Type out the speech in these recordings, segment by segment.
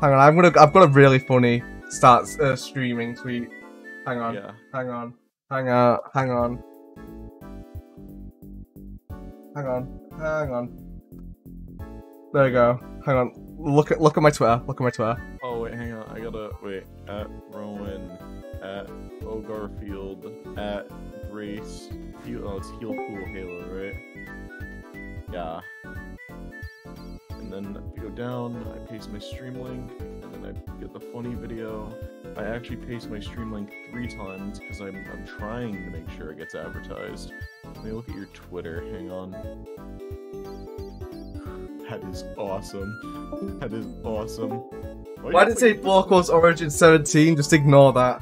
Hang on, I'm gonna. I've got a really funny start uh, streaming tweet. Hang on. Yeah. Hang on. Hang on. Hang on. Hang on. Hang on. There we go. Hang on. Look at look at my Twitter. Look at my Twitter. Oh wait, hang on. I gotta wait. At Ruwan, at O Garfield, at Grace. Heal, oh, it's Heal Pool Halo, right? Yeah. And then if you go down, I paste my stream link, and then I get the funny video. I actually paste my stream link three times because I'm I'm trying to make sure it gets advertised. Let me look at your Twitter. Hang on. That is awesome. That is awesome. Why did it say Block Wars Origin 17? Just ignore that.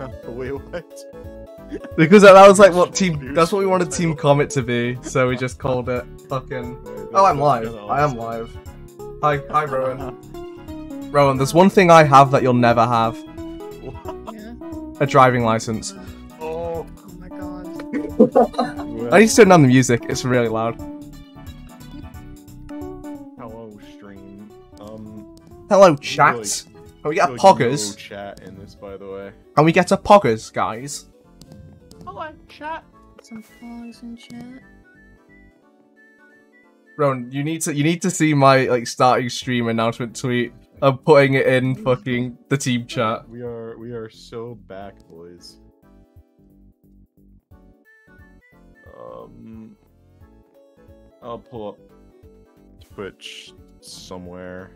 Wait, what? Because that was like what team. That's what we wanted Team Comet to be, so we just called it fucking. Oh, I'm live. I am live. Hi, hi, Ruwan. Ruwan, there's one thing I have that you'll never have: a driving license. Oh, Oh my god. I need to turn down the music. It's really loud. hello stream. Um, Hello, Really- chat. Can we get a poggers? no chat in this, by the way. Can we get a poggers, guys? Hello, chat. Some fogs in chat. Ruwan, you need to you need to see my like starting stream announcement tweet. I'm putting it in fucking the team chat. We are we are so back, boys. Um, I'll pull up Twitch somewhere.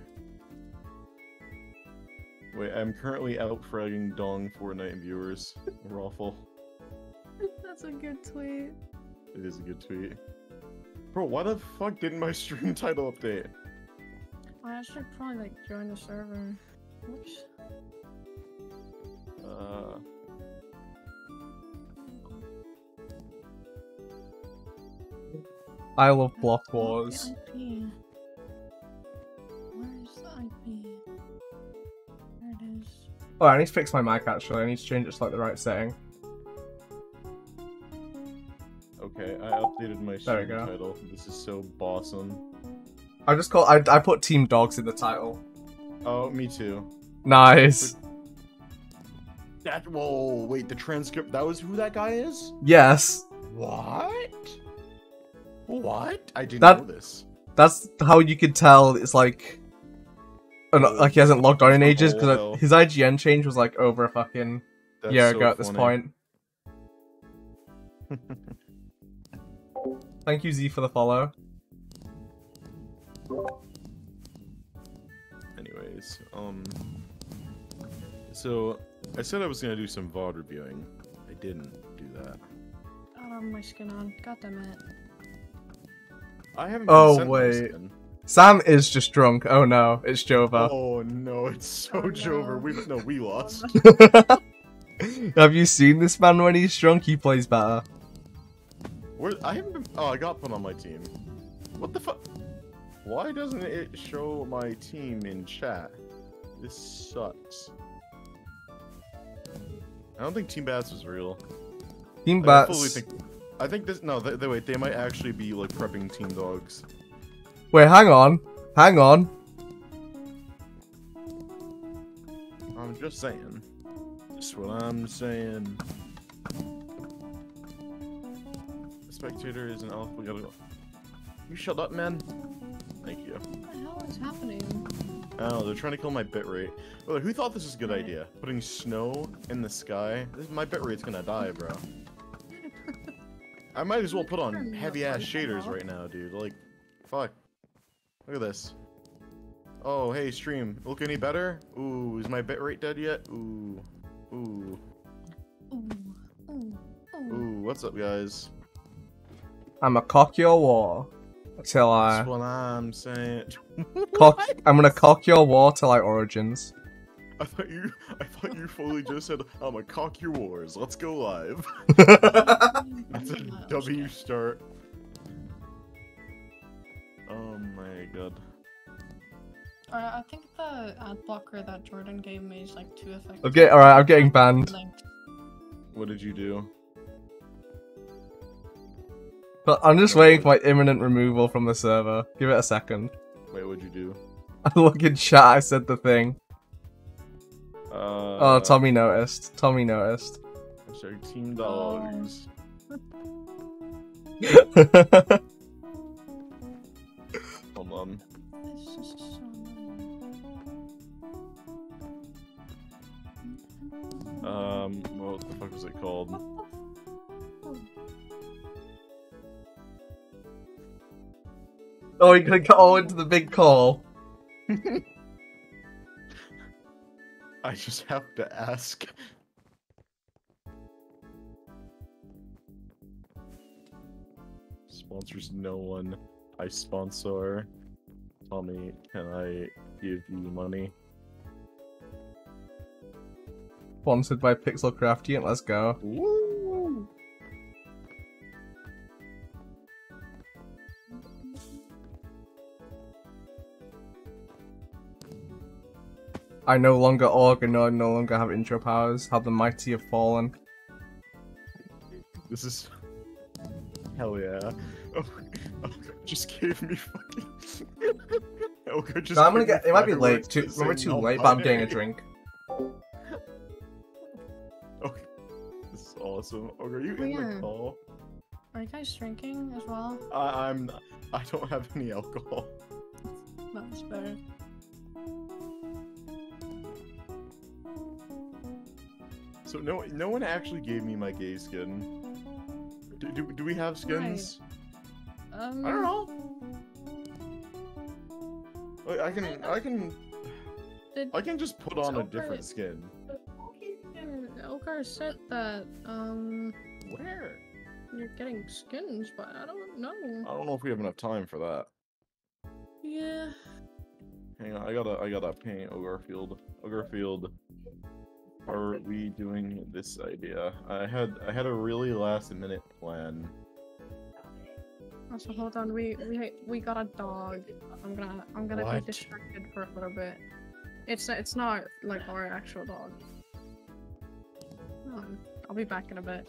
Wait, I'm currently out fragging Dong Fortnite viewers. Raffle. That's a good tweet. It is a good tweet. Bro, why the fuck didn't my stream title update? I should probably like join the server. Oops. Uh, I love Block Wars. The IP. Where's the IP? There it is. Oh, I need to fix my mic actually. I need to change it to like the right setting. Okay, I updated my There stream title. This is so bossum. I just call I I put Team Dogs in the title. Oh, me too. Nice. That whoa, wait, the transcript that was who that guy is? Yes. What? What? I didn't That- know this. That's how you could tell it's like uh, no, like he hasn't logged on in ages because his IGN change was like over a fucking That's year so ago at this point. Thank you Z for the follow. Anyways, um so I said I was gonna do some VOD reviewing. I didn't do that. I my skin on. God damn it. I haven't been Oh, sent wait. Sam is just drunk. Oh no, it's Jova. Oh no, it's so Oh, Jover. no. We no, we lost. Have you seen this man when he's drunk? He plays better. Where I haven't been. Oh, I got put on my team. What the fuck? Why doesn't it show my team in chat? This sucks. I don't think Team Bats was real. Team Like, I fully think. I think this. No, they, they wait. They might actually be like prepping Team Dogs. Wait, hang on. Hang on. I'm just saying. Just what I'm saying. Spectator is an alpha. We gotta go. You shut up, man. Thank you. What the hell is happening? I don't know, they're trying to kill my bitrate. Well, who thought this was a good idea? Putting snow in the sky? This, my bitrate's gonna die, bro. I might as well put on heavy ass shaders right now, dude. Like, fuck. Look at this. Oh, hey, stream. Look any better? Ooh, is my bitrate dead yet? Ooh. Ooh. Ooh. Ooh. Ooh. Ooh, what's up, guys? I'm a cock your war till I That's what I'm saying. cock. What? I'm gonna cock your war till I origins. I thought you, I thought you fully just said, "I'm a cock your wars. Let's go live." That's a W start. Oh my god. Uh, I think the ad blocker that Jordan gave me is like too effective. Okay, alright, I'm getting banned. What did you do? But I'm just waiting for my imminent removal from the server. Give it a second. Wait, what'd you do? I look in chat. I said the thing. Uh, Oh, Tommy noticed. Tommy noticed. I'm Sorry, team dogs. Hold on. This is so annoying. Um, what the fuck was it called? Oh, you're gonna go all into the big call. I just have to ask. Sponsors no one. I sponsor. Tommy, can I give you money? Sponsored by Pixel Crafty, and let's go. Woo! I no longer org and no, no longer have intro powers. How the mighty have fallen. This is hell yeah. Oh, oh, just gave me fucking. Elgar just. No, I'm gonna get. It might be late. fireworks Too, to say remember too no late, but I'm getting a drink. Okay, this is awesome. Ogre, are you Oh, in yeah. the call? Are you guys drinking as well? I, I'm. I don't have any alcohol. That's better. So no, no one actually gave me my gay skin. Do, do, do we have skins? Um, I don't know. Like, I can, I can, I can just put on a different skin. Elgar said that um Where? you're getting skins, but I don't know. I don't know if we have enough time for that. Yeah. Hang on, I gotta, I gotta paint Ogarfield. Ogarfield. Are we doing this idea? I had, I had a really last minute plan. Also, hold on. We we we got a dog. I'm gonna I'm gonna What? be distracted for a little bit. It's it's not like our actual dog. Um, I'll be back in a bit.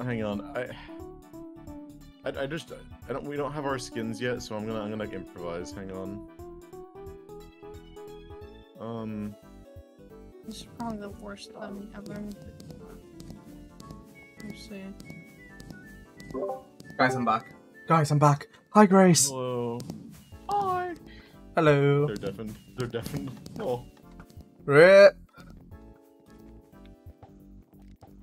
Yeah, hang on. I, I, I just, I don't. We don't have our skins yet, so I'm gonna, I'm gonna improvise. Hang on. Um, This is probably the worst one ever. Let's see. Guys, I'm back. Guys, I'm back. Hi, Grace. hello. Hi. Hello. They're deafened. They're deafened. Oh. Rip.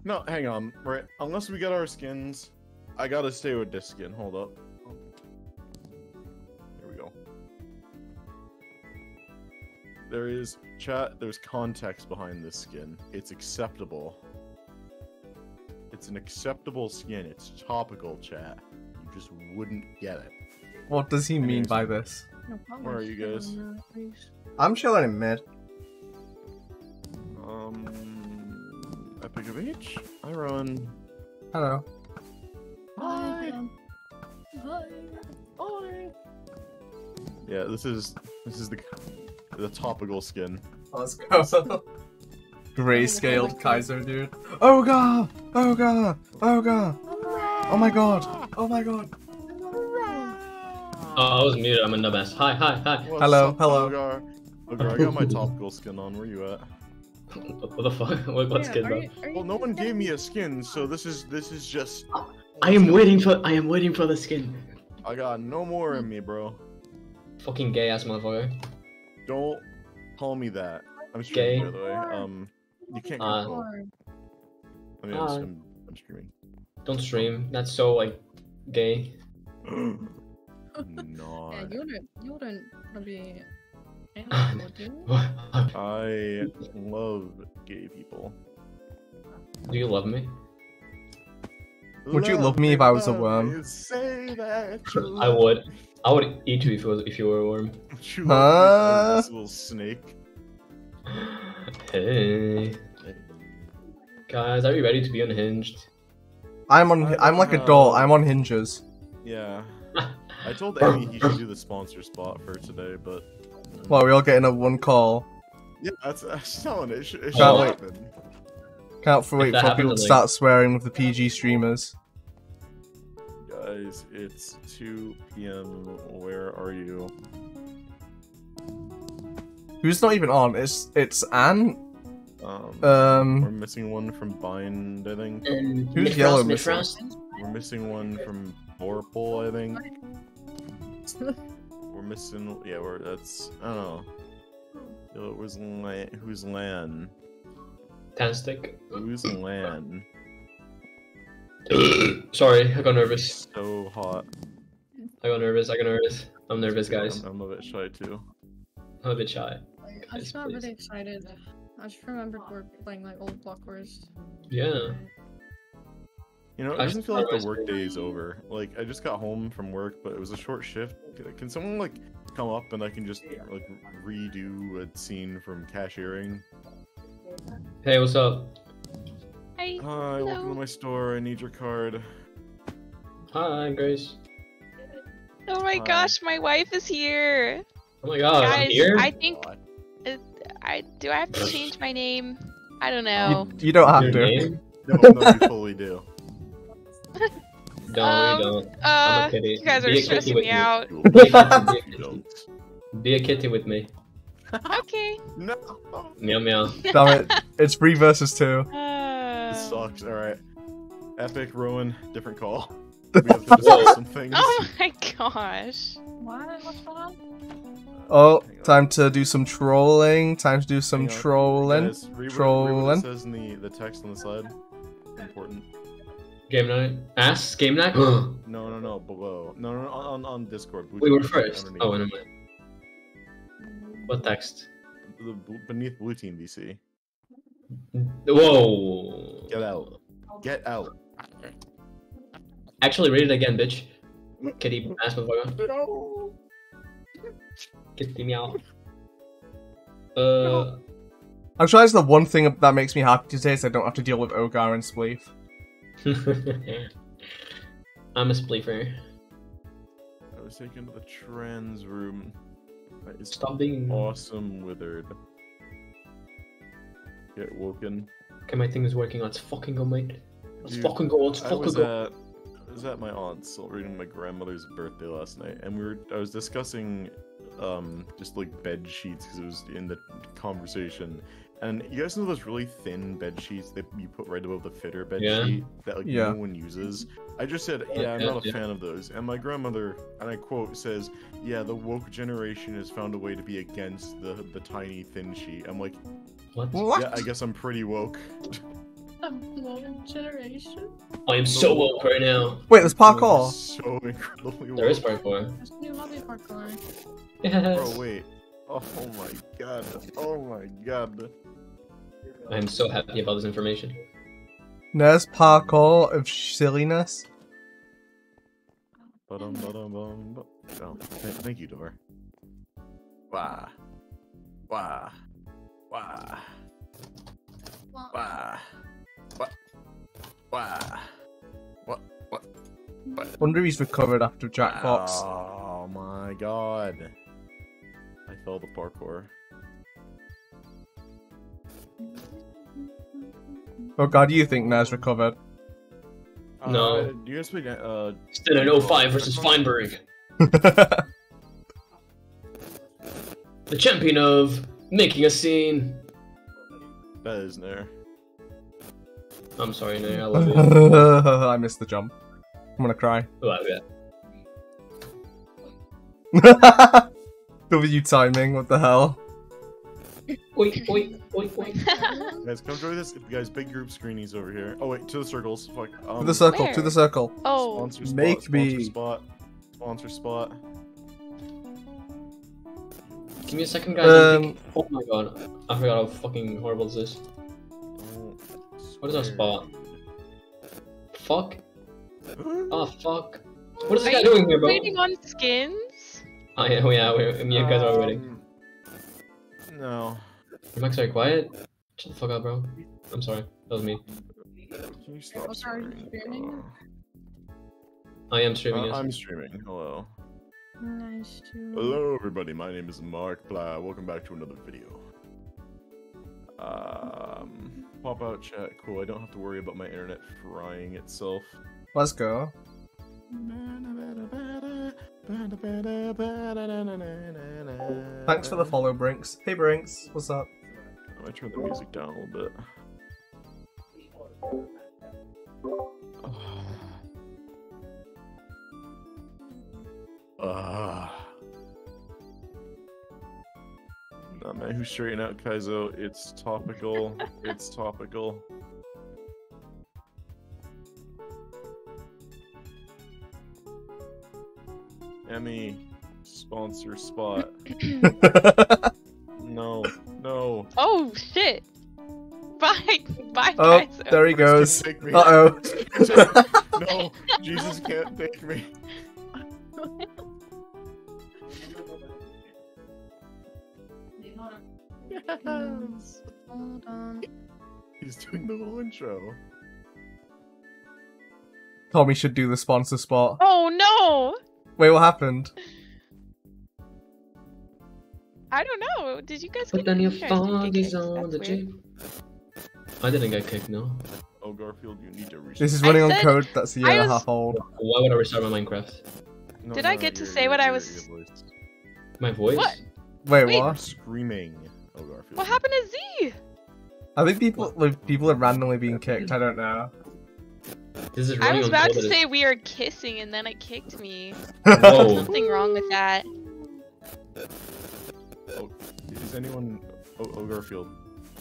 No, hang on. Right. Unless we get our skins, I gotta stay with this skin. Hold up. Here we go. There is chat. There's context behind this skin. It's acceptable. It's an acceptable skin. It's topical, chat. You just wouldn't get it. What does he mean by this? No. Where are you guys? I'm chilling in mid. H. I run. Hello. Hi. Hi. Hi. Yeah, this is this is the the topical skin. Let's go. Grayscaled oh, Kaiser, dude. Oh god! Oh god! Oh god! Oh my god! Oh my god! Oh, I was muted. I'm a dumbass. Hi, hi, hi. What's Hello, up, hello. Ogar? Ogar, I got my topical skin on. Where you at? What the fuck? What, what's Yeah, good, are bro? you- are Well, you no one gave me a skin, so this is this is just. I am waiting for. I am waiting for the skin. I got no more in me, bro. Fucking gay ass motherfucker. Don't call me that. I'm streaming, Gay. by the way. Um, you can't Uh, control. Or- I mean, uh, I'm, I'm streaming. Don't stream. That's so like gay. Not. Yeah, you wouldn't you wouldn't wanna be animal, would you? Ah, I love gay people. Do you love me? Would you love me if I was a worm? Say that I would. I would eat you if you was if you were a worm. Would you love Huh? this little snake? Hey. Guys, are you ready to be unhinged? I'm on. I I'm like a doll. I'm on hinges. Yeah. I told Emmy he should do the sponsor spot for today, but Well, we all getting a one call. yeah, that's that's not it. Should, it should Can't wait. happen. Can't for wait for people to start swearing with the PG streamers. Guys, it's 2 p.m. Where are you? Who's not even on? It's it's Anne. Um, we're Um, missing one from Bind, I think. And Who's Mid-Frost, yellow Mid-Frost? We're missing one from Vorpal, I think. We're missing. Yeah, we're that's. I don't know. Yo, Where's Lan? Who's Lan? Tanstick. Who's Lan? Sorry, I got nervous. So hot. I got nervous. I got nervous. I'm nervous, guys. I'm, I'm a bit shy too. I'm a bit shy. I Guys, just got please. really excited. I just remembered we're playing like old block wars. Yeah. You know, it I doesn't feel like the was- work day is over. Like, I just got home from work, but it was a short shift. Can- Can someone, like, come up and I can just, like, redo a scene from cashiering? Hey, what's up? Hi. Hi, welcome to my store. I need your card. Hi, Grace. Oh my Hi. gosh, my wife is here. Oh my god, I'm here? I think uh, I do. I have to change my name. I don't you, know. you don't have Your to. name? No, no, you fully do. No, Um, you don't. Uh, kitty. you guys are a stressing me me. out. Be a kitty, be a kitty. don't. Be a kitty with me. Okay. No! Meow meow. Damn it! It's three versus two. Uh, This sucks. Alright. Epic, Ruwan, different call. We have to discuss some things. oh my gosh. What? What's going on? Oh, on. time to do some trolling. Time to do some trolling. Guys, read what- read what Trolling. it says in the, the text on the side. Important. Game night. Ass? Game night? No, no, no, below. No, no, no on, on Discord. Blue we were first. underneath. Oh, never mind. What text? The, beneath blue team VC. Whoa. Get out. Get out. Actually, read it again, bitch. Kitty ass motherfucker. Kitty meow. Uh. Actually, that's the one thing that makes me happy today is I don't have to deal with Ogar and Spleef. I'm a spleefer. I was taken to the trans room. That is Stop being. awesome withered. Get woken. Okay, my thing is working. Let's fucking go, mate. Let's Dude, fucking go. Let's I fucking was go. at I was at my aunt's celebrating my grandmother's birthday last night, and we were I was discussing um just like bed sheets because it was in the conversation. And you guys know those really thin bed sheets that you put right above the fitter bed Yeah. sheet that like Yeah. no one uses. I just said, Yeah, yeah, I'm not a yeah. fan of those. And my grandmother, and I quote, says, "Yeah, the woke generation has found a way to be against the the tiny thin sheet." I'm like, What? What? yeah, I guess I'm pretty woke. A woman generation? I am so woke right now. Wait, there's parkour. So incredibly woke. There is parkour. There's new lobby parkour. Yes. Bro, wait. Oh my god. Oh my god. I am so happy about this information. There's parkour of silliness. Ba-dum, ba-dum, bum, bu- Oh, th- thank you, Dor. Wah. Wah. Wah. Wah. Wah. Wah. What? What? What? Wonder if he's recovered after Jackbox. Oh my god. I fell the parkour. Oh god, do you think Naz recovered? No. Uh, do you guys play uh Still an 05 versus Feinberg. The champion of making a scene. that is there. I'm sorry, Nair. I love you. I missed the jump. I'm gonna cry. Oh, yeah. W timing, what the hell? Wait, wait, wait, wait. Guys, come join this. Guys, big group screenies over here. Oh wait, to the circles. Fuck. Um, To the circle, to the circle. oh, Sponsor spot. Make sponsor me- spot. Sponsor spot. Give me a second, guys. I'm Um, Oh my god. I forgot how fucking horrible this is. What is our spot? Fuck Oh fuck. What is this Are guy doing here, bro? waiting on skins? Oh yeah, oh, yeah, we, me and guys are waiting. Um, No. Your mics are quiet. Shut the fuck up, bro. I'm sorry. That was me. Can you stop Oh, sorry, you swearing? streaming? I am streaming. uh, yes. I'm streaming. Hello. Nice to. Hello, everybody. My name is Mark Blah. Welcome back to another video. Um, pop out chat. Cool. I don't have to worry about my internet frying itself. Let's go. Thanks for the follow, Brinks. Hey, Brinks. What's up? I might turn the music down a little bit. Ah. Nah, man, who's straighten out Kaizo? It's topical. it's topical. Emmy, sponsor spot. No, no. Oh shit! Bye, bye, oh, guys. there he goes. Uh oh. no, Jesus can't take me. Yes. Hold on. He's doing the little intro. Tommy should do the sponsor spot. Oh no! Wait, what happened? I don't know. Did you guys Put get down your you guys foggies on the That's weird. jeep. I didn't get kicked, no. Oh, Garfield, you need to restart. This is I running on said- code that's a year I and a half old. Why would I restart my Minecraft? No, Did no, I get to say what I was- voice. My voice? What? Wait, Wait. You're what? screaming. Oh, Garfield. What happened to Z? I think people like, people are randomly being kicked. I don't know. This is I was about to say we are kissing and then it kicked me. Whoa. Something wrong with that. Is anyone? Oh, oh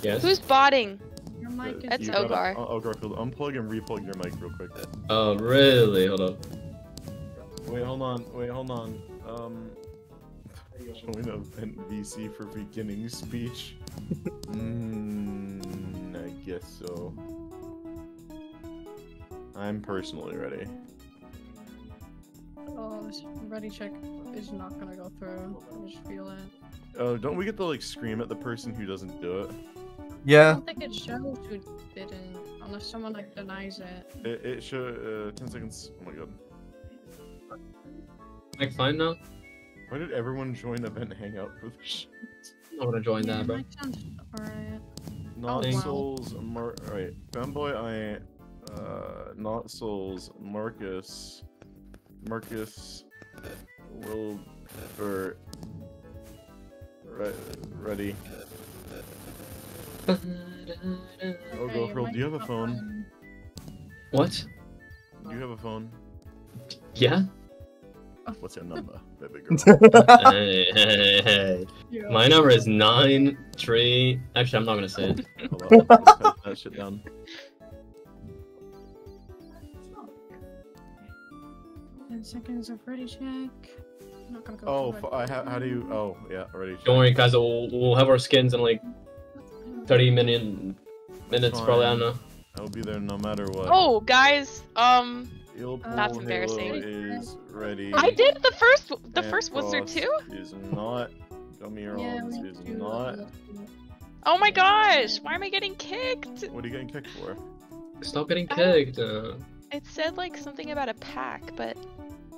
Yes? Who's botting? Your mic is. That's You gotta- Ogar. Oh, oh, unplug and replug your mic real quick. Oh, really? Hold up. Wait, hold on. Wait, hold on. Um. Showing event VC for beginning speech. Mmm. I guess so. I'm personally ready. Oh, this ready check is not gonna go through. I just feel it. Oh, don't we get to like scream at the person who doesn't do it? Yeah. I don't think it shows who didn't, unless someone like denies it. It, it should. Uh, ten seconds. Oh my god. Mic fine now? Why did everyone join event hangout for this shit? I wanna join Yeah, that, bro. alright. Not wow. Souls, Mar. Alright, Fanboy, I. Uh, not Souls, Marcus. Marcus. Wilbert. Re- ready. Oh, Okay, go your Pearl, do you have a phone? What? Do you have a phone? Yeah? What's your number, baby girl? hey, hey, hey. Yeah. My number is nine three. Actually, I'm not gonna say it. Hold on, let's type that shit down. Ten seconds of ready check. I'm not gonna go Oh, through f- I ha- how do you? Oh, yeah, already. Don't worry, guys. We'll, we'll have our skins in like 30 minute minutes, probably. I don't know. I'll be there no matter what. Oh, guys. Um, Il That's embarrassing. Halo is ready. I did the first. The and first was there Frost too. Is not. Gummy Yeah, Rollins is do. not. Oh my gosh! Why am I getting kicked? What are you getting kicked for? Stop getting I kicked. Uh, It said like something about a pack, but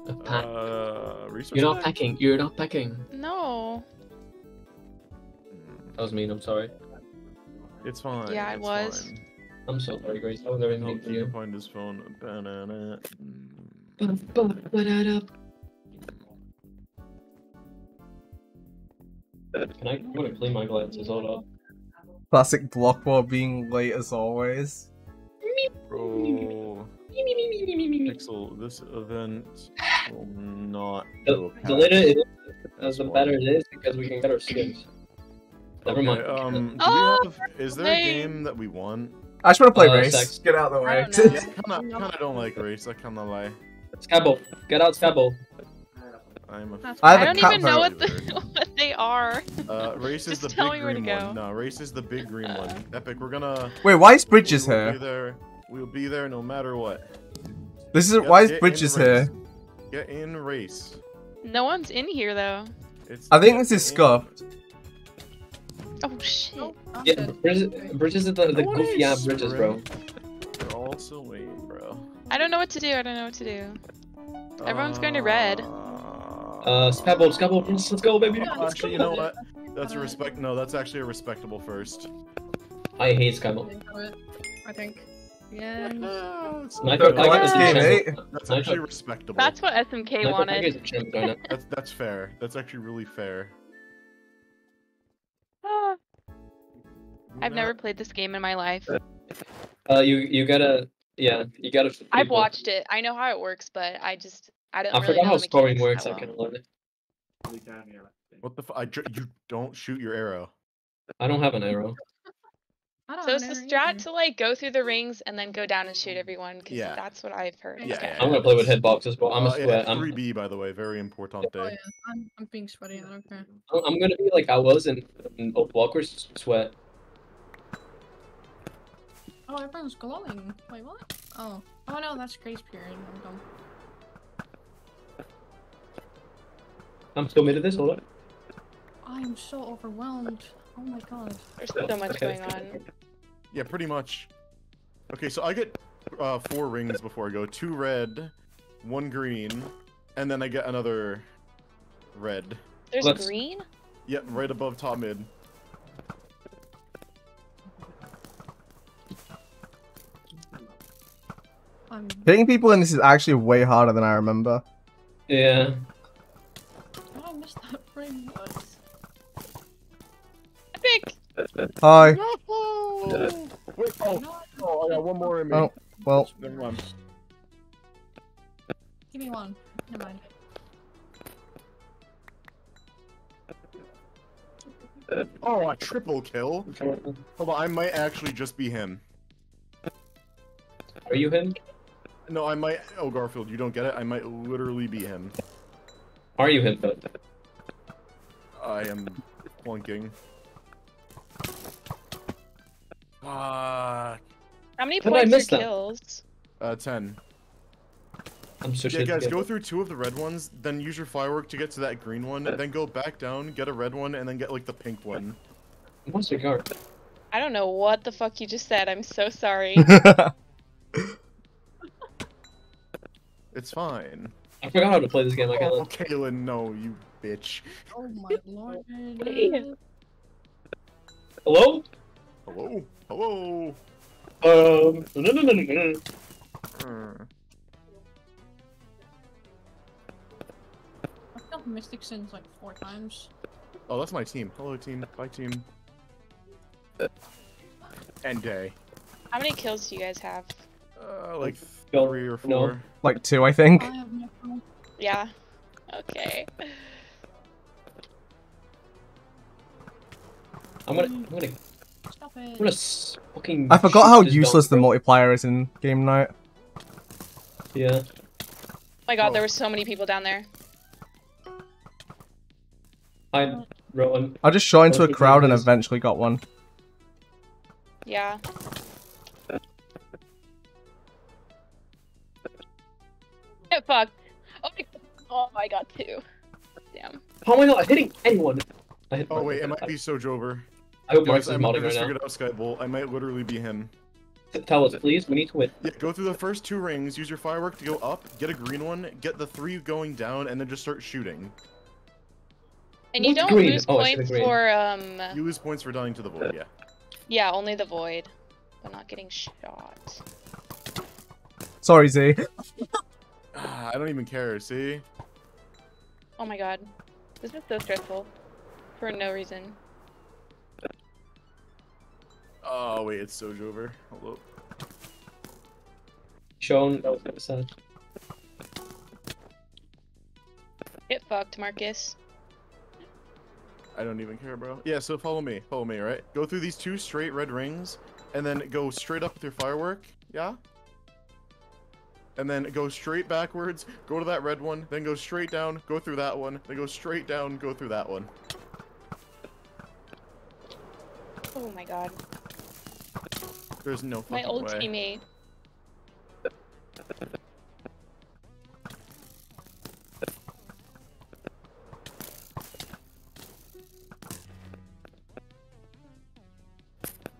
a pack. Uh, research You're not pack? packing. You're not packing. no. Mm, That was mean. I'm sorry. It's fine. Yeah, it was. Fine. I'm so sorry, Grace. I would never No, mean he for you. can find his phone. Banana. Can I? I'm gonna clean my glasses. Hold up. Classic block war being late as always. Bro. Pixel, this event will not The, the later it is, the better it is because we can get our skins. Never Okay, mind. um, Oh, have, is there a game that we want? I just want to play Uh, race. sex. Get out of the I way. don't. Yeah, kinda, kinda don't like race, I kinda lie. Scabble. Get out, Scabble. I'm a I have I don't even know what the, what they are. Uh, race is the big green one. No, race is the big green Uh. one. Epic, we're gonna. Wait, why is Bridges we will Be here? There. We'll be there no matter what. This is why is Bridges here? Get in race. No one's in here though. It's I think this is scuffed. Oh shit. Oh, Yeah. Bridges, Bridges is the, the No goofy ass Bridges, bro. They're all still waiting, bro. I don't know what to do. I don't know what to do. Everyone's going to red. Uh, Scabble, Scabble, Bridges, let's go, baby. Yeah, Uh, let's Actually, you know what? That's a Uh, respect. No, that's actually a respectable first. I hate Scabble. I think. Yeah. Sniper, I I like got this two game, chances. eh? That's Sniper- actually respectable. That's what SMK Sniper, wanted. get a chance right now. That's that's fair. That's actually really fair. Ah, I've never played this game in my life. Uh, you you gotta, yeah, you gotta. I've people- watched it. I know how it works, but I just I don't I really forgot know how scoring works. that I can well. learn it. What the? F- I you don't shoot your arrow. I don't have an arrow. I don't So have is the strat either. to like go through the rings and then go down and shoot everyone? Because Yeah. that's what I've heard. Yeah, Okay. yeah. I'm gonna play with hitboxes, bro. I'm a Uh, yeah, sweat. I'm, 3B by the way, very important Oh, day. yeah. I'm, I'm being sweaty. I don't care. I'm gonna be like I was in, in Oak Walker's sweat. Oh, everyone's glowing. Wait, what? Oh. Oh no, that's Grace period. I'm dumb. I'm still mid of this. Hold on. I am so overwhelmed. Oh my god. There's so much Okay. going on. Yeah, pretty much. Okay, so I get uh, four rings before I go. Two red, one green, and then I get another red. There's Let's- green? Yep, right above top mid. I'm. Hitting people in this is actually way harder than I remember. Yeah. I miss that frame? What? Epic! Hi. No! Wait, oh, No, oh, I got one more in me. Oh, well, Never mind. give me one. Never mind. Oh, a triple kill? Hold on, I might actually just be him. Are you him? No, I might. Oh, Garfield, you don't get it? I might literally be him. Are you him? I am flunking. Fuck. How many How did I points miss are that? kills? Uh, 10. I'm so Yeah, guys, go through two of the red ones, then use your firework to get to that green one, then go back down, get a red one, and then get, like, the pink one. What's your card? I don't know what the fuck you just said. I'm so sorry. It's fine. I forgot how to play this game. I Oh, can't. Kaylin, no, you bitch. Oh my lord. Hello? Hello? Hello? Um. No, no, no, no, no. I've killed Mystic Sins like four times. Oh, that's my team. Hello, team. Bye, team. And day. How many kills do you guys have? Uh, like Go. three or four. No. like two, I think. I have no. Yeah. Okay. I'm gonna. I'm gonna. Stop I'm it. gonna fucking. I forgot how useless the dog, bro. multiplayer is in game night. Yeah. Oh my god, Oh. there were oh. so many people down there. I. Ruwan. I just shot into a crowd and eventually got one. Yeah. Get fucked. Oh my, god. oh, I got two. Damn. How am I not hitting anyone? I hit. Oh, wait, it might be Sojover. I hope Guys, Marcus is modding might right now. figured out Skybolt. I might literally be him. Tell us, please. We need to win. Yeah, go through the first two rings, use your firework to go up, get a green one, get the three going down, and then just start shooting. And you don't green? lose Oh, I see the points for um. You lose points for dying to the void, yeah. Yeah, only the void, but not getting shot. Sorry, Z. Ah, I don't even care, see? Oh my god, this is so stressful, for no reason. Oh, wait, it's Sojover. Hello. Shown. That was kind of sad. Get fucked, Marcus. I don't even care, bro. Yeah, so follow me. Follow me, right? Go through these two straight red rings, and then go straight up with your firework. Yeah? And then go straight backwards, go to that red one, then go straight down, go through that one, then go straight down, go through that one. Oh my god, there's no My old way. teammate.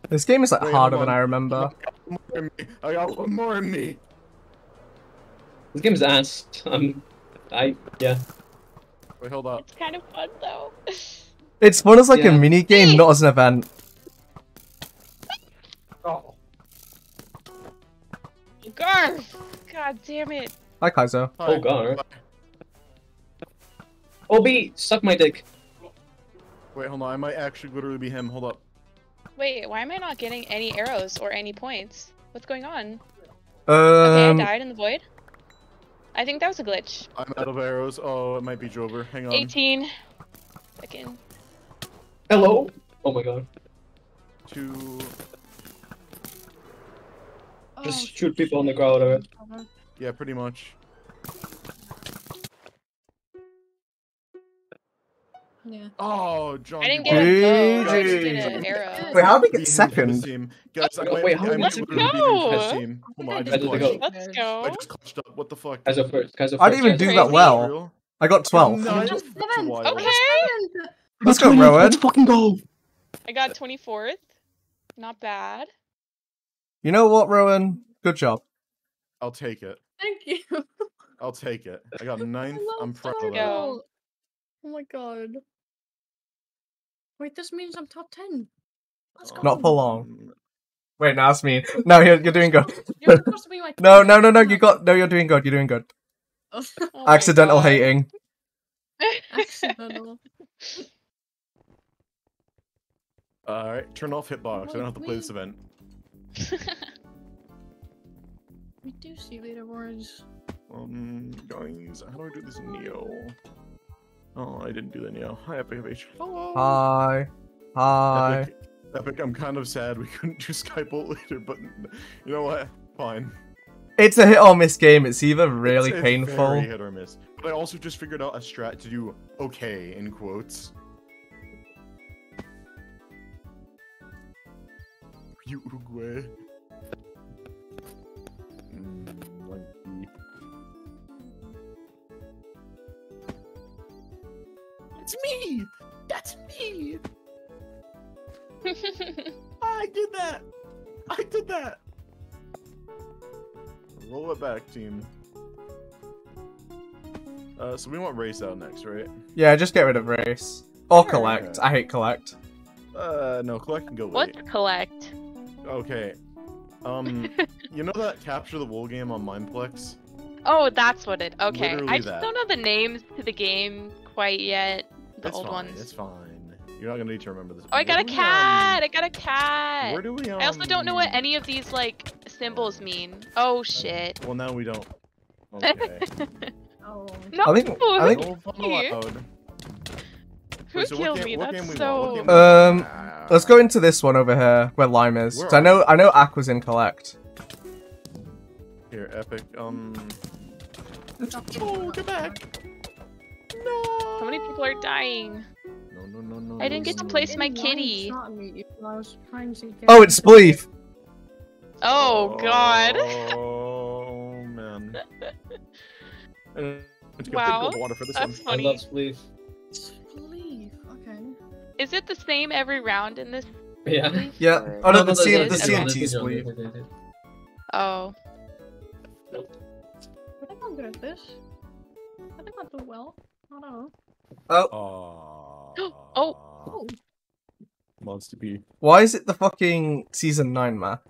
This game is like Wait, harder than I remember. I oh, got one more in me. This game is ass. Um, I yeah. Wait, hold up. It's kind of fun though. It's fun as like yeah. a mini game, not as an event. Garf! God damn it. Hi Kaizo. Oh god. Obi, suck my dick. Wait, hold on. I might actually literally be him. Hold up. Wait, why am I not getting any arrows or any points? What's going on? Okay, I Um, died in the void. I think that was a glitch. I'm out of arrows. Oh, it might be Jover. Hang on. 18. Second. Hello. Oh my god. Two. Just Oh, shoot people on the ground. Or... shit. Yeah, pretty much. Yeah. Oh, John. I didn't get a GG. bow. I just get an arrow. wait, how did we get second? team. Guys, Oh, might, wait, how did might we- literally Let's beat him to go. his team. Hold on, I I just clutched. Let's I go. just clutched up. What the fuck? Guys are first. Guys are first. I didn't even do Crazy. that well. I got 12. No, Just it's seven. Okay. Let's go, Ruwan. fucking go. I got 24th. Not bad. You know what, Ruwan? Good job. I'll take it. Thank you. I'll take it. I got ninth. I I'm proud of that. Oh my god. Wait, this means I'm top 10. Let's go. Not for long. Wait, now it's me. No, you're, you're doing good. You're supposed to be my No, no, no, no, you got, no, you're doing good, you're doing good. Oh Accidental God. hating. Accidental. Alright, turn off hitbox. I don't have to play this event. We do see leaderboards. Um, guys, how do I do this Neo? Oh, I didn't do the Neo. Hi, Epic H. Hello. Hi. Hi. Epic, Epic, I'm kind of sad we couldn't do Skybolt later, but you know what? Fine. It's a hit or miss game. It's either really It's- it's painful. very hit or miss. But I also just figured out a strat to do okay in quotes. Uruguay. Mm, lanky. It's me! That's me! I did that! I did that! Roll it back, team. Uh, so we want race out next, right? Yeah, just get rid of race. Or Sure. collect. I hate collect. Uh, no, collect can go late. What's collect? Okay. Um, you know that capture the wool game on Mineplex? Oh, that's what it. Okay, Literally I just that. don't know the names to the game quite yet. The it's old fine. ones. It's fine. You're not gonna need to remember this. Oh, I got a Where do we, cat! um, I got a cat! Where do we? Um, I also don't know what any of these like symbols mean. Oh shit. Well, now we don't. Okay. Oh. No, I think- I think- Who Wait, so killed game- me? That's game so. game? Um, Let's go into this one over here, where Lime is. Where 'Cause I know, I know Aqua's in collect. Here, epic. Um. Oh, get back! No. How many people are dying. No, no, no, no. I didn't get to place my kitty. me while I was trying to get Oh, it's Spleef! Oh god. Oh man. Let's go Wow, big water for this That's one. I love funny. Spleef. Spleef. Okay. Is it the same every round in this? Yeah. Spleef, Yeah. Oh no, the, there's C- it the is. there's CNT there's Spleef. there's there's- there's- Oh. I think I'm good at this. I think I'll do well. I don't know. Oh, Oh. Oh. Monster B. why is it the fucking season 9 map?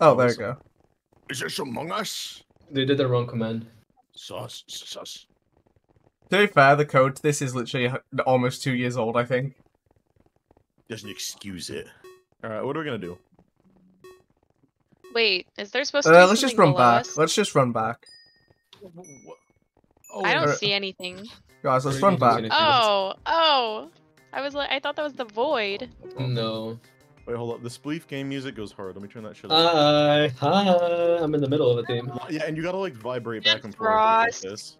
Oh, there we go. Is this Among Us? They did the wrong command. Sus, sus. To be fair, the code to this is literally almost two years old, I think. Doesn't excuse it. Alright, what are we gonna do? Wait, is there supposed to be Uh, let's just run below back. us? Let's just run back. Oh, I don't Uh, see anything. Guys, let's run back. Oh, oh. I was like, I thought that was the void. No. Wait, hold up. The Spleef game music goes hard. Let me turn that shit up. Hi, hi. I'm in the middle of a theme. yeah, and you gotta like vibrate back and forth like this.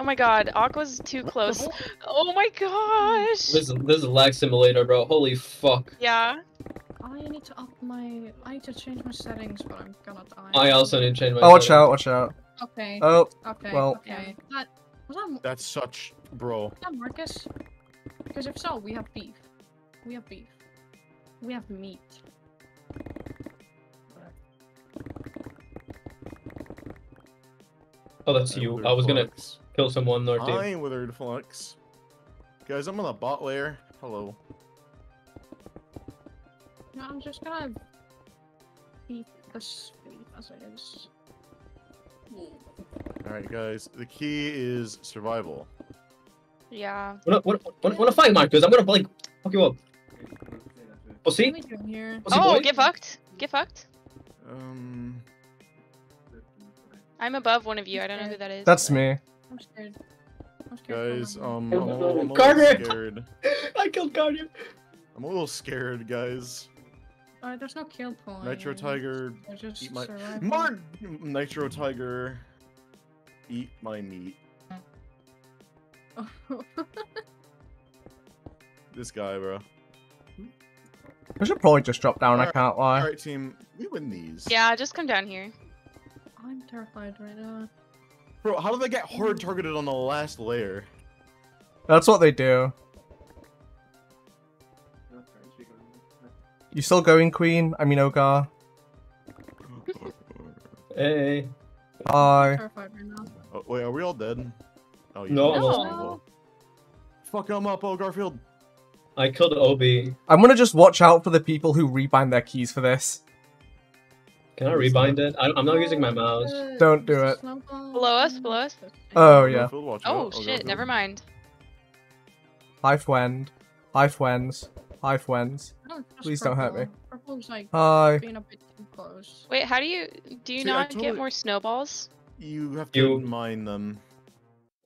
Oh my god, Aqua's too close. Oh my gosh. This is this is lag simulator, bro. Holy fuck. Yeah. I need to up my. I need to change my settings, but I'm gonna die. I also need to change my. Oh, watch settings. out, watch out. Okay. Oh, okay. well- Okay. That was that, That's such, bro. that Marcus? Because if so, we have beef. We have beef. We have meat. Oh, that's you. I was gonna Flux. Kill someone or two. Hi, Withered Flux. Guys, I'm on the bot layer. Hello. No, I'm just gonna beat this beat as it is. Alright, guys. The key is survival. Yeah. Wanna, wanna, wanna, wanna fight, Marcus? I'm gonna like fuck you up. What Pussy? are we doing here? Pussy Oh, boy? get fucked. Get fucked. Um. I'm above one of you. I don't know who that is. That's me. I'm scared. I'm scared. Guys, um, I'm a, little- I'm a Carter! little scared. I killed Guardian. I'm a little scared, guys. Uh, there's no kill point. Nitro Tiger, There's eat my survival. Mark. Nitro Tiger, eat my meat. This guy, bro. I should probably just drop down, I Alright, can't lie. Alright, team. We win these. Yeah, just come down here. I'm terrified right now. Bro, how did they get hard targeted on the last layer? That's what they do. You still going, Queen? I mean, Ogar. Hey. Hi. right. Oh, wait, are we all dead? Oh, you No, did. I'm all No. Fuck him up, oh Garfield. I killed Obi. I'm gonna just watch out for the people who rebind their keys for this. Can I rebind it? I, I'm not using my mouse. Don't do it. snowball. Below us, below us. Oh, yeah. Oh shit, never mind. Hi, friend. Hi, friends. Hi, friends. I don't Please don't hurt me. purple. Purple's like Hi. being a bit too close. Wait, how do you do you See, I not totally- get more snowballs? You have to You- mine them.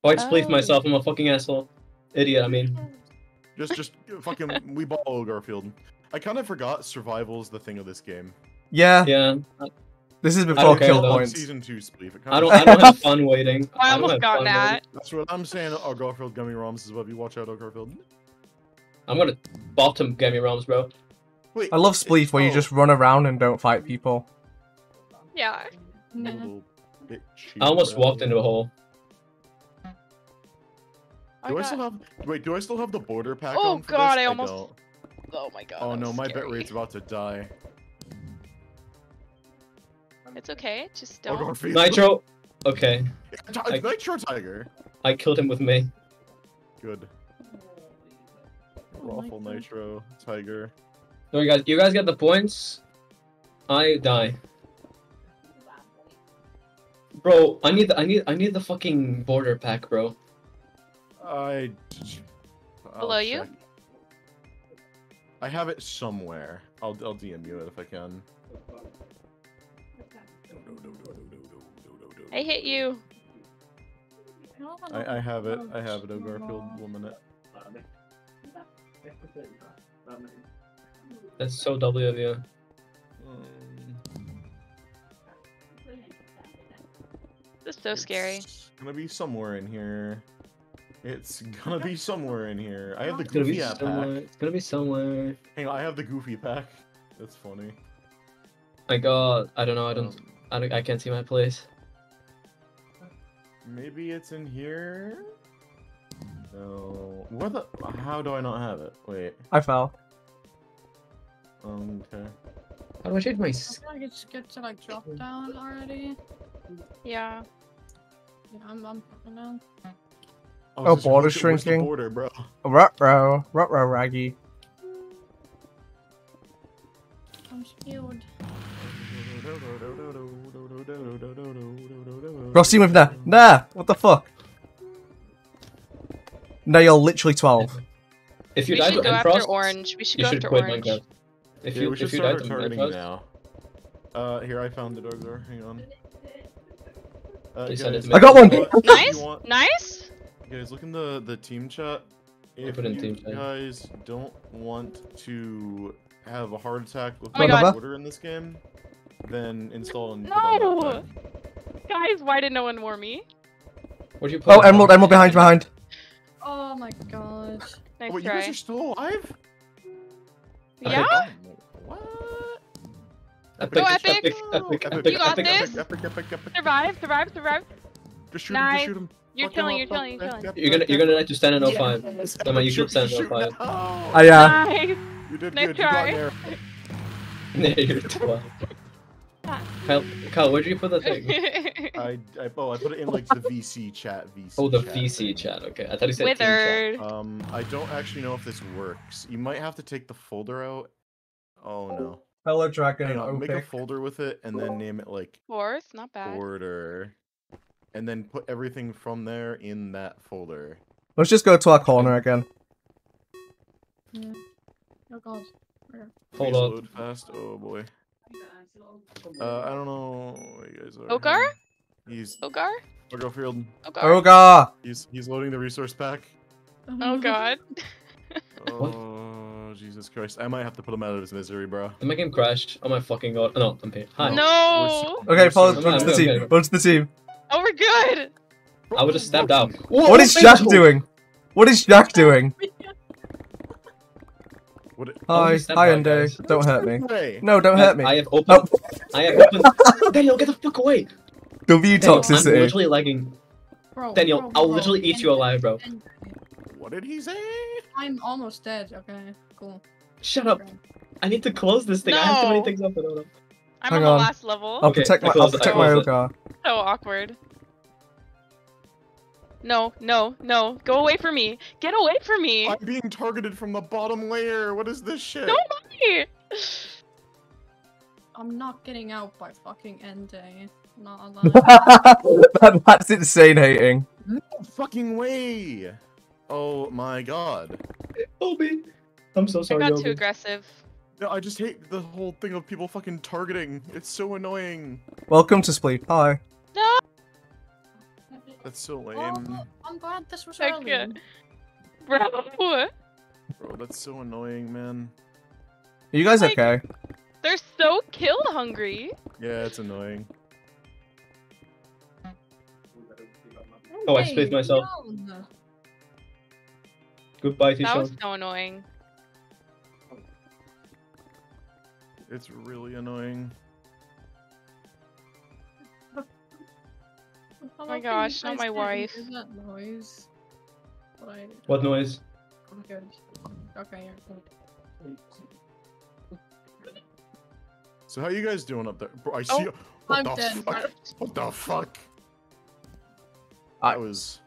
Oh, White spleef Oh. myself. I'm a fucking asshole. Idiot. I mean. Just, just fucking. We ball oh Garfield. I kind of forgot survival's the thing of this game. Yeah, Yeah. this is before care kill though. points. Season two spleef. It I kinda- don't. I don't have fun waiting. I don't almost have got that. waiting. That's what I'm saying. Oh Garfield gummy ROMs is what you watch out, oh Garfield. I'm gonna bottom Gammy Realms, bro. Wait. I love Spleef where you oh, just run around and don't fight people. Yeah. Nah. I almost walked into a hole. Do I got- still have? Wait, do I still have the border pack Oh, on for God, this? I almost- don't. Oh my god. Oh no, my scary. bit rate's about to die. It's okay. Just don't. Garfield. Nitro. Okay. Ti- I- Nitro Tiger. I killed him with me. Good. Oh my Nitro Tiger. No, you guys. You guys get the points. I die. Bro, I need the I need I need the fucking border pack, bro. I. I'll Below you? I have it somewhere. I'll I'll DM you it if I can. I hit you. I, I have it. I have it. Oh Garfield, one minute. That's so W of you. Um, This is so scary. It's gonna be somewhere in here. It's gonna be somewhere in here. I have the It's Goofy app pack. It's gonna be somewhere. Hang on, I have the Goofy pack. That's funny. My God, I don't know. I don't. Um, I don't. I can't see my place. maybe it's in here. No. What the? How do I not have it? Wait. I fell. Um, okay. How do I change my? I s- feel like it's good to like drop down already. Yeah. Yeah, I'm, I'm popping down. Oh, border the- where's shrinking. Border, bro. Ruh-roh. Ruh-roh, Raggy. I'm skilled. Bro, see with nah. Nah! What the fuck? No, you're literally 12. If you We die should go after Enfrost, orange. We should go should after orange. Minecraft. If yeah, you we should if you die start to returning now. Uh, here I found it, Ogre. Hang on. Uh, Please send it guys. I got one! if you want- if you Nice. Nice. Guys, look in the the team chat. If put in you team chat. guys don't want to have a heart attack with Oh my God. order in this game, then install and No! Guys, why did no one warn me? where'd you put? Oh. Emerald, Emerald behind, behind. Oh my god. Nice Wait, you guys are still alive? Yeah. What? Epic, Go Epic. epic, epic, epic, You got epic, this. epic. Epic, epic, epic. Survive, survive, survive. Just shoot him, Nice. just shoot him. You're Fuck killing, up, you're fuck killing, you're killing. You're gonna up, you're gonna die to stand in 05. Yes, Never mind, you shoot, should stand shoot on fire. now. I, uh, Nice. You did Nice good. You got try. an. You're twelve. Kyle, Kyle, where did you put the thing? I, I oh I put it in like the VC chat. VC. Oh, the chat VC thing. chat. Okay, I thought he said team chat. Withered. Um, I don't actually know if this works. You might have to take the folder out. Oh no. Hello, Dragon. Hang on, make a folder with it and then name it like Fourth, not bad. order. And then put everything from there in that folder. Let's just go to our corner again. Yeah. Oh god. Hold Please on. load fast. Oh boy. Uh, I don't know what you guys are. Ogar? He's Ogar? Ogarfield. Ogar? Oga! He's he's loading the resource pack. Oh god. Oh Jesus Christ! I might have to put him out of his misery, bro. Did my game crash? Oh my fucking god. No, I'm paid. Hi. No! Okay, follow so- run to the I'm team. okay. Run to the team. Oh, we're good! I would just stepped out. What is Jack doing? What is Jack doing? What? It, Oh, Hi, you hi, out, Ende. guys. Don't hurt me. No, don't hurt me. I have opened. No, I have opened. Daniel, get the fuck away. the view Daniel, I'm literally lagging. Bro, Daniel, bro, I'll bro, literally eat you alive, bro. What did he say? I'm almost dead. Okay, cool. Shut up. I need to close this thing. I have too many things up. I'm Hang on the last level. I'll Okay, protect my. I'll closed it, protect my closed it. So awkward. No, no, no. Go away from me. Get away from me. I'm being targeted from the bottom layer. What is this shit? No, mommy! I'm not getting out by fucking Ende. Not allowed. that, that's insane hating. No fucking way! Oh my god. Obi. I'm so sorry. I sorry, got Obi. too aggressive. No, I just hate the whole thing of people fucking targeting. It's so annoying. Welcome to Spleef. Hi. No! That's so lame. Oh, I'm glad this was Okay. early. Bro! Bro, that's so annoying, man. Are you guys Like- okay? They're so kill hungry. Yeah, it's annoying. Oh, I Hey, spaced myself. Leon. Goodbye, That was so annoying. It's really annoying. Oh my gosh, not my wife. Is that noise? But I... What noise? I'm good. Okay, you're good. So how you guys doing up there? Bro, I see. Oh, what I'm the dead. fuck? What the fuck? I- That was.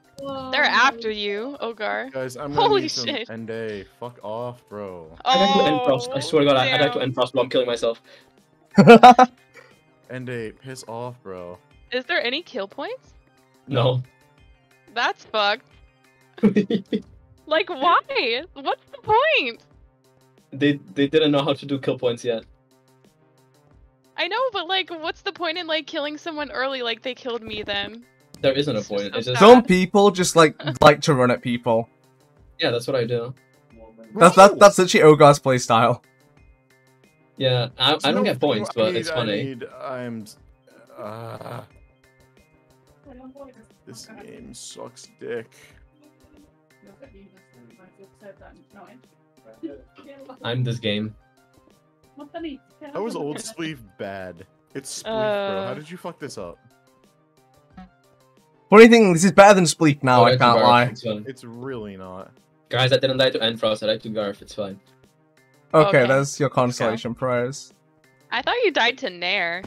They're after you, Ogar. Guys, I'm gonna Holy shit. end day. Fuck off, bro. Oh, I'd like to end Oh, Frost. I swear to God, I- I'd like to damn. end Frost while I'm killing myself. End day, piss off, bro. Is there any kill points? No. That's fucked. Like, why? What's the point? they they didn't know how to do kill points yet. I know, but like, what's the point in like killing someone early like they killed me then? There isn't a It's just point. so It's just. Some people just like like to run at people. yeah, that's what I do. That's that, that's literally Ogar's playstyle. Yeah, I, I don't No get points, fucking- I but need- it's I funny. need- I'm. Uh, this game sucks dick. I'm this game. How was old sleeve bad? It's Spleef, bro. Uh. How did you fuck this up? Funny thing, this is better than Spleef now. Oh, I can't Garth, lie. It's. It's really not. Guys, I didn't die to Enfrost. I died to Garf, It's fine. Okay, Okay. there's your consolation prize. I thought you died to Nair.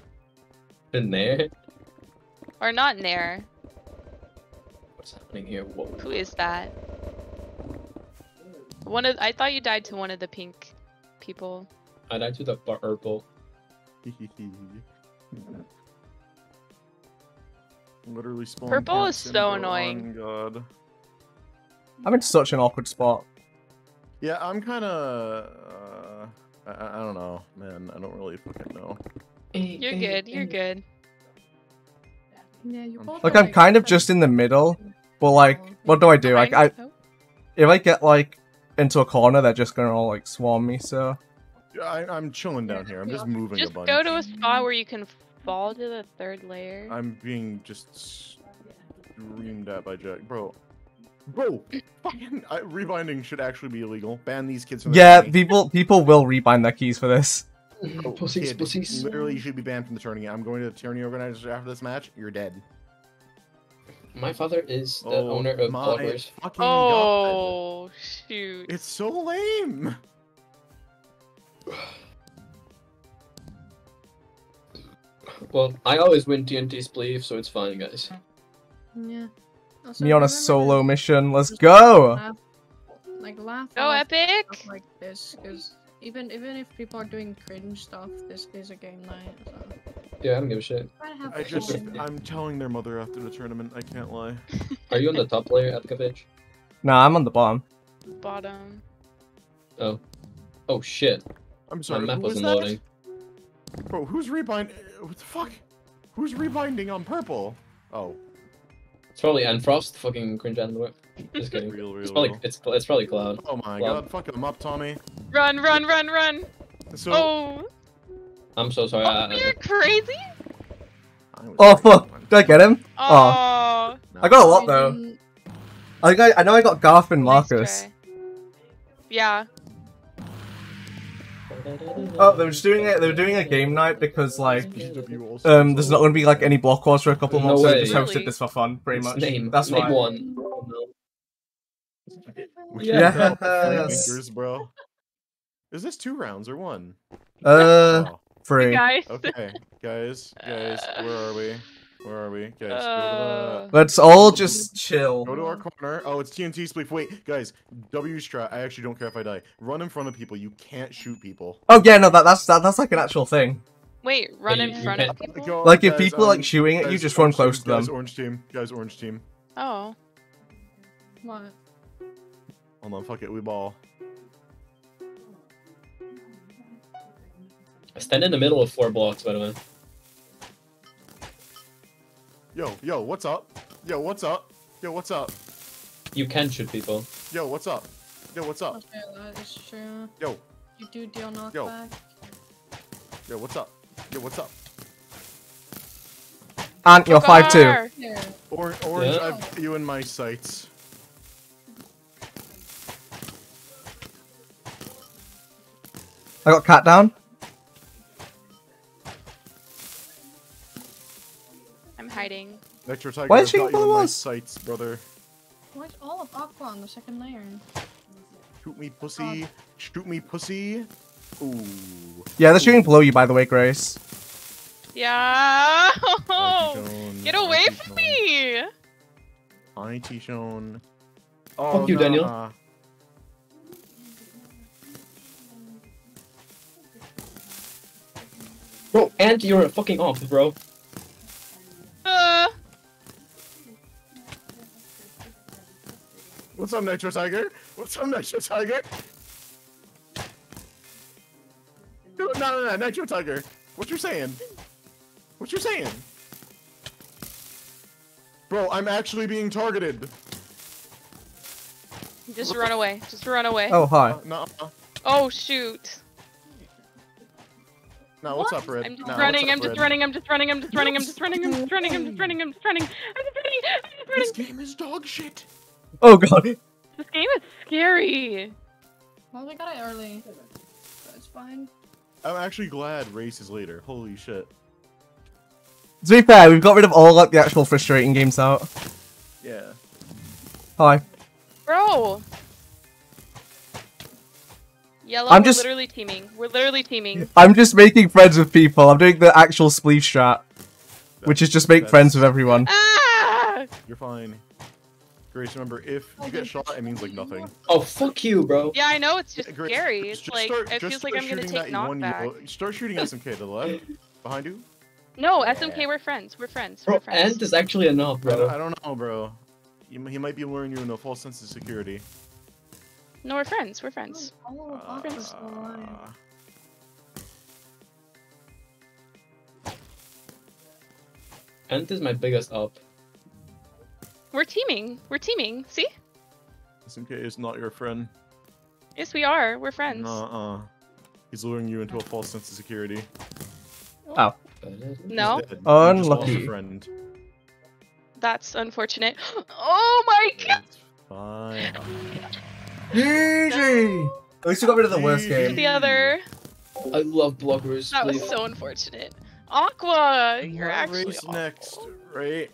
In there. Or not Nair. What's happening here? Whoa. Who is that? One of I thought you died to one of the pink people. I died to the purple. Literally spawn Purple is so bro. annoying. Oh, God. I'm in such an awkward spot. Yeah, I'm kind of. Uh, I, I I don't know, man. I don't really fucking know. You're good, you're good. Yeah, you both Like I'm kind of just in the middle, but like, oh. what do I do? Like, I Oh, if I get like into a corner, they're just gonna all like swarm me. So Yeah, I, I'm chilling down here. I'm just moving Just a bunch. go to a spot where you can fall to the third layer. I'm being just screamed at by Jack, bro. Bro, fucking I, rebinding should actually be illegal. Ban these kids from yeah, tourney. people people will rebind their keys for this. Mm-hmm. Oh, pussies, kid, pussies. Literally, you should be banned from the tourney. I'm going to the tourney organizer after this match. You're dead. My father is the oh, owner of my. Oh God. shoot! It's so lame. well, I always win TNT spleef, so it's fine, guys. Yeah. Also, Me on a solo mission. Let's go. Laugh, like laugh. Oh, go epic. Like this, because even even if people are doing cringe stuff, this is a game night. So. Yeah, I don't give a shit. Try to have I just, fun. I'm telling their mother after the tournament. I can't lie. Are you on the top layer at the page? Nah, I'm on the bottom. Bottom. Oh. Oh shit. I'm My sorry. map was wasn't that? loading. Bro, who's rebind? What the fuck? Who's rebinding on purple? Oh, It's probably Enfrost, fucking cringe animal. Just kidding. real, real, It's probably real. it's it's probably Cloud. Oh my Well- god, fuck him up, Tommy. Run, run, run, run! So, Oh, I'm so sorry. oh I, you're crazy! I was Oh fuck! one. Did I get him? Oh, I got a lot though. I think I, I know I got Garth and Marcus. try. Yeah. Oh, they were just doing it. They were doing a game night because like um, there's not going to be like any block wars for a couple No months. so they way. just Really? hosted this for fun, pretty It's much. Name. That's name why. one. Oh, no. We Yeah. can't count the Yes. fingers, bro. Is this two rounds or one? Uh, Oh, free. Guys. okay, guys, guys, where are we? Where are we? Guys, Uh, Let's all just chill. go to the go to our corner. Oh, it's TNT spleef. Wait, guys, W strat. I actually don't care if I die. Run in front of people. You can't shoot people. Oh yeah, no, that that's that, that's like an actual thing. Wait, run Hey, in front of can't- people? Go, Like if guys, people um, like shooting at you, guys, just run close team, to them. Guys, orange team. Guys, orange team. Oh. What? Hold on, fuck it, we ball. I stand in the middle of four blocks, by the way. Yo, yo, what's up? Yo, what's up? Yo, what's up? You can shoot people. Yo, what's up? Yo, what's up? Okay, that is true. Yo, You do deal knockback. Yo. yo, what's up? Yo, what's up? And you're five two. Poker! Or orange, Yeah. I've you in my sights. I got cat down. Hiding. Nitro Tiger, Why is she got you in my us? sights, brother. Why is all of Aqua on the second layer? Shoot me, pussy. Shoot me, pussy. Ooh. Yeah, they're shooting below you, by the way, Grace. Yeah! Get away Auntie from me! Auntie Joan. Oh, Fuck you, Daniel. Bro, and you're fucking off, bro. What's up, Nitro Tiger? What's up, Nitro Tiger? No, no, no, no, Nitro Tiger. What you saying? What you saying? Bro, I'm actually being targeted. just run away. Just run away. Oh hi. Uh, no, uh, Oh, shoot. no, what's What? up, Red? I'm just No, running, what's I'm just Red? running, I'm just running, I'm just running, I'm just running, I'm just running, I'm just running, I'm just running, I'm just running, I'm just running, This game is dog shit. Oh god. This game is scary. Well, we got it early. So it's fine. I'm actually glad race is later. Holy shit. To be fair, we've got rid of all like the actual frustrating games out. Yeah. Hi. Bro. Yellow, I'm we're just- literally teaming. We're literally teaming. I'm just making friends with people. I'm doing the actual spleef strat, which is just make friends with everyone. Ah! You're fine. Grace, remember, if you get shot, it means like nothing. Oh, fuck you, bro. Yeah, I know, it's just Grace, scary. It's just like, start- it just feels like I'm gonna take that one knockback. yellow- Start shooting SMK to the left. Behind you. No, SMK, we're friends. We're friends. Bro, We're friends. Ant is actually a knob, I don't, bro. I don't know, bro. He, he might be luring you in a false sense of security. No, we're friends. We're friends. All of Aqua is. Uh, Ant is my biggest up. We're teaming. We're teaming. See? SMK is not your friend. Yes, we are. We're friends. Nuh-uh. He's luring you into a false sense of security. Oh. No, He's dead. You just lost a Unlucky. friend. that's unfortunate. Oh my god! It's fine. GG. At least we got rid of the worst game. The other. I love bloggers. That was so unfortunate. Aqua, you're What actually. race next, right?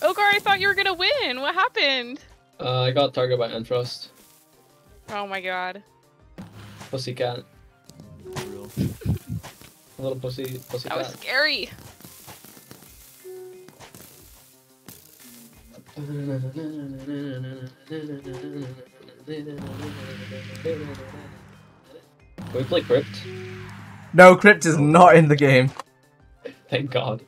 Ogar, I thought you were gonna win. What happened? Uh, I got targeted by Enfrost. Oh my god. Pussycat. Real. Little pussy, pussy That was scary. Can we play Crypt? No, Crypt is not in the game. Thank God.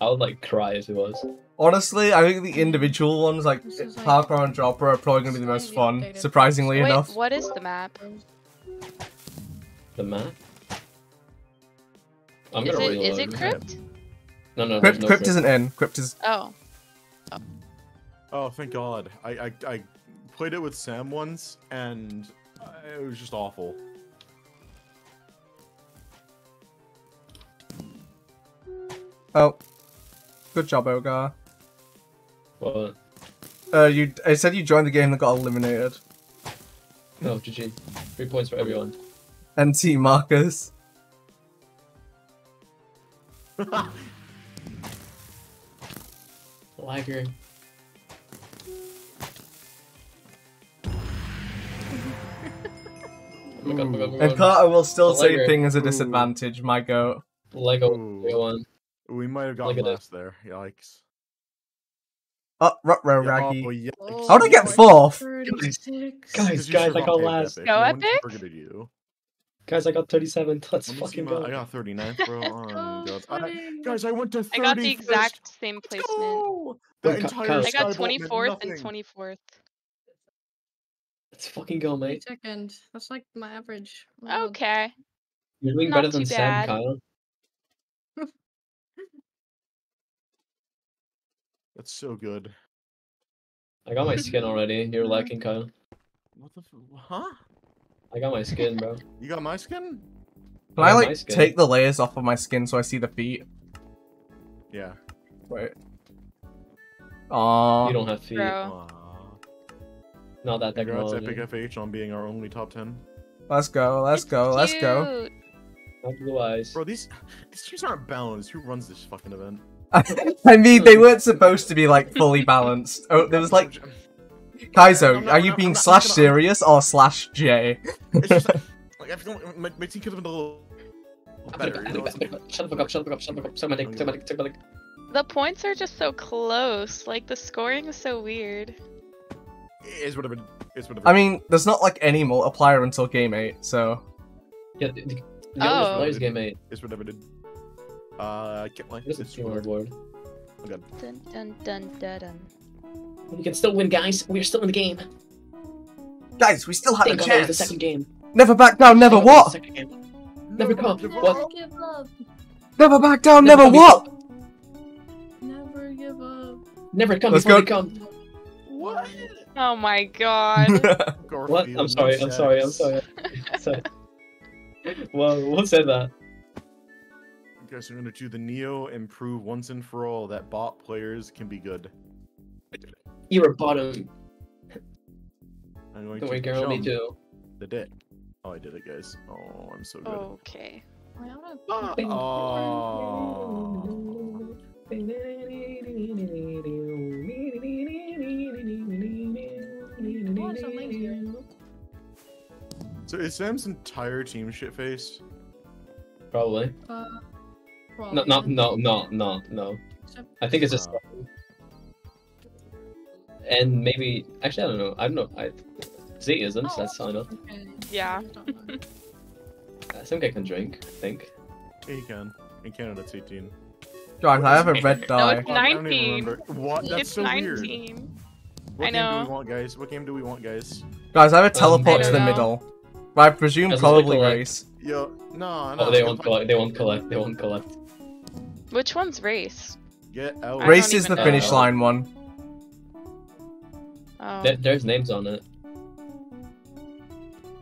I would like cry if it was. Honestly, I think the individual ones like This is like- and Dropper are probably going to be the most fun, updated. surprisingly Wait, enough. what is the map? The map? I'm Is gonna it is reload. it crypt? No, no, Crypt, there's no Crypt isn't in. Crypt is. Oh. Oh, thank God. I, I, I played it with Sam once, and uh, it was just awful. Oh. Good job, Ogar. What? Uh, you. I said you joined the game that got eliminated. No, GG. Three points for everyone. NT Marcus. Liger. Oh my god, oh my god, oh my And. Carter will still The say Lego. ping as a Ooh. disadvantage, my goat. Lego Ooh. Lego one. We might have Look gotten at last there. Yikes. Uh, oh, Rutro Yeah, Raggy. oh, yikes. Oh, How'd I get fourth? 36. Guys, guys, I got last. Epic. Go, No one's Epic. targeted you. Guys, I got 37. Let's Let fucking my- go. I got 39th, bro. Oh, Go, God. I, guys, I went to 31st. I got the exact same Let's placement. go! The Wait, entire I got 24th and 24th. Let's fucking go, mate. second. That's like my average. Oh my God. Okay. You're doing Not better than too Sam. Kyle. That's so good. I got my skin already. You're lacking, Kyle. What the? F- huh? I got my skin, bro. You got my skin? Can I got my like take the layers off of my skin so I see the feet? Yeah. Wait. Aww. You don't have feet. Bro. Aw. Not that Congrats, technology. Epic FH, on being our only top 10. Let's go. Let's It's go. Let's go. cute. Not blue eyes. Bro, these these teams aren't balanced. Who runs this fucking event? I mean, they weren't supposed to be like fully balanced. Oh, there was like Kaizo. Not- Are you being not- slash not serious or slash J? It's just like, like everything, my, my team could have been a little better. You know? Shut the fuck up, shut the fuck up, shut the fuck up. Suck my dick, suck my dick, suck my dick. The points are just so close. Like the scoring is so weird. It's whatever. It's whatever. I mean, there's not like any multiplier until game eight, so Yeah, the, the, the Oh. oldest players game eight. it's whatever. Did. Uh, I can't like This is this. team on board. Oh god. Dun dun dun dun dun. We can still win, guys. We're still in the game. guys, we still have a Thank God the chance. second game. Never back down. Never Thank God it was what? the second game. Never come. Never What? give up. Never back down. Never Never what? Never give up. Never come Let's before go. come. What? Oh my god. What? I'm sorry, I'm sorry, I'm sorry. sorry. Whoa, what said that? Guys, I'm gonna do the Neo and prove once and for all that bot players can be good. You're a bottom. I'm going Don't to worry, girl, me too. the dick. Oh, I did it, guys. Oh, I'm so good. Okay. I Oh. Why is that lazy? So is Sam's entire team shit faced? Probably. Uh, No, probably. not, no, no, no, no. I think it's just. Uh, And maybe. Actually, I don't know. I don't know. I, Z isn't, Oh, that's fine enough. okay. Yeah. I don't know. Some guy can drink, I think. Yeah, he can. In Canada, it's 18. Guys, I have a red No, die. it's Fuck, I don't even 19. remember. What? That's it's so 19. weird. What I game do know. we want, guys? What game do we want, guys? Guys, I have a Um, teleport I to the know. middle. But I presume As long probably collect- race. Yo, no, no. Oh, they won't fine. collect. They won't collect. They won't collect. Which one's race? Get out. Race is the even finish line one. Oh. There, there's names on it.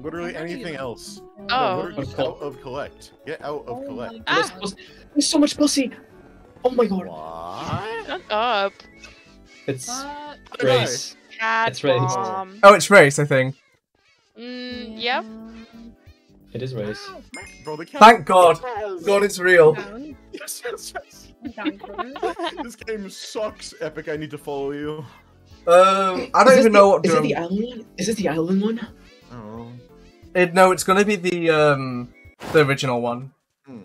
Literally anything even- else. Oh. No, literally out of collect. Get out of Oh collect. my There's, Ah. there's so much pussy. Oh my god. What? Shut up. It's Uh, race. Cat It's race. bomb. Oh, it's race, I think. Mm, yep. It is race. Bro, the cat. Thank God. God, it's real. Down. Yes, yes, yes. Down this game sucks. Epic, I need to follow you. Um, I don't this even the- know what Is it drum. the island one? Is this the island one? Oh. It, no, it's gonna be the um The original one. Hmm.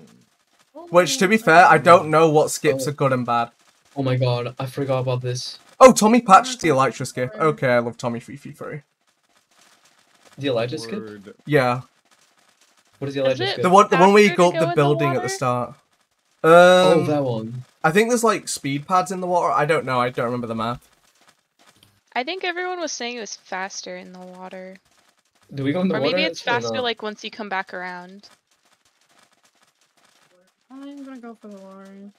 Which, to be fair, I don't know what skips are good and bad. Oh my god, I forgot about this. Oh, Tommy patched the Elytra skip. Okay, I love Tommy 333. The Elytra skip? Yeah. What is the Is Elijah it? The one, the one where you go up go the in the building at the start. Um, oh, that one. I think there's like speed pads in the water. I don't know. I don't remember the map. I think everyone was saying it was faster in the water. Do we go in the or water? maybe it's faster like once you come back around. I'm gonna go for the water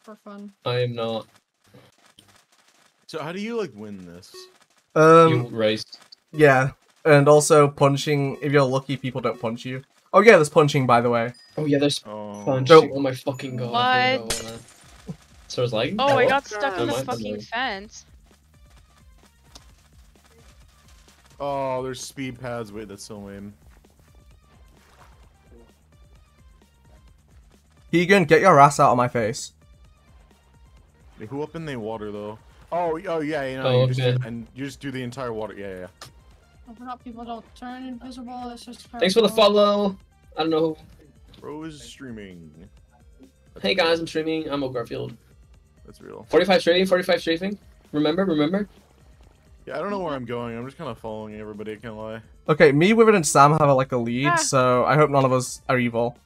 for fun. I am not. So how do you like win this? you Um, race. yeah, and also punching. If you're lucky, people don't punch you. Oh yeah, there's punching by the way. Oh yeah, there's Oh. punch. Don't- Oh my fucking god. What? about that. So it's like. Oh, I oh, got stuck in Oh, the my- fucking fence. Oh, there's speed pads. Wait, that's so lame. Keegan, get your ass out of my face. Wait, who up in the water though? Oh, oh yeah, you know, Oh, you okay. do, and you just do the entire water. Yeah, yeah. Yeah. I forgot people don't turn invisible. It's just. Thanks for the follow. I don't know. Bro is streaming. Hey guys, I'm streaming. I'm Oak Garfield. That's real. 45 strafing, 45 strafing. Remember, remember? Yeah, I don't know where I'm going. I'm just kind of following everybody. I can't lie. Okay, me, Withered, and Sam have like a lead, Ah. so I hope none of us are evil.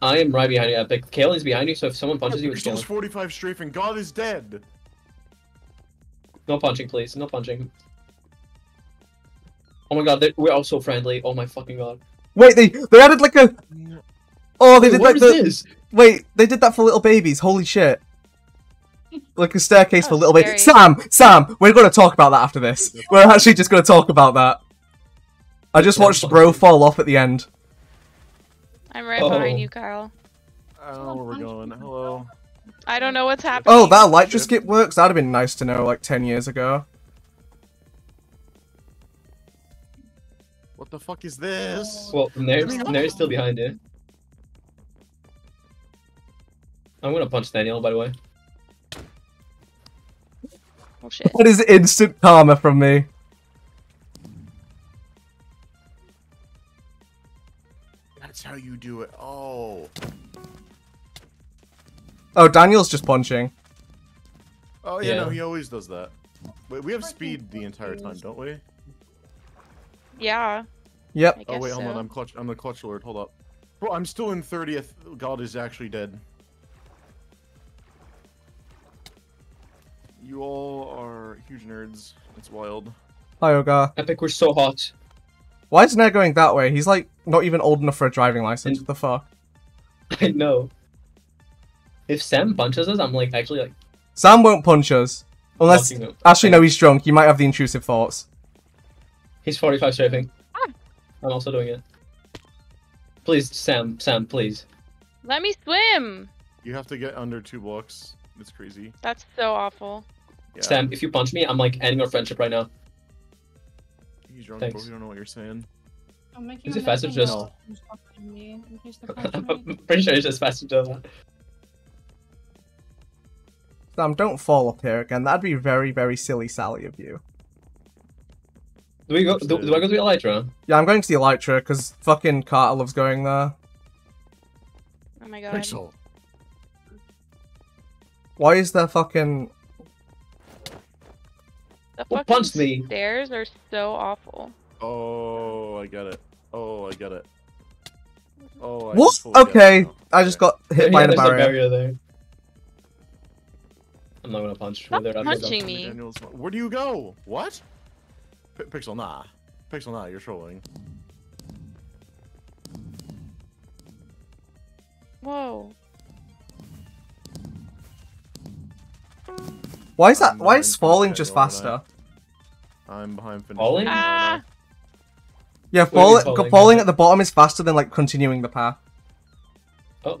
I am right behind you, Epic. Kalen's behind you, so if someone punches you, it's Crystal's Kalen. 45 strafing. God is dead. No punching, please. No punching. Oh my god, they- we're all so friendly. Oh my fucking god. Wait, they they added like a. Oh, they Wait, did like the. this? Wait, they did that for little babies. Holy shit. Like a staircase for little babies. Sam, Sam, we're gonna talk about that after this. We're actually just gonna talk about that. I just watched Bro fall off at the end. I'm right Oh. behind you, Carl. I don't know where we're going. Hello. I don't know what's happening. Oh, that Elytra skip works? That'd have been nice to know like 10 years ago. What the fuck is this? Well, Nair's, Nair's still behind you. I'm gonna punch Daniel, by the way. Oh shit. That is instant karma from me. That's how you do it. Oh. Oh, Daniel's just punching. Oh yeah, no, he always does that. Wait, we have speed the entire time, don't we? Yeah, Yep. I Oh wait, hold so. on. I'm clutch. I'm the clutch lord. Hold up. Bro, I'm still in 30th. God is actually dead. You all are huge nerds. It's wild. Hi, Ogar. Epic, we're so hot. Why is Ned going that way? He's like not even old enough for a driving license. And- What the fuck? I know. If Sam punches us, I'm like actually like Sam won't punch us. Unless. fucking him. Actually, no, he's drunk. He might have the intrusive thoughts. He's 45 strafing. I'm also doing it. Please, Sam, Sam, please. let me swim. You have to get under two blocks. It's crazy. That's so awful. Yeah. Sam, if you punch me, I'm like ending our friendship right now. He's drunk, Thanks. bro. You don't know what you're saying. I'm making Is a it faster just- note who's fucking me in case they punch I'm pretty sure it's just faster to that. Sam, don't fall up here again. That'd be very, very silly, Sally of you. Do we go? Do, do I go to the Elytra? Yeah, I'm going to the Elytra because fucking Carter loves going there. Oh my god. Pixel. Why is there fucking. The Who fucking punched me? stairs are so awful. Oh, I get it. Oh, I get it. Oh, I What? just fully get it Okay. I just got hit Yeah, by the there's a barrier. barrier there. I'm not gonna punch. Stop punching me. Where do you go? What? P- Pixel, nah. Pixel, nah. You're trolling. Whoa. Why is that? I'm Why is falling just faster? I'm behind finishing. Falling? Ah! Yeah, What do you fall, falling, falling? falling at the bottom is faster than like continuing the path. Oh.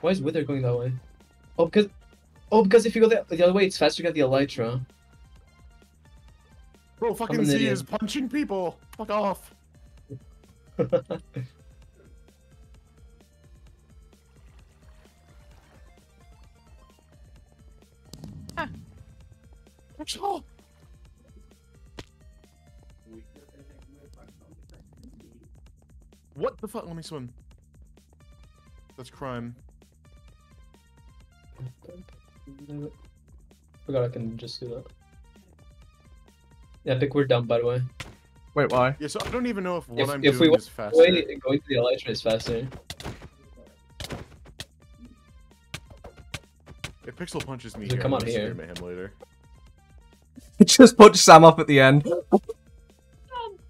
Why is Wither going that way? Oh, because oh, because if you go the, the other way, it's faster to get the elytra. Bro, fucking Z is punching people. Fuck off. ah. What the fuck? Let me swim. That's crime. Forgot I can just do that. Yeah, I think we're done by the way. Wait, why? Yeah, so I don't even know if what If, I'm if we doing went is faster. away, going to the elytra is faster. If Pixel punches me So here, come I'm on gonna here. scream him later. Just punch Sam up at the end.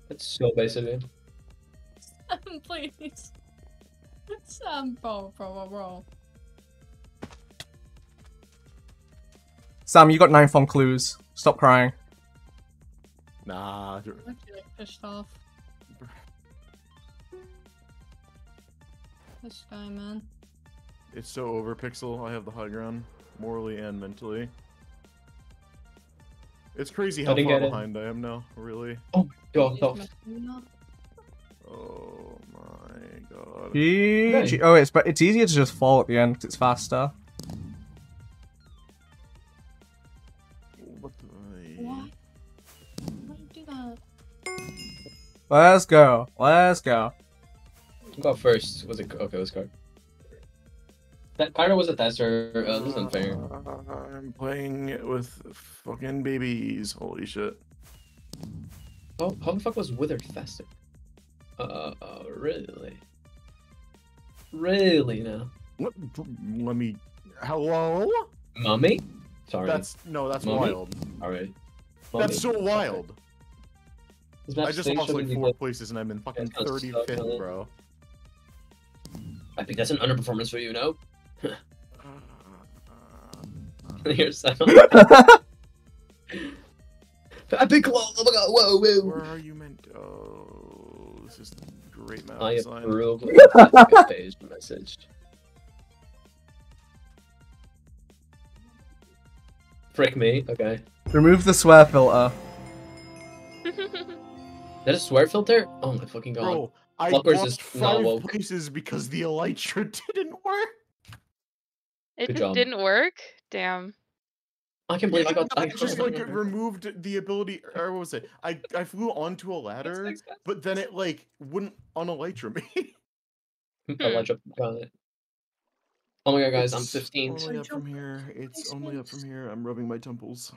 That's so basically. Sam, please. Sam, bro, bro, bro, Sam, you got nine fun clues. Stop crying. Nah. I'm actually like, pissed off. This guy, man. It's so over, Pixel. I have the high ground, morally and mentally. It's crazy how far behind I am now, really. Oh, yo, He's yo. messing me up. Oh my god. GG. Oh, it's but it's easier to just fall at the end 'cause it's faster. Let's go. Let's go. Who got first? Was it okay? It was Card. That Carter was a tester. Uh, this is unfair. I'm playing with fucking babies. Holy shit. How, how the fuck was Withered faster? Uh, uh, really? Really now? What? Let me. Hello? Mummy? Sorry. That's no. That's Mummy? wild. alright. That's so wild. This map I just stinks lost like four places and I'm in fucking Yeah, that's 35th, bro. I think that's an underperformance for you, no? Here's Sam. Epic lol. Oh my god. Whoa, whoa. Where are you meant? Oh, this is great map I design. approve of the page message. Frick me. Okay. Remove the swear filter. That a swear filter? Oh my fucking god. Bro, I Blockers lost is not five woke. places because the elytra didn't work. It Good didn't work. Damn. I can't believe I got. I I just like removed the ability, or what was it? I I flew onto a ladder, but then it like wouldn't on unelytra me. Hmm, hmm. Elijah got it. Oh my god, guys, I'm It's 15. Only up from here. It's only up from here. I'm rubbing my temples.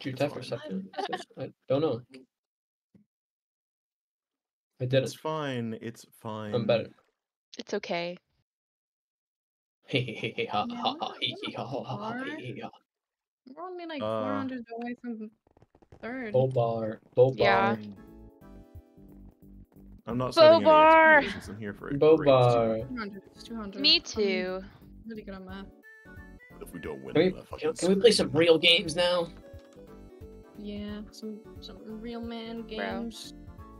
Shoot that for a second. I don't know. I did It's it. fine. It's fine. I'm better. It's okay. Hey, hey, hey, hey, ha, ha, ha, hee, hee, ha, ha, ha, ha, hee, hee, ha. We're only like Uh, 400 away from third. Bow bar, bow Yeah. I'm not setting any Bobar! expectations in here for it. bow Great. bar. 200, it's 200. Me I'm too. really good at math. If we don't win, Can we, I'm gonna fucking can, can we play some real games now? Yeah, some some real man games.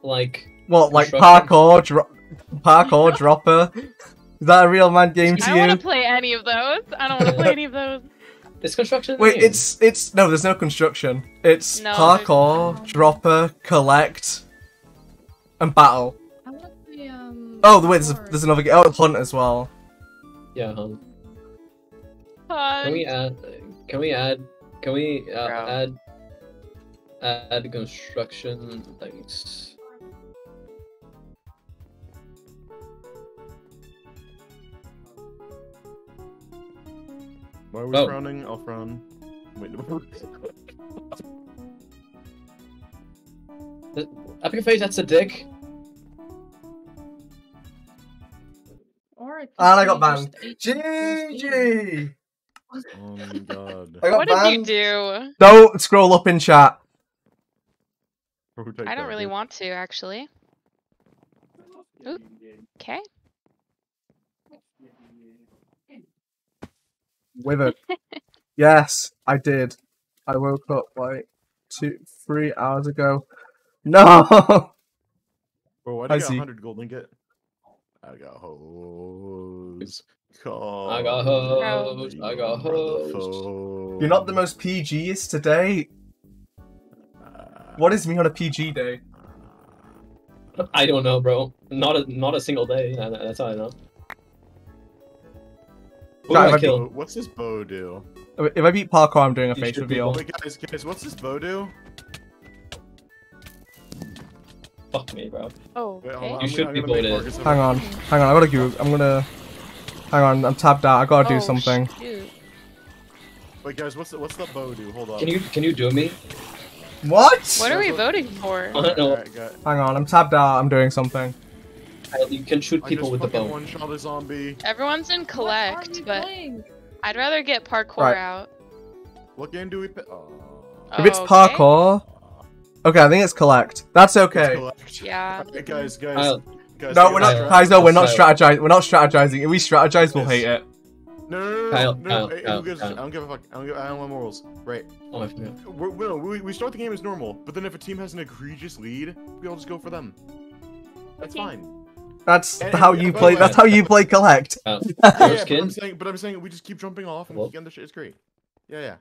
Like, What, like parkour, dro- parkour dropper? Is that a real man game to you? I don't want you? to play any of those. I don't want to play any of those. it's construction. Wait, game. it's it's no, there's no construction. It's No, parkour, there's- dropper, collect, and battle. I want to play um. Oh, the wait, there's, Horde. there's another game. Oh, hunt as well. Yeah, um, Fun. Can we add? Can we add? Can we uh, add? Add construction things. Why are we Oh. frowning? I'll frown. Wait, no. Epic face. That's a dick. Or it And I ah, could got be banned. just GG! oh my god. I got What did you do? Don't scroll up in chat. I don't really want to, actually. Ooh. Okay. Withered. yes, I did. I woke up like two, three hours ago. No! Bro, why I did I get see. 100 gold ingot. I got hose. I got hosed, I got hosed. You're not the most PGest today. What is me on a PG day? I don't know, bro. Not a not a single day. That's all I know. Who Right, I my- kill? What's this bow do? If I beat parkour, I'm doing a You face should be reveal. Wait, guys, guys, what's this bow do? Fuck me, bro. Oh, Wait, okay. on, You I'm should gonna be make voted. Marcus have a- Hang on, hang on. I gotta go. I'm gonna. Hang on. I'm tabbed out. I gotta do Oh, something. shoot. Wait, guys, what's the, what's the bow do? Hold on. Can you can you do me? What? What are we voting for? I don't know. Hang on. I'm tabbed out. I'm doing something. Kyle, You can shoot people with the bow. one shot a zombie. Everyone's in collect, but playing? I'd rather get parkour Right. out. What game do we pick? Oh. If it's oh, Okay. parkour, okay. I think it's collect. That's okay. Collect. Yeah. Alright, guys, guys. Kyle, guys No, we're not. Kyle. Guys, no, we're not strategizing. We're not strategizing. If we strategize, we'll hate it. No, no, no, no, Kyle, no, Kyle, no, Kyle, gives- Kyle. I don't give a fuck. I don't, give, I don't want morals. Right. oh my. We're, we, no, we, we start the game as normal, but then if a team has an egregious lead, we all just go for them. That's Okay. fine. That's And- how and- you play. way- That's how you play collect. Kyle, Yeah, but? I'm saying, but I'm saying we just keep jumping off and Well- getting the shit. It's great. Yeah, yeah.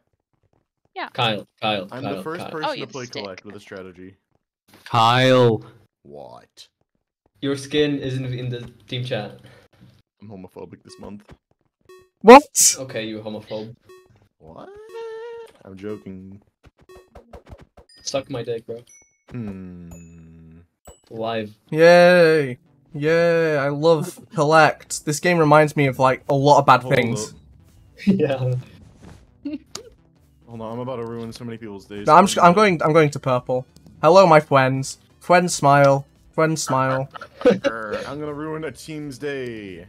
Yeah. Kyle, Kyle, I'm Kyle, the first Kyle. person Oh, to play stick. collect with a strategy. Kyle, What? your skin isn't in the team chat. I'm homophobic this month. What? Okay, you homophobe. What? I'm joking. Suck my dick, bro. Hmm. Live. Yay! Yay! I love collect. This game reminds me of like a lot of bad Hold things. up. yeah. Hold on, I'm about to ruin so many people's days. No, I'm just, I'm going. I'm going to purple. Hello, my friends. Friends smile. Friends smile. I'm gonna ruin a team's day.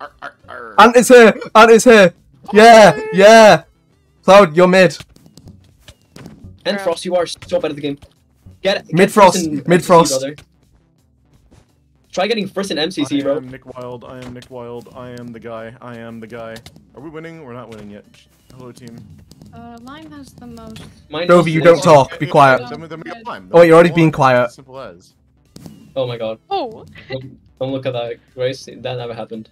Arr, arr, arr. Ant is here. Ant is here. Oh, yeah, yeah. Cloud, you're mid. And Frost, you are so bad at the game. Get, get Mid-frost, mid-frost. MCC, brother. Try getting first in MCC, I bro. am Nick Wild. I am Nick Wild. I am the guy. I am the guy. Are we winning? We're not winning yet. Hello, team. Uh, Lime has the most. Mine Dovi, you don't talk. Be quiet. Then we, then we got time. Oh, wait, you're already being quiet. Simple as. Oh my god. Oh, Look, don't look at that, Grace. That never happened.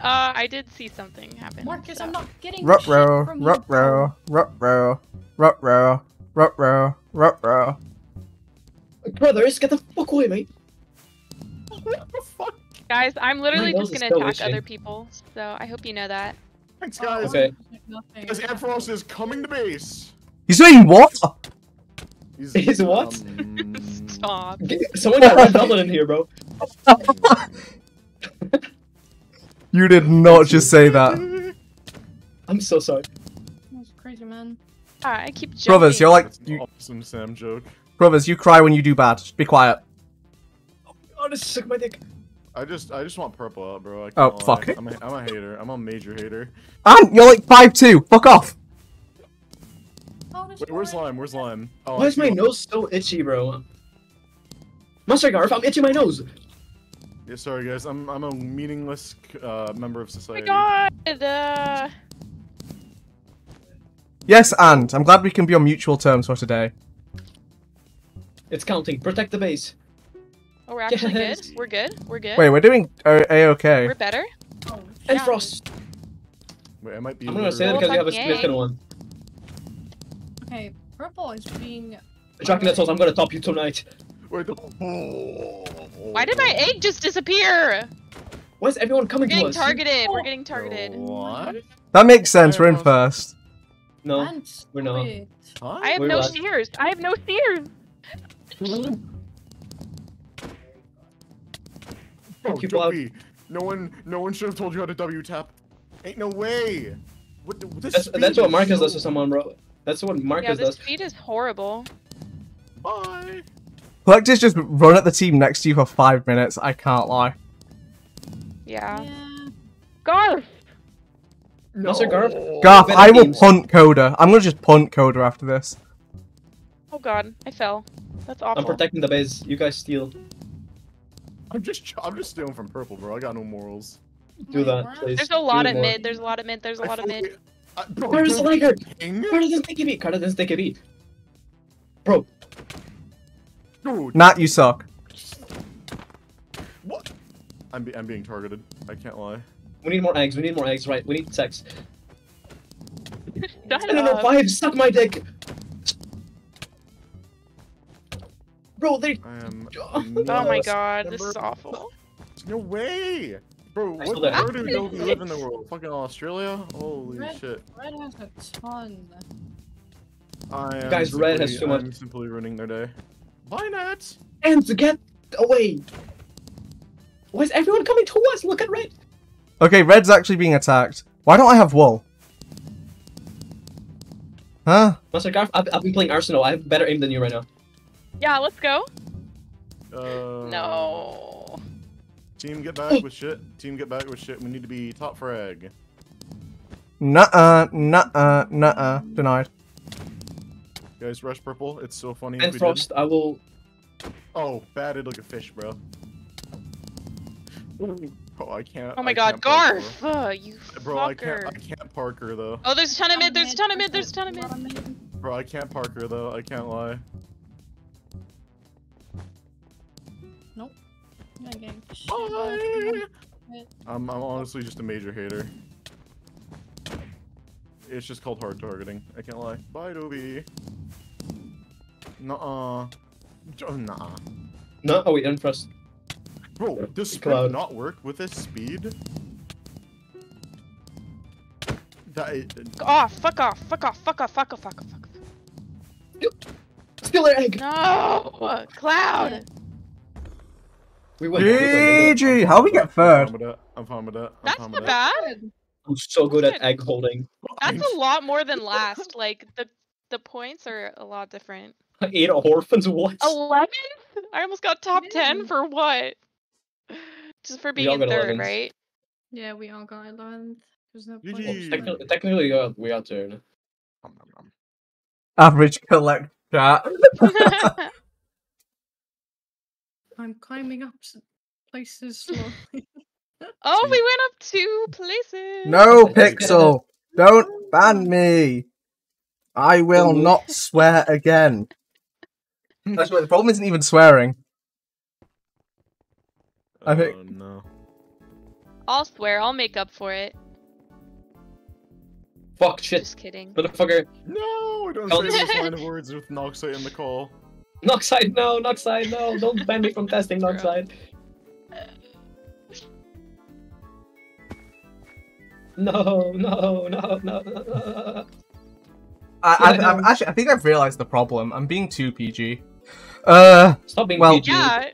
uh, I did see something happen. Marcus, so- I'm not getting Rut shit row, from you, rut bro. row, rut row, rut row, rut row, rut row. Brothers, get the fuck away, mate. Guys, I'm literally just gonna attack itchy. other people, so I hope you know that. Thanks, guys. Okay. Nothing. Guys, Ampharos is coming to base. He's doing what? He's, He's what? Stop. Get- Someone got red velvet in here, bro. You did not just say that. I'm so sorry. That's crazy, man. Ah, I keep jumping. Brothers, you're like, you, awesome Sam joke. brothers, you cry when you do bad. Just be quiet. Oh, this suck my dick. I just, I just want purple out, bro. I Oh, can't lie. fuck it. I'm a, I'm a hater. I'm a major hater. And you're like five two. Fuck off. Oh, Wait, where's. Lime? Where's Lime? Oh, Why I is my Lime. nose so itchy, bro? Monster Garf, I'm itching my nose. Yeah, sorry guys. I'm, I'm a meaningless uh, member of society. Oh my society. god! Uh, Yes, and I'm glad we can be on mutual terms for today. It's counting. Protect the base. Oh, we're actually Yes. good. We're good. We're good. Wait, we're doing a okay. We're better. Oh, And yeah. Frost. Wait, I might be. I'm gonna say that because you have a fuck yay. significant one. Okay, purple is being. Dragon Nettles, I'm gonna top you tonight. Wait, the... Why did my egg just disappear? Why is everyone coming We're coming to getting us? targeted. We're getting targeted. What? That makes sense. We're in first. No. We're not. Huh? I have We're no last. sears. I have no sears. Oh, People out- Joey, no one, no one should have told you how to W tap. Ain't no way. What? the- This That's, speed that's what is Marcus so- does to someone, bro. That's what Marcus Yeah, Marcus this does. speed is horrible. Bye. Collectors just run at the team next to you for five minutes. I can't lie. Yeah. Yeah. Garth! Monster Garf? Garth, Better I will teams. punt Coda. I'm gonna just punt Coda after this. Oh god, I fell. That's awful. I'm protecting the base. You guys steal. I'm just, I'm just stealing from purple, bro. I got no morals. Do that, please. There's a lot of mid. There's a lot of mid. There's a lot of mid. I- bro, Where's the don't Liger? ping. Carter doesn't take a beat. Carter doesn't take a beat. Bro, Dude, Nat, you suck. what? I'm, be, I'm being targeted. I can't lie. we need more eggs. We need more eggs. Right, we need sex. Shut No, no, no, up. five. Suck my dick. Bro, they. I. Oh Oh my not- god, this is Remember- awful. No way. Bro, what still there. where do you live in the world? Fucking Australia? Holy Red- shit. Red has a ton. I am Guys, Red has simply- too much- I'm simply ruining their day. Why not? And to get away. Why is everyone coming to us? Look at red. Okay, red's actually being attacked. Why don't I have wool? Huh? Master Garf, I've, I've been playing Arsenal. I have better aim than you right now. Yeah, let's go. Uh, No. Team, get back with shit. Team, get back with shit. We need to be top frag. Nuh-uh, nuh-uh, nuh-uh. Denied. Guys, rush purple. It's so funny. if And we Frost, I will. Did. Oh, batted like a fish, bro. Oh, I can't. Oh my I god. Garf! Uh, you Bro, I can't. fucker. I can't Parker though. Oh, there's a ton of mid, there's a ton of mid, there's a ton of mid. Bro, I can't Parker though. I can't lie. Yeah, gang. I'm, I'm honestly just a major hater. It's just called hard targeting. I can't lie. Bye, Dobie. Nuh-uh. Oh, Nah. No, oh wait, and Frost. Bro, does Cloud. sprint not work with this speed? That is, Off, ah, fuck off, fuck off, fuck off, fuck off, fuck off, fuck off. Steal their egg. No! Cloud! We win. we win, we win. GG! How we get I'm third? fine with that. I'm fine with that. I'm That's fine not with that. bad. I'm so good at egg holding. That's a lot more than last. Like, the the points are a lot different. Eight orphans. What? 11? I almost got top 10 for what? Just for being in third, 11s. right? Yeah, we all got 11th. There's no GG. point. Well, Technically, technically uh, we are third. Nom, nom, nom. Average collect chat. I'm climbing up places slowly. oh, we went up two places. No, Pixel! Don't ban oh. me! I will not swear again. That's why the problem isn't even swearing. I oh, think- Oh, no. I'll swear, I'll make up for it. Fuck shit. Just kidding. Motherfucker. No, don't Don't- say this line of words with Noxite in the call. Noxide, no, Noxide, no. Don't ban me from testing Bro. Noxide. No, no, no, no, no, no. I, I, I'm, actually, I think I've realized the problem. I'm being too PG. Uh, Stop being Well- PG. Yeah.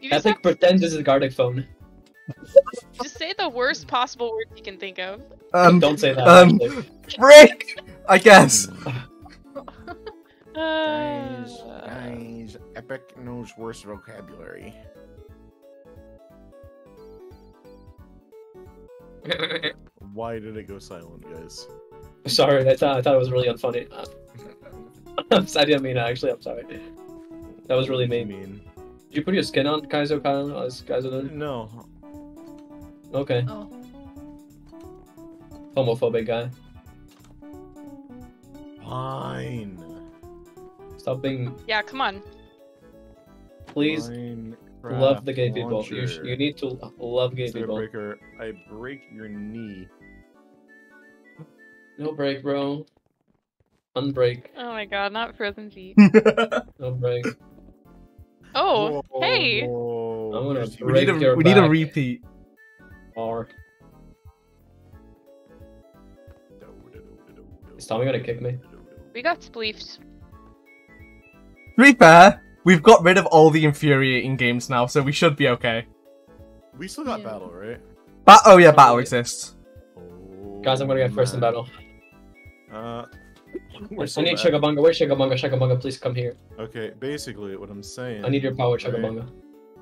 You just, Epic have pretends this is a Gartic Phone. just say the worst possible word you can think of. um, Don't say that. um, actually. frick! I guess. Guys, guys, Epic knows worse vocabulary. Why did it go silent, guys? sorry, I thought I thought it was really unfunny. I'm sorry, I didn't mean it, actually. I'm sorry. That was really What do you mean. mean? Did you put your skin on, Kaizo Kyle? As Kaizo did? No. Okay. oh, Homophobic guy. Fine. Stop being. yeah, come on. Please Minecraft love the gay people. You, sh- you need to love gay Sir people. Breaker, I break your knee. No break, bro. Unbreak. Oh my god, not frozen feet. No break. Oh, hey! Whoa. I'm gonna There's- we need a Break your we need a repeat. R. Is Tommy gonna kick me? We got spleefed. To be fair, we've got rid of all the infuriating games now, so we should be okay. We still got Yeah. battle, right? Ba- oh yeah, battle exists. Oh, Guys, I'm gonna get first in battle. Uh, we're I so need bad. Chugabunga. Where's Chugabunga? Chugabunga, please come here. Okay, basically what I'm saying. I need your power, Right. Chugabunga.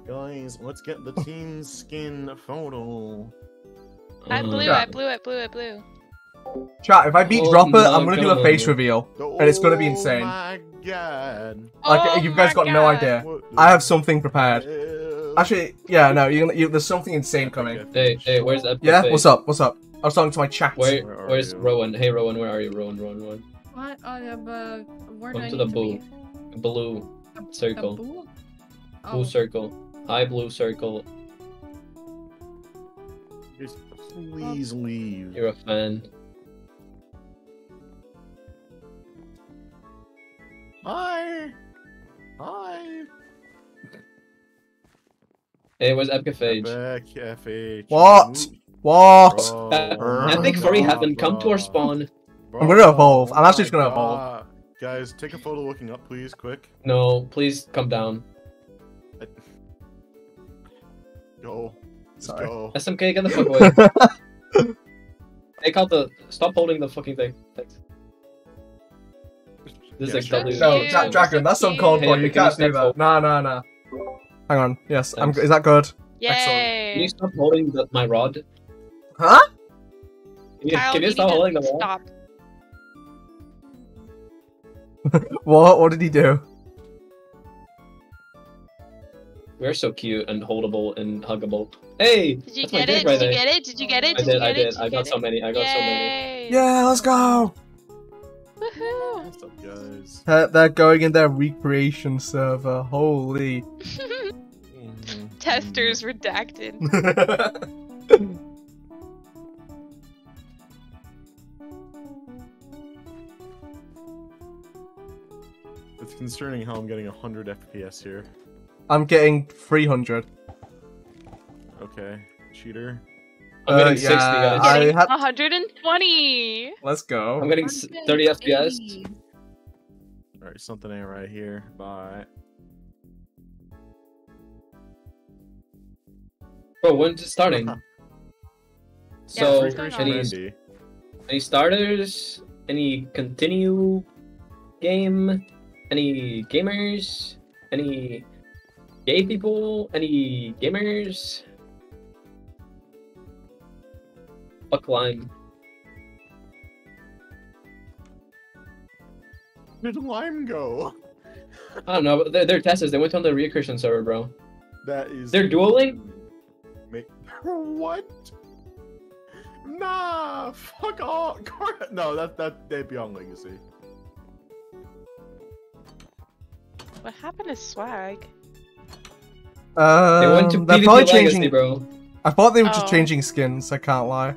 Guys, let's get the team skin photo. I blew, blue, Yeah. at blue, at blue, at blue. Chat, if I beat Oh Dropper, I'm gonna do a face reveal. And it's gonna be insane. Oh my god. Like, Oh you've guys my got no idea. I have something prepared. Actually, yeah, no, you, you, there's something insane coming. Hey, hey, where's that? Yeah, what's up? What's up? I was talking to my chat. Where, Where where's you? Ruwan? Hey, Ruwan, where are you? Ruwan, Ruwan, Ruwan. what? Oh, the, uh, where do Come I to need the to be? Blue circle. A boo? Blue Oh, circle. Hi, blue circle. Just please leave. You're a fan. Hi. Hi. Hey, where's Epic Phage? Epic FH. What? What? Oh bro. Epic Furry Heaven, come to our spawn. Bro, I'm gonna oh evolve. I'm oh actually just gonna evolve. Guys, take a photo looking up, please, quick. No, please come down. Go. Just Sorry. go. SMK, get the fuck away. Take out the. Stop holding the fucking thing. Thanks. This Yeah, is like Thank No, you. Dra- Dragon, that's uncalled Hey, for. You can you can't do that. No, no, no. Hang on. Yes, I'm, is that good? Yay! Can you stop holding the, my rod? Huh? Can you, Kyle, can you you stop holding the rod? Stop. What? What did he do? We're so cute and holdable and huggable. Hey! Did you get it? right Did you get it? Did you get it? I Did did, you I did. it? I got so many. I got so many. Yeah, let's go. Woohoo! What's up, guys? They're going in their recreation server. Holy. Mm-hmm. Testers redacted. It's concerning how I'm getting 100 FPS here. I'm getting 300. Okay, cheater. I'm Uh, getting 60, yeah, guys. I Getting had- 120. Let's go. I'm getting 30 FPS. Alright, something ain't right here. Bye. Bro, when's it starting? so, what's any, any starters? Any continue game? Any gamers? Any gay people? Any gamers? Fuck lime. Where did Lime go? I don't know, but they're, they're testers. They went on the recursion server, bro. That is. They're dueling? Ma- what? Nah, fuck off. No, that that they Beyond Legacy. What happened to swag? Um, They went to they're PvP probably Legacy, changing. bro. I thought they were just Oh. changing skins. I can't lie.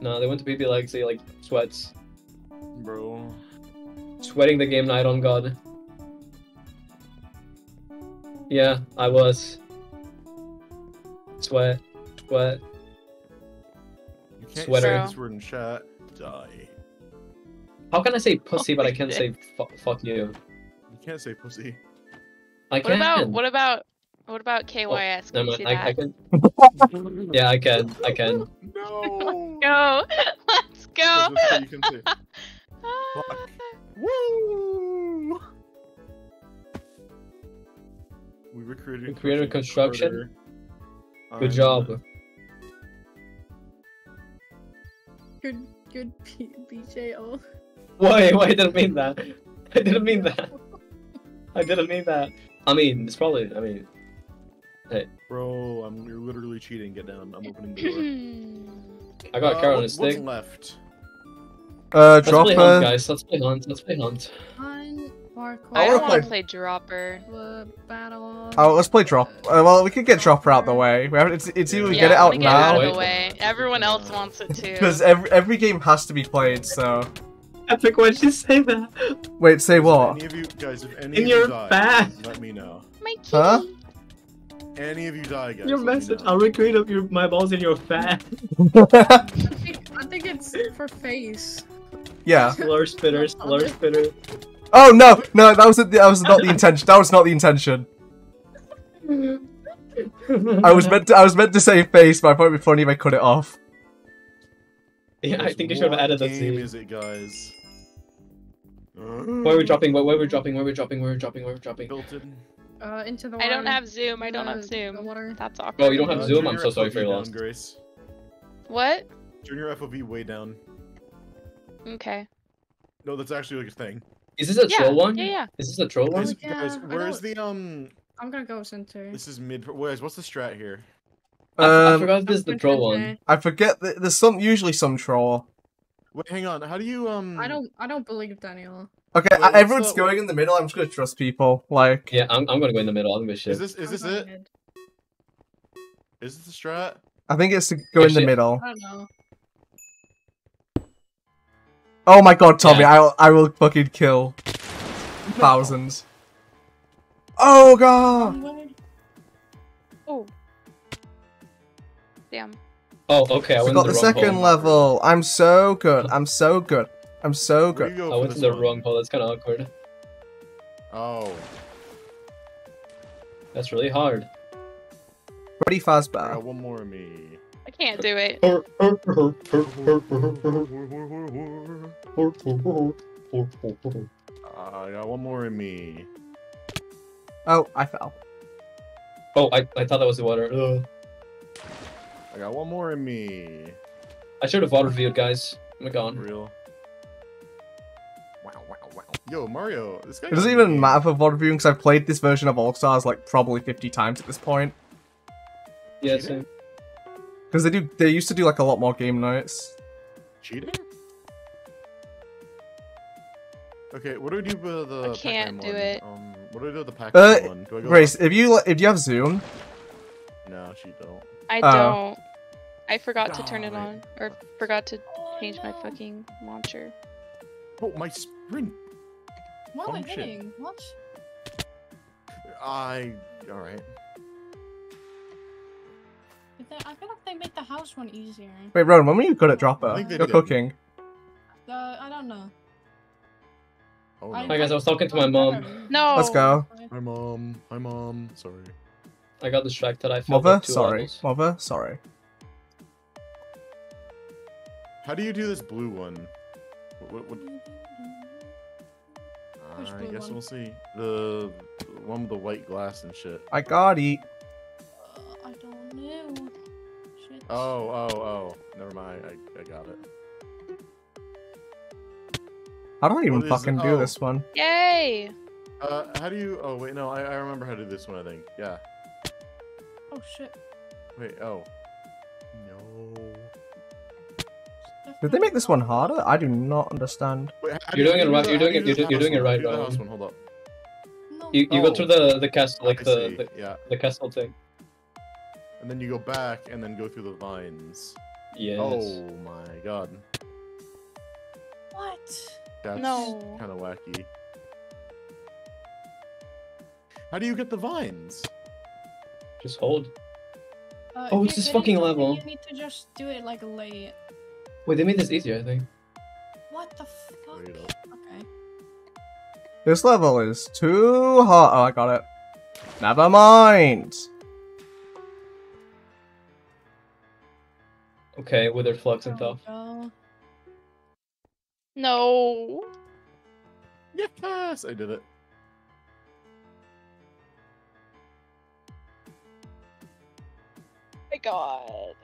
No, they went to PvP Legacy like sweats. Bro. Sweating the game night on God. Yeah, I was. Sweat. Sweat. You can't Sweater. say this word in chat. Die. How can I say pussy, Oh but I can't say fuck you? You can't say pussy. I What can. about what about what about KYS? Oh, can Never you. I, I can. Yeah, I can. I can. No. Go! Let's go! That's you can say. Woo! We recruited. We created construction. Good I'm- job. Good, good P- BJO. Wait, wait, I didn't mean that. I didn't mean that. I didn't mean that. I mean, it's probably. I mean, Bro, I'm you're literally cheating. Get down. I'm opening the door. I got Uh, a carrot on a stick. What's left? Uh, Let's play hunt, dropper. guys. Let's play hunt. Let's play hunt. Hunt, parkour. I wanna don't want play- to play dropper. uh, battle. Oh, let's play drop. Uh, well, we could get dropper out the way. We have, it's, it's either we yeah, get it out wanna get it out of the way. Everyone else wants it too. because every every game has to be played. So Epic, why'd you say that? wait, say If what? Any of you guys, if any In of your you die, back. let me know. My kitty. Huh? Any of you die, guys. Your let me message. know. I'll recreate of your my balls in your fat. I think, I think it's for face. yeah. Slur spitter. Slur spitter. Oh no, no, that was that was not the intention. That was not the intention. I was meant to I was meant to say face, but I thought it'd be funny if I cut it off. Yeah, I think you should have what added that game scene. is it, guys? Where are we dropping? Where, where are we dropping? Where are we dropping? Where are we dropping? Where are we dropping? Tilted. Uh, into the I don't have Zoom. I don't have The Zoom. water. That's awkward. Oh, you don't have Uh, Zoom? I'm your so sorry for your down, loss. Grace. What? Turn your FOV way down. Okay. No, that's actually like a thing. Is this a Yeah, troll one? yeah, yeah. Is this a troll one? Guys, yeah, guys, where's the um? I'm gonna go center. This is mid. Guys, what's the strat here? I, I Um, forgot this is the troll one. I forget that there's some usually some troll. Wait, hang on. How do you um? I don't. I don't believe Daniel. Okay, Wait, uh, everyone's the- going in the middle. I'm just gonna trust people. Like, Yeah, I'm, I'm gonna go in the middle. I'm gonna shit. Is this is this going it? mid. Is this the strat? I think it's to go in the Actually- middle. I don't know. Oh my god, Tommy, Yeah. I'll I will fucking kill thousands. Oh god. Oh. Damn. Oh, okay. I I got the the, second hole. level. I'm so good. I'm so good. I'm so good. go I went to the one? wrong pole. That's kind of awkward. Oh. That's really hard. Freddy I Fazbear. got one more of me. I can't do it. Uh, I got one more in me. Oh, I fell. Oh, I, I thought that was the water. Ugh. I got one more in me. I should have water revealed, guys. My god. Real. Yo, Mario, this guy. It doesn't even me. matter for VOD reviewing because I've played this version of All Stars like probably 50 times at this point. Yeah, Cheating? same. Because they do, they used to do like a lot more game nights. Cheating? Okay, what do we do with the I can't do one? it. Um, what do we do with the Uh, Pac-Man one? Do I go Grace, if you if you have Zoom, No, she don't. I Oh. don't. I forgot to turn it on, or forgot to change my fucking launcher. Oh, my sprint. What am I function. hitting? What? I. All right. They- I feel like they made the house one easier. wait, Ruwan, when were you good at I Dropper? think they You're did. cooking. Uh, I don't know. Oh I- no. Hi guys, I was talking to my mom. No. Let's go. Hi mom. Hi mom. Sorry. I got distracted. I fell Mother, like two sorry. levels. Mother, sorry. How do you do this blue one? What? what, what? Which I blue guess one? we'll see. The one with the white glass and shit. I got it. Uh, I don't know. Shit. Oh, oh, oh. Never mind. I, I got it. How do I even What is- fucking do oh. this one? Yay! Uh, how do you? Oh wait, no. I, I remember how to do this one. I think. Yeah. Oh shit. Wait. Oh. Did they make this one harder? I do not understand. Wait, You're doing it do right- you're doing it- you do you're the do- you're doing it one? right, Do the one. Hold up. No. You, you go through Oh. the the castle, like the, the yeah, the castle thing. and then you go back and then go through the vines. Yes. Oh my god, What? that's No. kind of wacky. How do you get the vines? Just hold. Uh, Oh, it's this fucking something, level. You need to just do it like late. Wait, they made this easier, I think. What the fuck? Okay. This level is too hard. Oh, I got it. Never mind. Okay, with their flux and stuff. go. No. Yes, I did it. my god.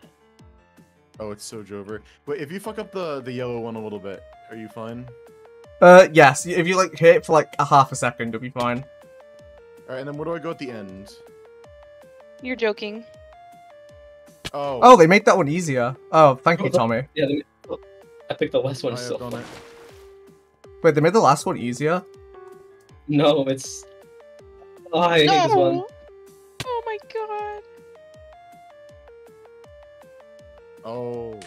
Oh, it's so Jover. Wait, if you fuck up the the yellow one a little bit, are you fine? Uh, yes. If you like hit it for like a half a second, you'll be fine. All right, and then where do I go at the end? You're joking. Oh, Oh, they made that one easier. Oh, thank you, Oh, the- Tommy. Yeah, they, I picked the last one. I So have. Wait, they made the last one easier. no, it's. Oh, I hate this one. Oh,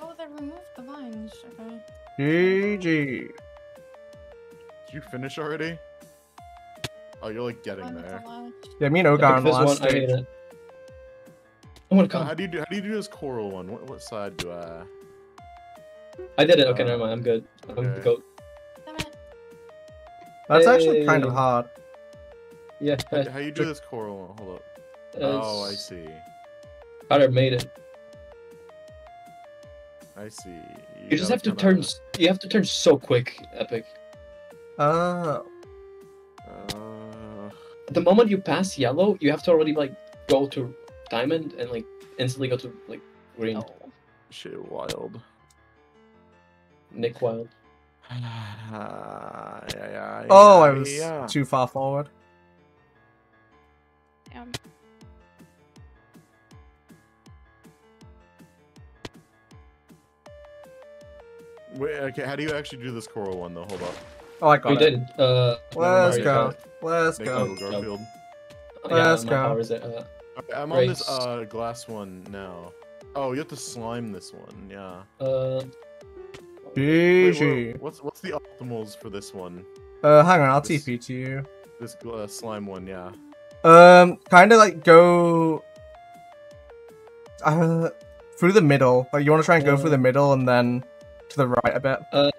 Oh, they removed the vines. Okay. GG. did you finish already? Oh, you're like getting One with the there. last- Yeah, me and I Ogar on picked the this last one. I hate stage. it. Oh my Uh, god. how do you do? How do you do this coral one? What, what side do I? I did it. Okay, uh, never mind. I'm good. I'm the goat. Damn it. That's actually kind of hard. Yeah. How, how you do this coral one? Hold up. Oh, I see. Carter made it. I see. You just have to kinda- turn. s- You have to turn so quick, Epic. Oh. Uh, The moment you pass yellow, you have to already like go to diamond and like instantly go to like green. No. shit, wild. Nick Wild. yeah, yeah, Oh, I was yeah. too far forward. Damn. Wait, okay, how do you actually do this coral one though? Hold up. Oh, I got We it. did. Uh, Let's go. Let's Nick go. Garfield. Uh, Let's my go. power uh, Okay, I'm on this uh glass one now. Oh, you have to slime this one. Yeah. uh, Wait, GG. wha- what's what's the optimals for this one? Uh, hang on, I'll This- TP to you. This uh, slime one, yeah. Um, kind of like go uh, through the middle. Like you want to try and go through the middle and then to the right a bit. Uh,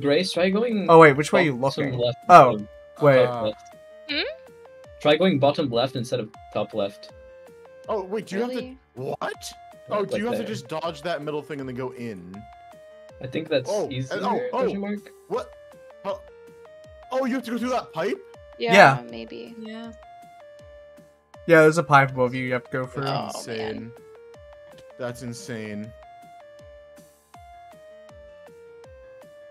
Grace, try going. Oh wait, which way are you bottom looking? Left Oh, instead Wait, top. Hmm? Try going bottom left instead of top left. Oh wait, do you have Really? to what? Yeah, Oh, do like you have to just dodge that middle thing and then go in? I think that's Oh, easier. and- oh, oh. mark? What? Oh, oh, you have to go through that pipe? Yeah, Yeah. maybe. Yeah. Yeah, there's a pipe above you. You have to go through. Oh, insane. man. That's insane.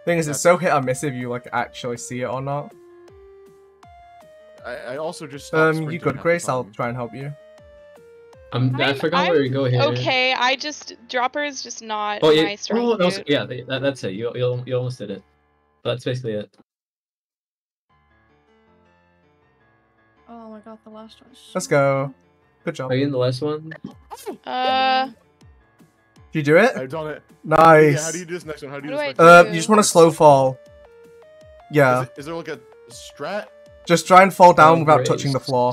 Thing is, it's so hit or miss if you like actually see it or not. I, I also just Um, you sprinting good, Grace? I'll try and help you. I'm, I I'm- forgot where I'm you go here. Okay, I just dropper is just not Oh, yeah. my strong Oh, that was, suit. yeah, that, that's it. You, you, you almost did it. That's basically it. Oh my god, the last one. Let's go. Good job. Are you in the last one? Uh, Did you do it? I've done it. Nice. Yeah, how do you do this next one? How do you What do do this I next Uh, one? you just want to slow fall. Yeah, Is, it, is there like a strat? just try and fall down Oh, without Grace. touching the floor.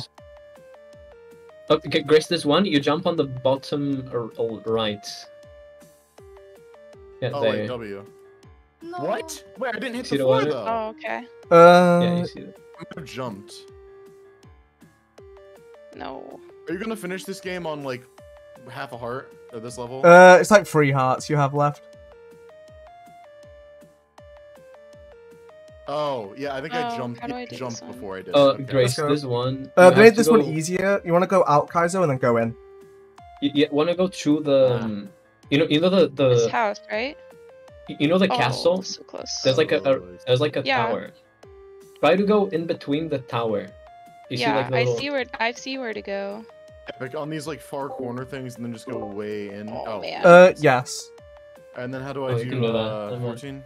Okay, Grace, this one, you jump on the bottom r- r- right. Yeah, Oh, there. like W. No. What? Wait, I didn't hit See the the floor water? though. oh, okay. Uh, yeah, you see it. I jumped. No. Are you gonna finish this game on like half a heart at this level? uh, it's like three hearts you have left. oh, yeah, I think I Oh, jumped I jumped before I did. Uh, okay. Grace, go. this one. Uh, you to have make this one easier, you want to go out, Kaizo, and then go in. You, you want to go through the. Ah. Um, you know, you know the This the. house, right? You know the oh, castle. So close. There's like a, a there's like a Yeah. tower. Try to go in between the tower. You see yeah, like the I little... see where I see where to go. Epic on these like far corner things and then just go way in. Oh, Oh, man. Uh, yes. And then how do I Oh, do, can uh, 14?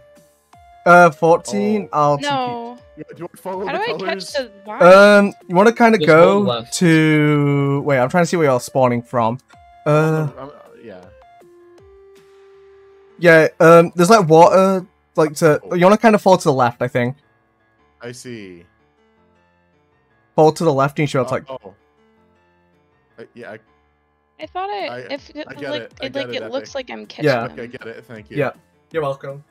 Uh, 14, I'll TP. No. Yeah, Do I follow How the do I catch the vine? Um, you want to kind of go to. Wait, I'm trying to see where you're spawning from. Uh, I'm- yeah. yeah. Um, there's like water. Like to. You want to kind of fall to the left, I think. I see. Fall to the left, and you should have to, like. oh. Uh, yeah, I, I thought I, I- if it, I get like it, I it, get like it, it looks like I'm catching Yeah. okay, them. get it. Thank you. Yeah. You're welcome.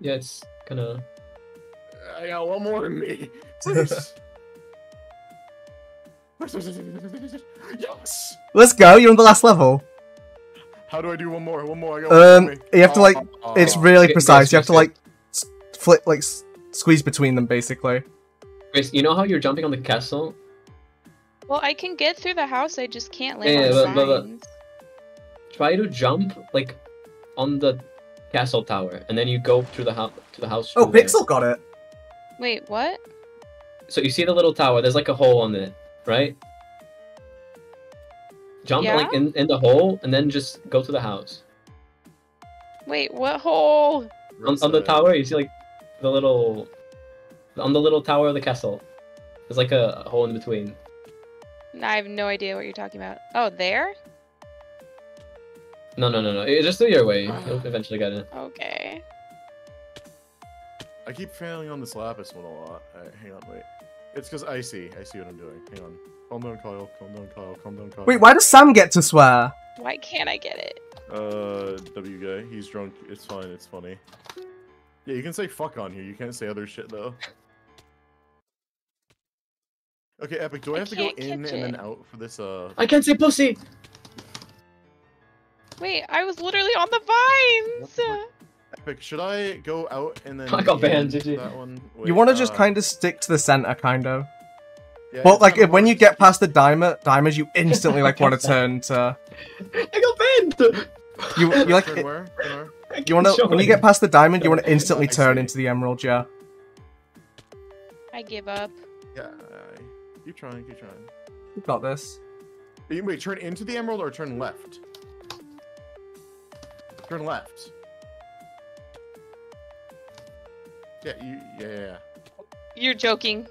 Yeah, it's kind of. I got one more in me. Please. yes. Let's go. You're on the last level. How do I do one more? One more. I got Um, in you have to like. Oh, It's really Get- precise. get You have to like flip, like s- squeeze between them, basically. Grace, you know how you're jumping on the castle? Well, I can get through the house. I just can't land Yeah, on but- the but- but- Try to jump like on the castle tower, and then you go through the house to the house. Oh, through there. Pixel got it. Wait, what? So you see the little tower? There's like a hole on it, right? Jump Yeah? like in, in the hole, and then just go to the house. Wait, what hole? On, on the tower, you see like the little on the little tower of the castle. There's like a hole in between. I have no idea what you're talking about. Oh, there? No, no, no, no. It, just do your way. You'll eventually get it. Okay. I keep failing on this lapis one a lot. Alright, hang on, wait. It's because I see. I see what I'm doing. Hang on. Calm down, Kyle. Calm down, Kyle. Calm down, Kyle. Wait, why does Sam get to swear? Why can't I get it? Uh, W guy. He's drunk. It's fine. It's funny. Yeah, you can say fuck on here. You can't say other shit though. Okay, Epic. Do I I have to go can't in and catch then out for this? Uh, I can't say pussy. Wait, I was literally on the vines. Epic. Should I go out and then? I got banned, in GG. That one. you want to just uh, kind of stick to the center, kind of. yeah, But like, if, when you get past the diamond, diamonds, you instantly like want to turn to. I got banned. You, you like. Turn where? Turn where? You want to when you get past the diamond, you want to instantly turn into the emerald, yeah. I give up. Yeah. I- Keep trying. Keep trying. You got this. You- Wait, turn into the emerald or turn left? Turn left. Yeah, you, yeah, yeah, yeah. You're joking.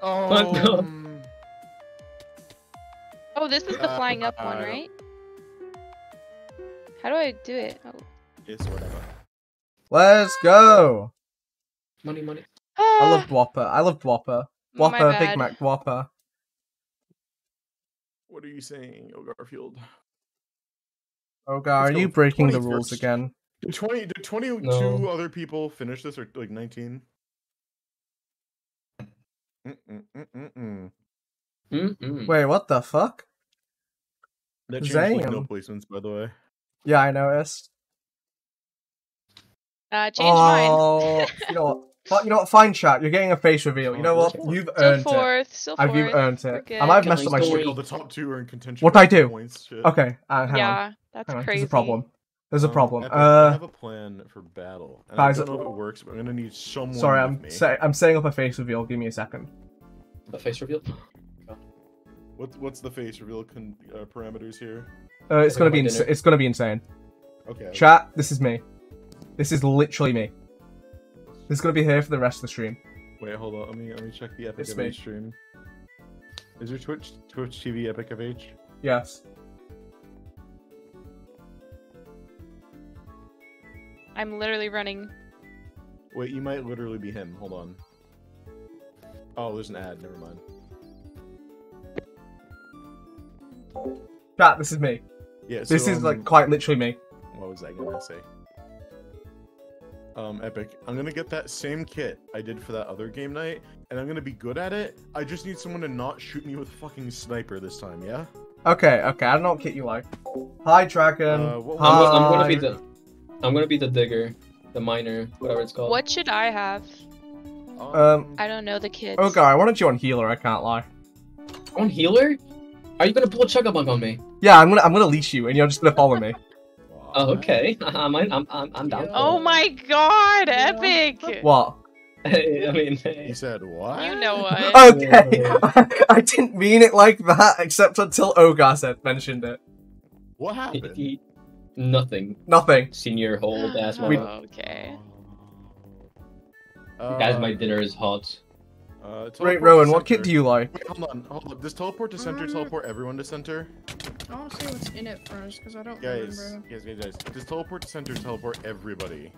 What the- Um, Oh, this is the Uh, flying up I one, right? How do I do it? Oh. it's whatever. Let's go. Money, money. I Ah, love Dwapper. I love Dwapper. my Dwapper, Big. Mac Dwapper. What are you saying, Oh Garfield? Oh god, are you with breaking the 21st. rules again? Did twenty? Did twenty-two No. other people finish this, or like nineteen? Wait, what the fuck? That changed like no placements, by the way. Yeah, I noticed. Uh, change mine. oh, you know what? But you know what? Fine chat. You're getting a face reveal. You know what? You've Still earned it. fourth, still I've fourth. you've earned it. good. I might have messed up my don't streak. Oh, the top two are in contention. What for I do? Points, shit. Okay, uh, hang on. Yeah, that's Hang on. crazy. There's a problem. There's a Um, problem. Epic, I Uh, have a plan for battle. And guys, I don't know if it works, but I'm gonna need someone. sorry, with I'm me. say- I'm setting up a face reveal. Give me a second. A face reveal. What's what's the face reveal con- uh, parameters here? Uh, it's gonna be my ins- it's gonna be insane. Okay. Chat, this is me. This is literally me. This is gonna be here for the rest of the stream. Wait, hold on. Let me let me check the Epic It's of me. Age stream. Is your Twitch Twitch TV EpicFH? Yes. I'm literally running. Wait, you might literally be him. Hold on. Oh, there's an ad. Never mind. Chat, this is me. Yeah. So, This is um, like quite literally me. What was I gonna say? Um, Epic. I'm gonna get that same kit I did for that other game night, and I'm gonna be good at it. I just need someone to not shoot me with a fucking sniper this time, yeah? Okay, okay. I don't know what kit you like. Hi, Dragon. Uh, what- Hi. I'm, gonna- I'm gonna be the. I'm gonna be the digger, the miner, whatever it's called. What should I have? Um, I don't know the kids. Oh god, I wanted you on healer. I can't lie. On healer? Are you gonna pull a chugabug on me? Yeah, I'm gonna I'm gonna leash you, and you're just gonna follow me. Oh, okay. I'm, I'm, I'm, I'm down. Oh my god, epic! What? I mean, He said what? You know what? Okay, I didn't mean it like that, except until Ogar said mentioned it. What happened? he- nothing. Nothing. Senior hold ass. We- mother- okay. Uh, Guys, my dinner is hot. Uh, Wait, teleport to Ruwan, what kit do you like? Wait, hold on, hold on. Does teleport to center Mm. teleport everyone to center? I want to see what's in it first because I don't Guys, remember. guys, guys, guys. Does teleport to center teleport everybody?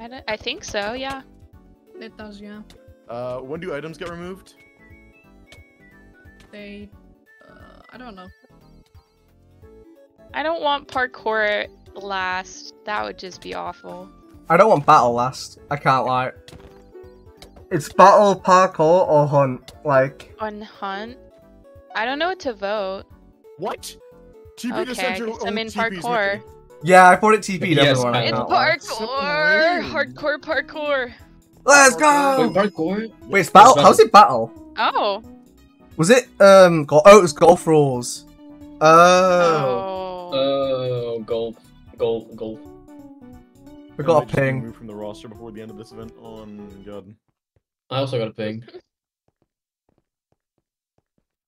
I, don't, I think so, yeah. It does, yeah. Uh, when do items get removed? They, uh, I don't know. I don't want parkour last. That would just be awful. I don't want battle last. I can't lie. It's battle, parkour, or hunt. Like, On hunt? I don't know what to vote. What? TP to Okay, I guess I'm in TP 's parkour. with yeah, I thought it TP'd Yes, everyone. I I It's know. can't lie. parkour! Hardcore parkour! Let's Wait, go. parkour? Wait, it's battle. It's How's it battle? Oh! Was it um? Go- oh, it was golf rules. Oh, Oh. Oh, golf, golf, golf. we got a might ping. removed from the roster before the end of this event. Oh god. I also got a ping.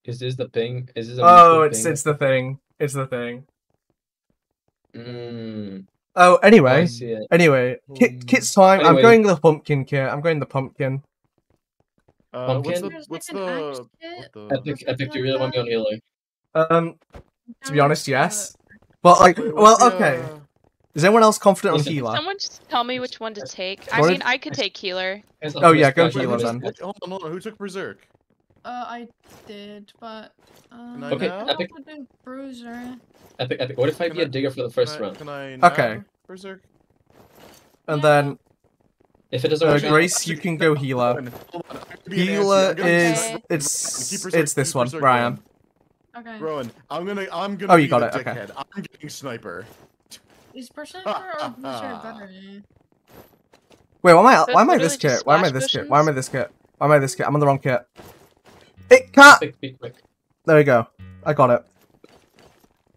Is this the ping? Is this a Oh, it's ping? it's the thing. It's the thing. Mm, Oh, I anyway, see it. anyway, kit, Um, kit's time. I'm going the pumpkin kit. I'm going the pumpkin. Uh, what's Pumpkin? the There's what's like an the kit. what the? Epic, epic. Do you really want me on healer? Um, to be honest, yes. But like, well, what's the, okay. Is anyone else confident on Listen, healer? Someone just tell me which one to take. I mean, I could take healer. Oh, yeah, go I'll healer that. then. Hold on, hold on. Who took Berserk? Uh, I did, but um, I Okay. I epic. do Bruiser. Epic, epic. What if I Can be a I- digger for the first can I, round? Can I Okay. Berserk? And Yeah. then If it doesn't uh, Grace, you can go healer. Hold on, hold on, I have to be an Healer Nancy, I'm gonna is Okay. it's Berserk, it's this one, Berserk Brian. Okay. Ruwan, I'm gonna I'm gonna Oh, be you got the it, okay. I'm getting sniper. Is Berserker or Bruiser better? Wait, why am I why am I this literally kit? Why am I this kit? Why am I this kit? Why am I this kit? I'm on the wrong kit. It can't. Epic, be quick. There we go. I got it.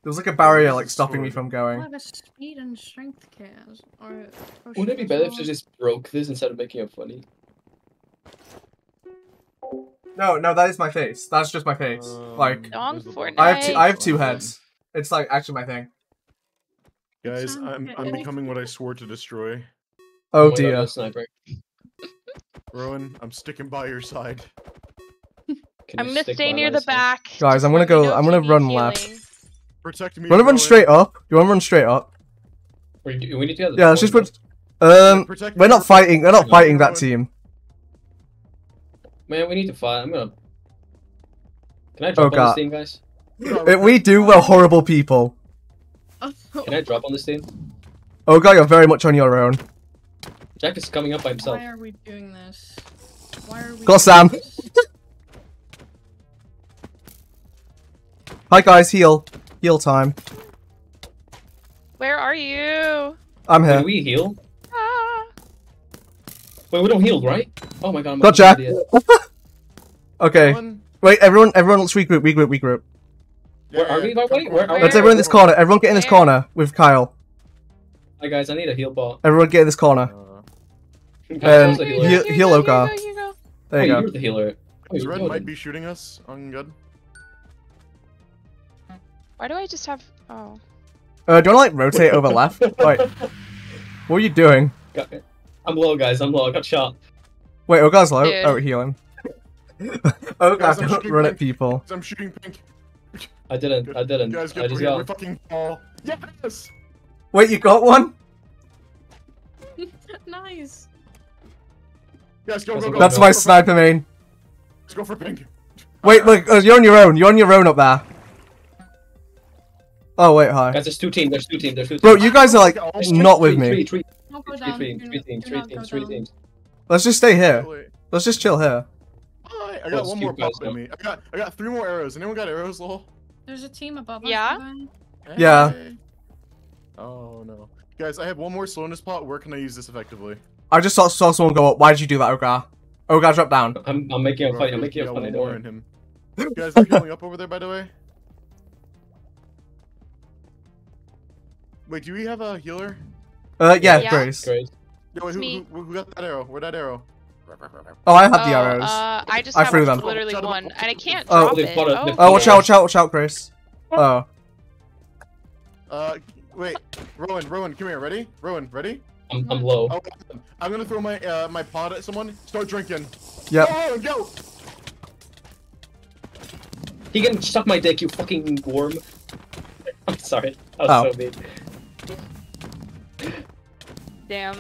There was like a barrier like stopping me sword? from I going. have a speed and strength kit. Or Wouldn't it be better if you just broke this instead of making it funny? No, no, that is my face. That's just my face. like Um, Dong where's the Fortnite. button? I have two I have two heads. It's like actually my thing. Guys, I'm. I'm becoming what I swore to destroy. Oh my dear. sniper. Ruwan, I'm sticking by your side. Can I'm you gonna stay near the side? back. Guys, I'm gonna go- I'm gonna run need left. healing. Protect me. You wanna run straight up? You wanna run straight up? We do- we need to Yeah, let's just point, run. Um, Protect we're not fighting. We're not fighting that team. Man, we need to fight. I'm gonna. Can I drop on God. this team, guys? If we do, we're horrible people. Can I drop on this team? Oh god, you're very much on your own. Jack is coming up by himself. Why are we doing this? Why are we? Go, doing Sam. this? Hi guys, heal. Heal time. Where are you? I'm Wait, here. do we heal? Ah. Wait, we don't heal, right? Oh my god. I'm a Gotcha. idiot. Okay. Ruwan? Wait, everyone, everyone, let's regroup, regroup, regroup. Where are we, by the way? Where are? Let's everyone in this corner. Everyone get in this corner with Kyle. Hi guys, I need a heal ball. Everyone get in this corner. Uh, Um, the heal- healer. Here you heal go, Ogar. Here you go, here you go. There oh, you go. you're the healer. Oh, This you're red might be shooting us. On good. Why do I just have? Oh. Uh, do you want to like rotate over left? Wait, what are you doing? I'm low, guys. I'm low. I got shot. Wait, Ogar's low. Dude. Oh, heal him. Ogar, Guys, I'm don't shooting run at people. I'm shooting pink. I didn't. I didn't. Guys, I get just we, we fucking fall. Yes. Wait, you got one? nice. Guys, go go go. That's go, my go sniper main. Let's go for pink. Wait, look, uh, you're on your own. You're on your own up there. Oh wait, hi. Guys, there's two teams. There's two teams. There's two teams. Bro, you guys are like There's Three- not with three- me. Three, three, Don't go three down. teams. Three teams. Three teams. Three down. teams. Let's just stay here. Let's just chill here. Alright, I got one more pop in me. I got I got three more arrows. Anyone got arrows, lol? There's a team above Yeah? us. okay? Yeah. Hey. Oh no. Guys, I have one more slowness pot. Where can I use this effectively? I just saw, saw someone go up. Why did you do that, Ogar? Ogar, drop down. I'm, I'm making a funny. I'm making we a got funny. one Don't more worry. in him. You guys are healing up over there, by the way. Wait, do we have a healer? Uh, yeah, Yeah. Grace. Great. Yo, wait, who, who, who got that arrow? Where that arrow? Oh, I have the Oh, arrows. Uh, I just I have threw them. literally one, and I can't Oh. drop it. oh, they've oh, watch out, watch out, watch out, Grace. Oh. Uh, wait, Ruwan, Ruwan, come here. Ready? Ruwan, ready? I'm, I'm low. Oh, I'm gonna throw my uh, my pod at someone. Start drinking. Yep. Oh, go! He can suck my dick, you fucking worm. I'm sorry. That Oh. was so mean. Damn.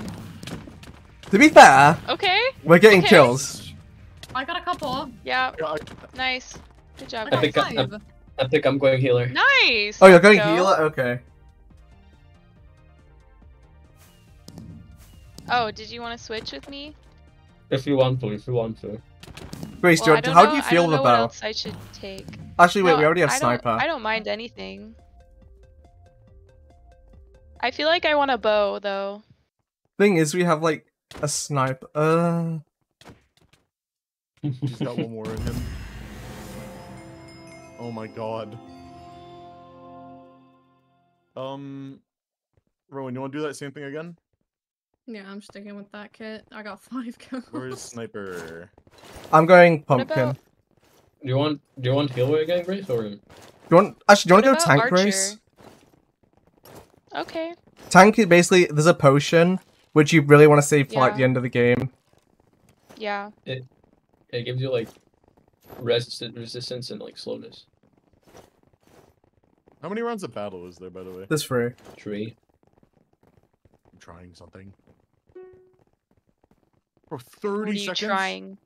To be fair, Okay. we're getting Okay. kills. I got a couple. Yeah. Yeah, Nice. Good job. I I think I, I, think I'm going healer. Nice. Oh, you're going go. healer? Okay. Oh, did you want to switch with me? If you want to, if you want to. Grace, Well, do you- don't how know, do you I feel don't know what else I should take. Actually, wait, No, we already have I don't- sniper. I don't mind anything. I feel like I want a bow though. Thing is, we have like a snipe. Uh, He's got one more in him. Oh my god. Um, Ruwan, you want to do that same thing again? Yeah, I'm sticking with that kit. I got five kills. Where's sniper? I'm going pumpkin. about Do you want do you want healer again, Grace, or Do you want actually? Do you want to go tank Archer? Grace? Okay. Tank is basically there's a potion which you really want to save for like the end of the game. Yeah. it it gives you like resist resistance and like slowness. How many rounds of battle is there, by the way? This free. Three. I'm trying something. Bro, 30 What are you seconds? trying?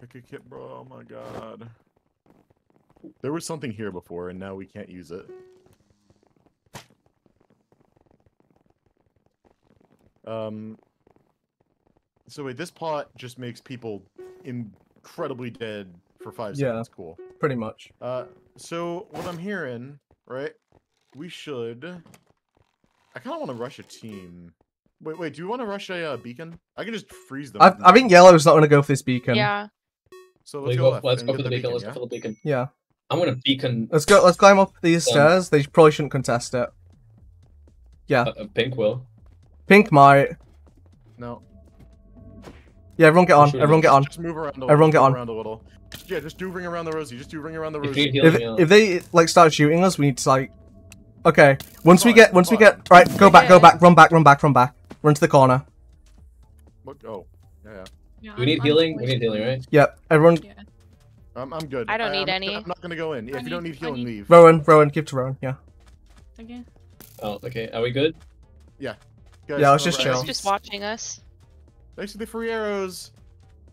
Pick a kit, bro. Oh my god. There was something here before, and now we can't use it. Um. So wait, this pot just makes people incredibly dead for five Yeah. seconds. Cool. Pretty much. Uh, so what I'm hearing, right? We should. I kind of want to rush a team. Wait, wait. Do you want to rush a uh, beacon? I can just freeze them. I, and- I think yellow's not going to go for this beacon. Yeah. So Let's let's go. go. let's go for the beacon. Let's yeah? go for the beacon. Yeah. I'm gonna beacon. Let's go. Let's climb up these Done. stairs. They probably shouldn't contest it. Yeah. Uh, uh, pink will. Pink might. No. Yeah. Everyone get on. Everyone get on. Just move around. A Everyone get on. Around a little. Yeah, just do ring around the rosy. Just do ring around the rosy. you If if they like start shooting us, we need to like. Okay. Once we Fine, get once we get right, go back, go back, run back, run back, run back, run to the corner. What? Oh, yeah, yeah. Yeah, we need I'm healing. We need healing, right? Yep. Everyone, Yeah. I'm, I'm good. I don't need I'm any. I'm not gonna go in. I If you don't need- need I healing, need- leave. Ruwan, Ruwan, give to Ruwan. Yeah. Thank you. Oh, okay. Are we good? Guys, Yeah, let's just over- chill. He's just watching us. Thanks for the free arrows.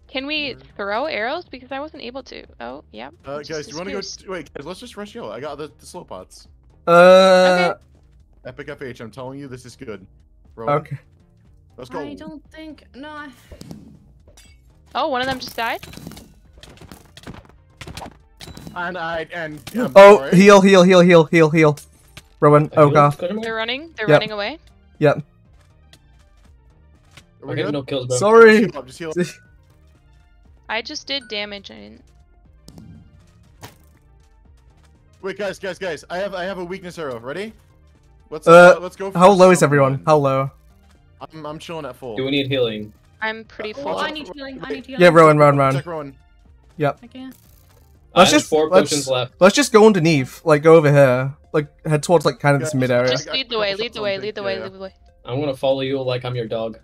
Can we throw arrows? Because I wasn't able to. Oh, yep. Uh, it just guys, do you want to go? Wait, guys, let's just rush yellow. I got the, the slow pots. Uh. Okay. EpicFH. I'm telling you, this is good. Ruwan, Okay. Let's go. I don't think. No. I... Oh, one of them just died. And I and I'm Oh, sorry. heal, heal, heal, heal, heal, heal. Ruwan, oh god. They're running. They're Yep. running away. Yep. Are we I have no kills, bro. Sorry. Just heal up, just heal up. I just did damage. I didn't. Wait, guys, guys, guys. I have I have a weakness arrow. Ready? Let's Uh, let's go. For How low is everyone? How low? I'm I'm chilling at full. Do we need healing? I'm pretty full. Oh, I need healing. I need healing. Yeah, Ruwan, Ruwan, Ruwan. Check Ruwan. Okay. I Let's have just- four let's- potions left. Let's just go underneath, like go over here, like head towards like kind of this mid area. Just I- I lead the way. Lead the way. Lead the Yeah, way. yeah. Lead the way. I'm gonna follow you like I'm your dog.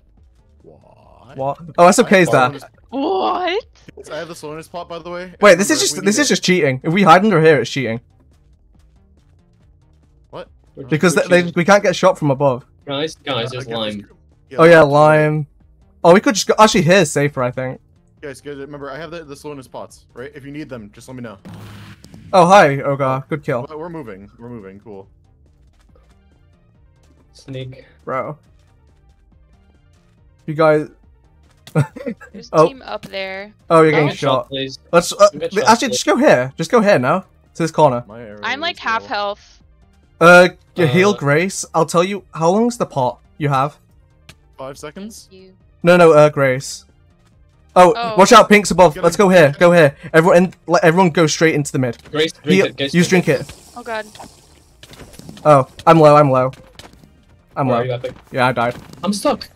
What? What? Oh, that's okay, is that? What? I have the slowness pot, by the way. Wait, this is just this is it- just cheating. If we hide under here, it's cheating what? Because we're they, they, we can't get shot from above. guys, guys, there's lime. Oh yeah, lime. Oh, we could just go. Actually, here's safer, I think. Guys, guys, remember I have the, the slowness pots, right? If you need them, just let me know. Oh hi, Oga. Good kill, We're moving. We're moving. Cool. Sneak. bro. You guys. There's a Oh. team up there. Oh, you're getting Oh. Shot, shot. please. Let's uh, Get shot, actually please. just go here. Just go here now to this corner. I'm like half low. health. Uh, your heal Uh, Grace. I'll tell you how long's the pot you have. Five seconds. No, no, uh, Grace. Oh, Oh. watch out, Pink's above. Get Let's go here. Go here. Everyone, in, let everyone go straight into the mid. Grace, drink Heal, it. Grace, use drink it. Oh god. Oh, I'm low. I'm low. I'm Where low. are you, Epic? Yeah, I died. I'm stuck.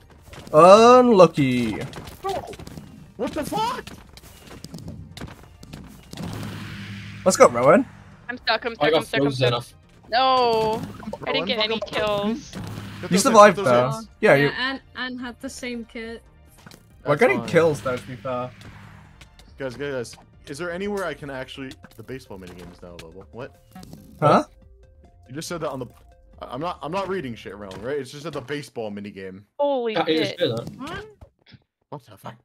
Unlucky. What the fuck? Let's go, Ruwan. I'm stuck. I'm I stuck. I'm stuck. I'm stuck. enough. No. I didn't get any kills. You survived hits, though. those. Yeah, yeah, you. and and had the same kit. We're That's getting fine. kills though, to be fair. Guys, guys, guys. Is there anywhere I can actually? The baseball minigame is now available. What? Huh? You just said that on the. I- I'm not. I'm not reading shit wrong, right? It's just at the baseball minigame. Holy you shit. should, huh? What? What the fuck?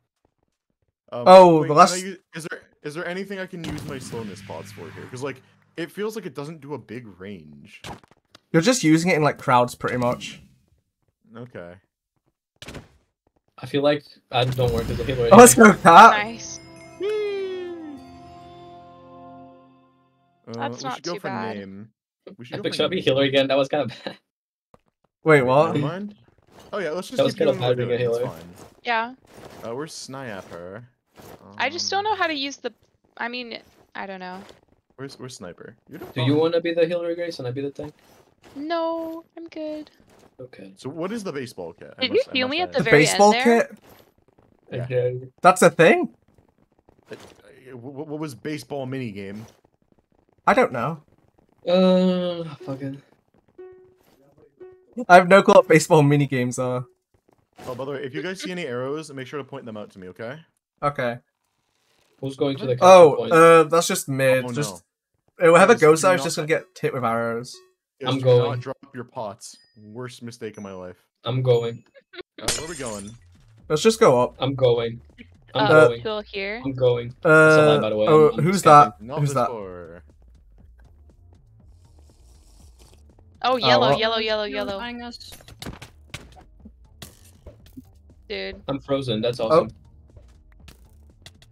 Um, Oh, the last- use- is there is there anything I can use my slowness pods for here? Because like it feels like it doesn't do a big range. You're just using it in like crowds, pretty much. Okay. I feel like I don't work as a healer. Oh, let's go, Cat. Nice. Uh, That's we not should go too for bad. name. We should Epic go for shot healer again. That was kind of bad. Wait, Never what? mind. Oh yeah, let's just That was keep kinda doing what we're bad being a doing. It's healer. fine. Yeah. Uh, where's Sniper? I just Um, don't know how to use the. I mean, I don't know. Where's where's Sniper? You're doing Do you want to be the healer, Grace, and I be the tank? No, I'm good. Okay. So what is the baseball kit? I Did you must- I heal me at the. The very baseball end there? kit? Yeah. Okay. That's a thing? Uh, uh, What, what was baseball minigame? I don't know. Uh, fucking. I have no clue what baseball mini games are. Oh, by the way, if you guys see any arrows, make sure to point them out to me, okay? Okay. Who's going to the Oh, point? uh, that's just mid. Oh, just no. whoever Guys, goes do there is just gonna get hit with arrows. Guys, I'm going. Not drop your pots. Worst mistake of my life. I'm going. Uh, where are we going? Let's just go up. I'm going. I'm Uh, going. Phil here. I'm going. Uh, a by the way. oh, I'm- I'm who's that? Who's that? door. Oh, yellow, well. yellow, yellow, You're yellow. us. Dude. I'm frozen. That's Oh. awesome.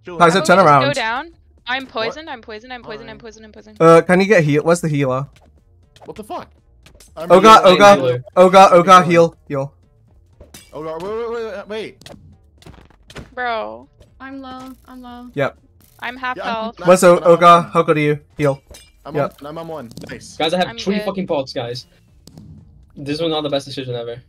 Chill Guys, out. it turn How around. Go down. I'm poisoned. I'm poisoned. I'm poisoned. I'm poisoned. I'm poisoned. Uh, can you get heal? Where's the healer? What the fuck? I'm Oh god, really- oh god, oh god, oh god, Keep heal, heal. Oh god, wait, wait, wait, wait, wait. Bro, I'm low. I'm low. Yep. I'm half Yeah, I'm- health. I'm- Where's oh, I'm oh on god, one. how good are you? Heal. I'm Yeah. on, I'm on one. Nice. Guys, I have I'm three good. fucking pots, guys. This was not the best decision ever.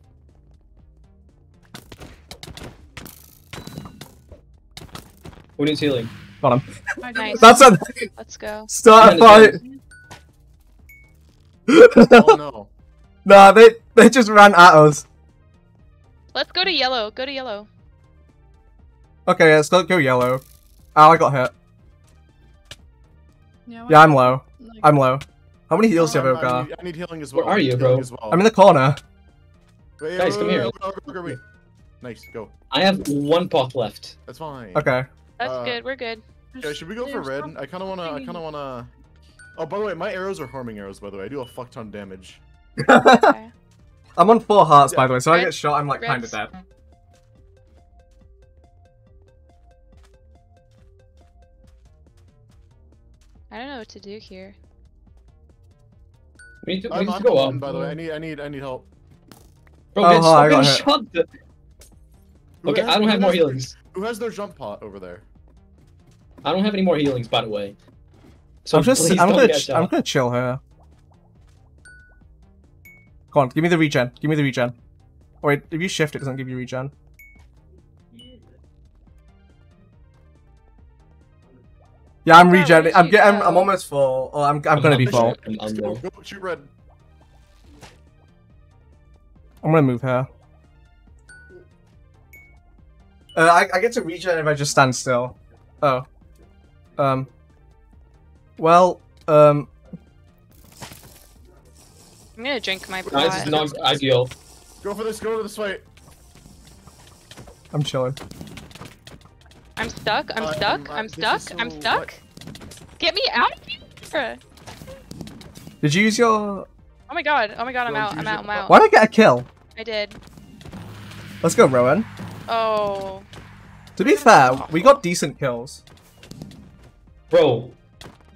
Who needs healing? Got him. I Nice. it. That's a Let's go. start a fight. oh no. nah, they they just ran at us. Let's go to yellow. Go to yellow. Okay, let's go, go yellow. Ow, I got hit. Yeah, Yeah, I'm low. Like, I'm low. How many heals do you I'm- have, I Ogar? need, I need healing as well. Where well. are you, healing bro? as well. I'm in the corner. Wait, Guys, wait, come wait, here. wait, wait, wait, wait, wait. Nice, go. I have one pot left. That's fine. Okay. That's Uh, good. We're good. Yeah, should we go for there's red? I kind of wanna. I kind of wanna. Oh, by the way, my arrows are harming arrows. By the way, I do a fuck ton damage. Okay. I'm on four hearts, by the way, so I get shot, I'm like kind of dead. I don't know. know what to do here. We need to, we I'm, need to go up. by the way. I need, I need, I need help. Bro, Oh, get hi, I fucking got hit. shot. Who Okay, has- I don't have more has their- healings. Who has their jump pot over there? I don't have any more healings, by the way. So I'm just. I'm gonna. I'm gonna chill here. Come on, give me the regen. Give me the regen. Oh, wait, if you shift, it doesn't give you regen. Yeah, I'm Yeah, where regen. did I'm getting. I'm go? almost full. Oh, I'm. I'm gonna be full. I'm Let's go, go shoot red. I'm gonna move here. Uh, I, I get to regen if I just stand still. Oh. Um. Well, um. I'm gonna drink my Nah, this is pot. not ideal. Go for this. Go to this fight. I'm chilling. I'm stuck. I'm Um, stuck. uh, I'm stuck. I'm so- stuck. Get me out of here! Did you use your? Oh my god. Oh my god. I'm out. I'm out. I'm out. Why did I get a kill? I did. Let's go, Ruwan. Oh. To be fair, we got decent kills. Bro,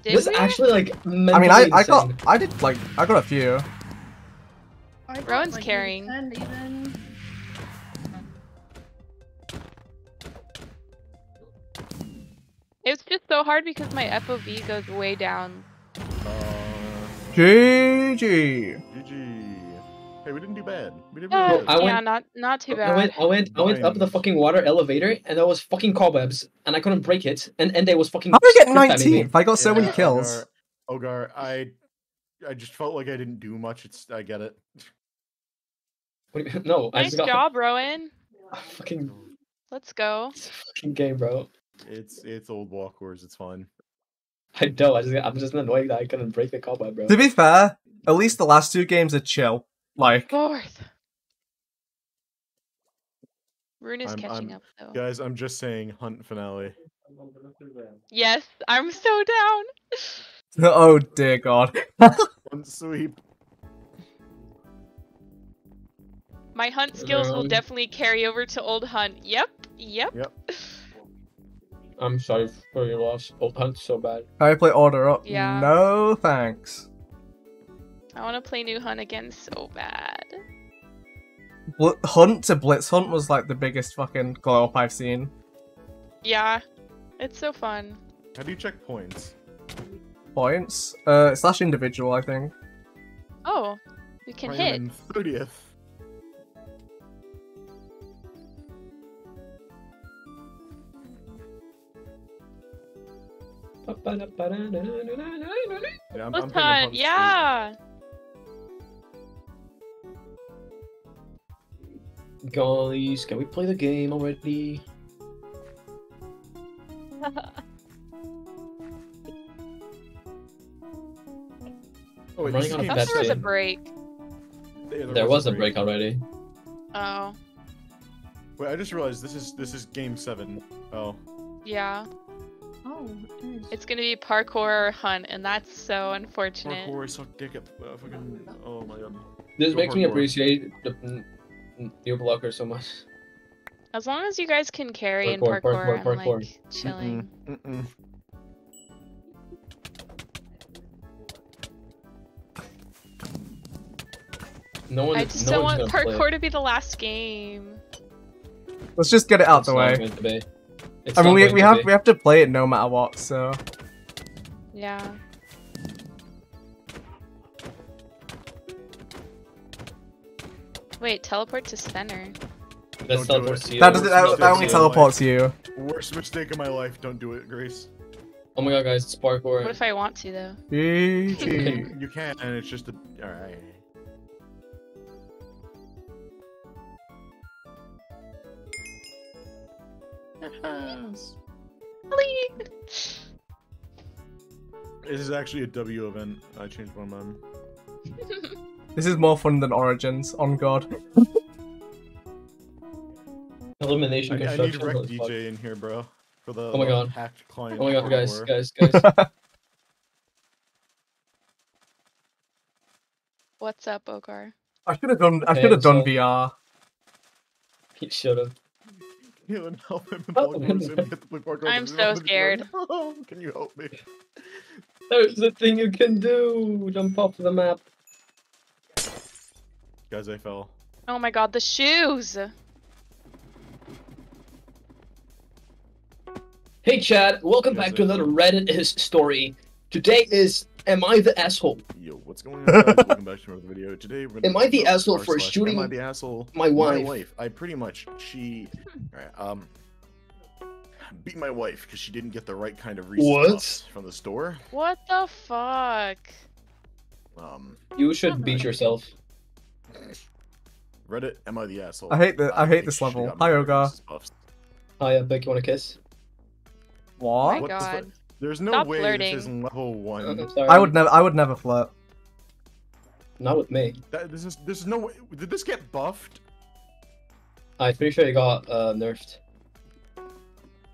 Did this we? actually like I mean, I, I got. I did like, I got a few. I got, Ruwan's like, carrying. It's just so hard because my FOV goes way down. Uh, GG. GG. Hey, we didn't do bad. We did Uh, really good. I yeah, went- not not too I bad. went, I went, I went up the fucking water elevator, and there was fucking cobwebs, and I couldn't break it, and and they was fucking. How did I get sprint at me. 19th? I got so many kills. Ogar, Ogar, I, I just felt like I didn't do much. It's, I get it. What do you- No, I nice just got job, Ruwan. fucking Let's go. It's a fucking game, bro. It's, it's old walkers. It's fine. I know. I just, I'm just annoyed that I couldn't break the cobweb, bro. To be fair, at least the last two games are chill. Like, Fourth. Rune is I'm- catching I'm- up though. Guys, I'm just saying, hunt finale. Yes, I'm so down. oh dear god. One sweep. My hunt skills will definitely carry over to old hunt. Yep, yep. Yep. I'm sorry for your loss. Old hunt so bad. I play order up? Yeah. No thanks. I want to play new hunt again so bad. Bl- hunt to Blitz Hunt was like the biggest fucking glow up I've seen. Yeah, it's so fun. How do you check points? Points? Uh, slash individual, I think. Oh, we can I hit. am Yeah, I'm, I'm Let's hitting hunt. hunt Yeah. Guys, can we play the game already? Oh, wait, running this out I thought there was a That's break. Yeah, There was a break already. Oh, Wait, I just realized this is this is game seven. Oh, yeah. Oh, it is. It's gonna be parkour or hunt, and that's so unfortunate. parkour suck dick at uh, fucking. Oh my god. This Go makes me appreciate the mm, mm, new blocker so much. As long as you guys can carry in Parkour, parkour, parkour, I'm parkour. like chilling. Mm-mm. No one. I just no don't want gonna play parkour to be the last game. Let's just get it out It's the not way. Going to be. It's I mean, we, we have be. we have to play it no matter what. So Yeah. Wait, teleport to center. That's Don't do to you. that doesn't it's that, that only good. teleports you. Worst mistake of my life. Don't do it, Grace. Oh my god, guys, it's parkour. What if I want to though? You can, you can, and it's just a. All This is actually a W event. I changed my mind. This is more fun than Origins. On God. Elimination I, I need construction. Rec holy fuck. DJ in here, bro. For the Oh my God. hacked client. Oh my god, guys, parkour. guys, guys. What's up, Ogar? I should have done. I Okay, should have done VR. he should have. Yeah, then help him oh. and Oh. parkour, hit the parkour. I'm so scared. Can you help me? There's the thing you can do. Jump off the map. Guys, I fell. Oh my god, the shoes! Hey Chad, welcome Yes, back to sir. another Reddit is story. Today is Am I the asshole? Yo, what's going on? Guys? Welcome back to another video. Today, we're Am I the asshole for slash shooting Am I the asshole? my wife? My wife. I pretty much she, alright, um, beat my wife because she didn't get the right kind of Reese's What? From the store. What the fuck? Um, You should beat yourself. Reddit. Am I the asshole? I hate the- I hate this level. got me Hi, the Oga. Hi, uh, Beck, you want a kiss? Oh my What? What the god. There's no Stop way flirting. this is level one. I'm sorry. I would never. I would never flirt. Not with me. That, this is this is no way. Did this get buffed? I'm pretty sure you got uh, nerfed.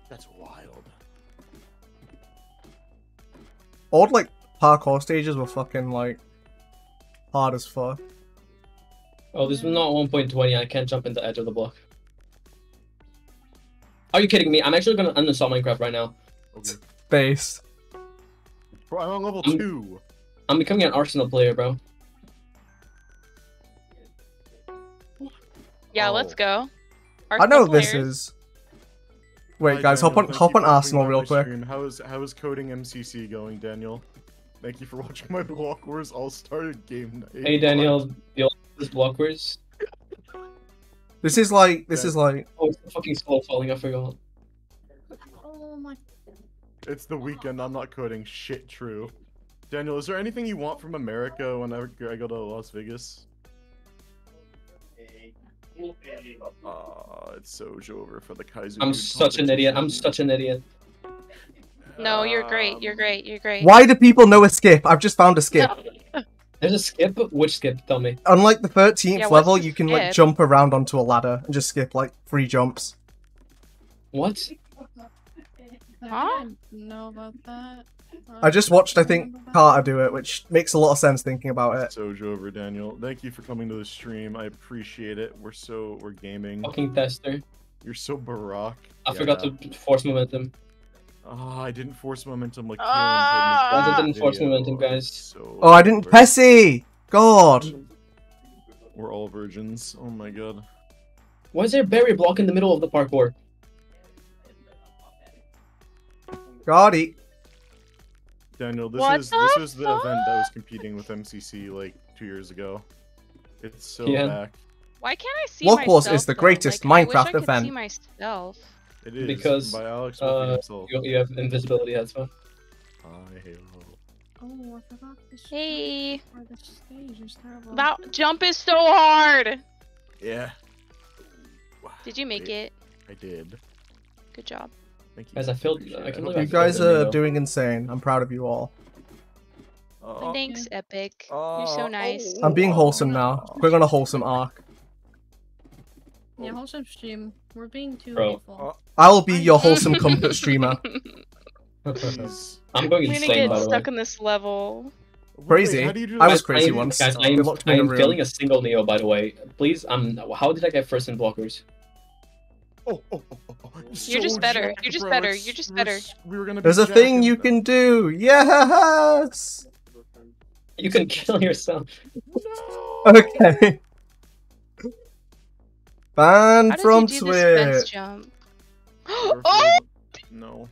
That's wild. Old like parkour stages were fucking like hard as fuck. Oh, this is not 1.20. I can't jump in the edge of the block. Are you kidding me? I'm actually gonna uninstall Minecraft right now. Okay. Based. Bro, I'm on level I'm- two. I'm becoming an Arsenal player, bro. Yeah, Oh. let's go. I know Arsenal what this is. Wait, Hi, guys, hop on hop on Arsenal real quick. stream. How is how is coding MCC going, Daniel? Thank you for watching my Block Wars All Star Game Night. Hey, Daniel, you this blockers? This is like this Yeah. is like Oh, it's the fucking skull falling. I forgot. My. It's the weekend. I'm not coding shit. True. Daniel, is there anything you want from America whenever I go to Las Vegas? Ah, it's Sojo over for the Kaiser. I'm such an idiot. I'm such an idiot. No, you're great. You're great. You're great. why do people know a skip? I've just found a skip. There's a skip. Which skip? Tell me. Unlike the thirteenth Yeah, level, you can like jump around onto a ladder and just skip like three jumps. What? I Huh? didn't know about that. I just watched, I think, remember that. Carter do it, which makes a lot of sense thinking about it. Sojo over Daniel. Thank you for coming to the stream. I appreciate it. We're so we're gaming. Fucking tester. You're so baroque. I forgot to force momentum. Ah, I didn't force momentum like Ah! Kieran told me I didn't force video. momentum, guys. So Oh, I didn't. over. Pessy! God! We're all virgins. Oh my god. Why is there a berry block in the middle of the parkour? Goddy! Daniel, this What is the this was the event that was competing with MCC like two years ago. It's so Yeah. back. Why can't I see Block Wars myself? is the though? greatest like, I wish I Minecraft could. See myself. It is Because, by Alex Uh, himself. you, you have invisibility. That's why. Hi, Halo. Oh, I forgot this. Hey, the stage is terrible. that jump is so hard. Yeah. Wow, Did you make wait, it? I did. Good job. Thank you. Guys, I failed- Appreciate I can hope believe You you guys are Domingo. doing insane. I'm proud of you all. Uh, Thanks, Epic. uh, You're so nice. oh, I'm being oh, wholesome now. We're Going on a wholesome arc. Yeah, wholesome stream. We're being too Bro. hateful. I'll be your wholesome comfort streamer. I'm going insane. I'm gonna get by the way. stuck in this level. Crazy. how do do I was crazy I am, once. Guys, I am, locked me I in a am room. failing a single Neo, by the way. Please, um, how did I get first in blockers? Oh, oh, oh, oh, oh. You're just better. jacked, You're just bro. better. It's- You're just we're better. We were gonna be There's a thing jacking- you can do. Yes. You can kill yourself. No. Okay. Ban How did from you do this Twitch. jump? Oh! No.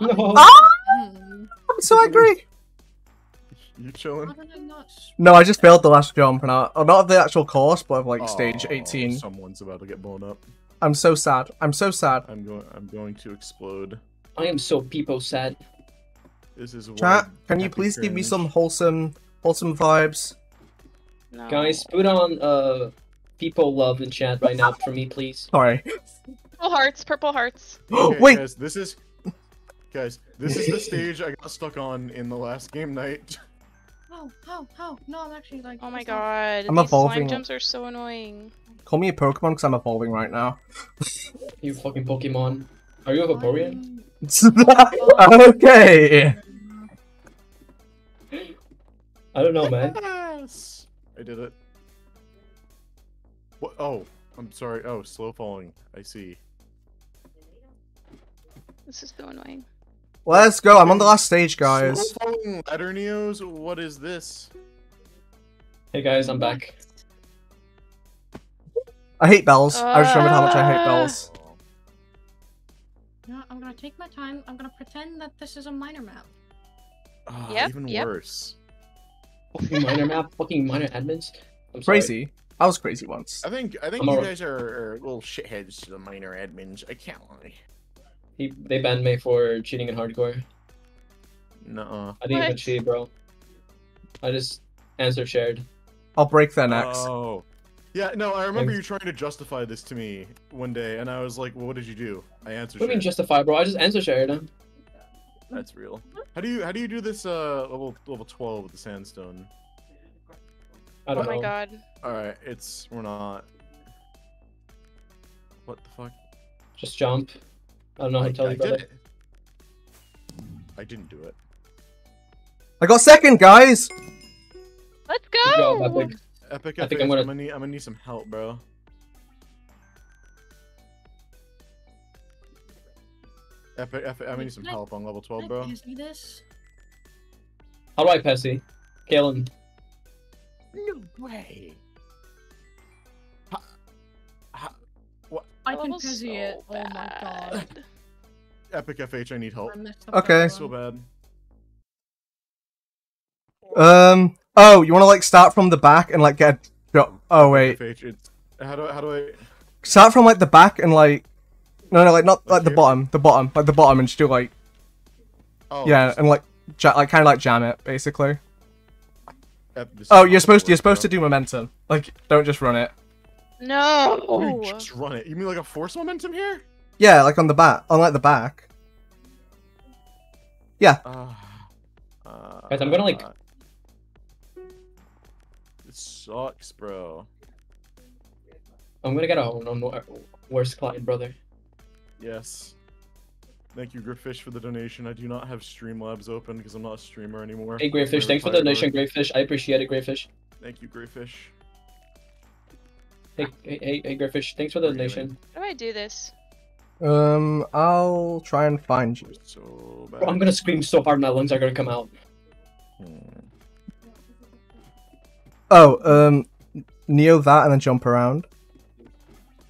No. Hmm. I'm so angry. You chilling? did I not? s- No, I just failed the last jump, and I, oh, not of the actual course, but of like stage Oh, 18. Someone's about to get blown up. I'm so sad. I'm so sad. I'm going. I'm going to explode. I am so people sad. This is Chat, can you epic please give me some wholesome, wholesome vibes? No. Guys, put on uh people love in chat right now for me, please. Sorry. Purple hearts. Purple hearts. Okay, Wait, guys, this is. Guys, this is the stage I got stuck on in the last game night. How? How? How? No, I'm actually like. Oh my god. I'm These evolving. slime jumps are so annoying. call me a Pokemon because I'm evolving right now. You fucking Pokemon. Are you a Vaporeon? Okay. I don't know, man. Yes, I did it. What? Oh, I'm sorry. Oh, slow falling. I see. This is so annoying. Let's go. I'm on the last stage, guys. So following ladder neos. What is this? Hey guys, I'm back. I hate bells. I just remembered how much I hate Uh. bells. Yeah, I'm gonna take my time. I'm gonna pretend that this is a minor map. Ah, Yep, even yep. worse. Fucking minor map, fucking minor admins. I'm sorry. Crazy. I was crazy once. I think I think I'm you alright. guys are, are little shitheads to the minor admins. I can't lie. He, they banned me for cheating in hardcore. Nuh-uh. I didn't even cheat, bro. I just answer shared. I'll break that necks. Oh. Yeah, no, I remember Thanks. you trying to justify this to me one day, and I was like, well, what did you do? I answered What do you mean shit. justify, bro? I just answer shared. That's real. How do you how do you do this uh level level 12 with the sandstone? I Oh don't my know. god. Alright, it's we're not What the fuck? Just jump. I don't know how to tell I you, did brother. it. I didn't do it. I got second, guys. Let's Good job, go! Epic. Epic, I I think I'm gonna- gonna need I'm gonna need some help, bro. Epic, Epic, I'm gonna need some help on level 12, bro. Can I see this? How do I Pessy? Kalen. No way. Ha, ha, I can level's pizzy it. so Oh my god. Bad. EpicFH, I need help. I messed up Okay. that So bad. Um. Oh, you want to like start from the back and like get? Go- oh wait, FH, it's how do I, how do I? start from like the back and like. No, no, like not like the bottom, the bottom, like the bottom, and just do like Oh, yeah, and like ja- like kind of like jam it basically. Oh, you're supposed not you're work, supposed to do momentum. Like, don't just run it. No! What you Just run it. You mean like a force momentum here? Yeah, like on the back, on like the back. Uh, uh, Guys, I'm gonna, like- It sucks, bro. I'm gonna get a no, no, worst client, brother. Yes. Thank you, Griffish, for the donation. I do not have Streamlabs open because I'm not a streamer anymore. Hey, Greyfish, thanks for the donation, already. Greyfish. I appreciate it, Greyfish. Thank you, Greyfish. Hey, hey, hey, hey, Greyfish, thanks for the donation. How do I do this? Um, I'll try and find you. So bad. I'm gonna scream so hard my lungs are gonna come out. Hmm. Oh, um, Neo that and then jump around.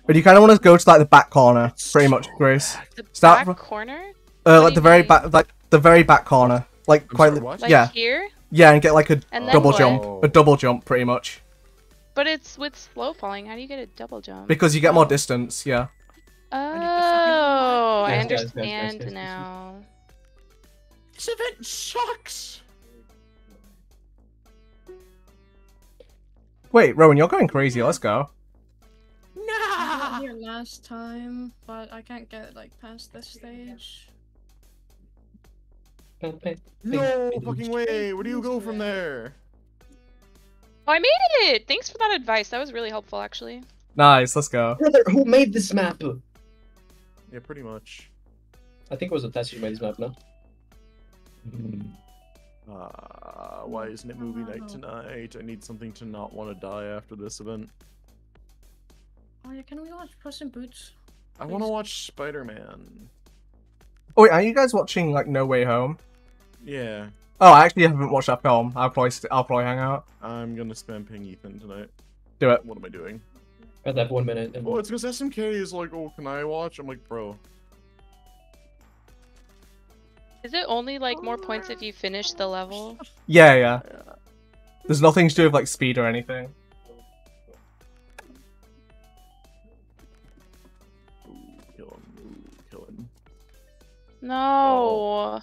But you kind of want to go to like the back corner, It's pretty much, Grace. The Start back corner? Uh, What like the very mean? back, like the very back corner, like I'm quite, sorry, li- what? Like yeah, here? yeah, and get like a And double what? jump, a double jump, pretty much, But it's with slow falling. How do you get a double jump? because you get more Oh. distance. Yeah. Oh, I understand guys, guys. now. This event sucks. Wait, Ruwan, you're going crazy. Let's go. I Nah. here last time, but I can't get like past this stage. No fucking way. Where do you go from there? Oh, I made it! Thanks for that advice. That was really helpful, actually. Nice. Let's go. Brother, who made this map? Yeah, pretty much. I think it was a test who made this map, no? Uh, why isn't it movie night tonight? I need something to not want to die after this event. Oh yeah, can we watch Puss in Boots? I want to watch Spider-Man. Oh wait, are you guys watching like No Way Home? Yeah, Oh, I actually haven't watched that film. I'll probably st- I'll probably hang out. I'm gonna spam ping Ethan tonight. Do it. What am I doing? Got that one minute. And... Oh, it's because SMK is like, oh, can I watch? I'm like, bro. Is it only like more points if you oh. finish the level? Yeah, yeah. Yeah. There's nothing to do with like speed or anything. Ooh, kill him. Ooh, kill him. No. Oh.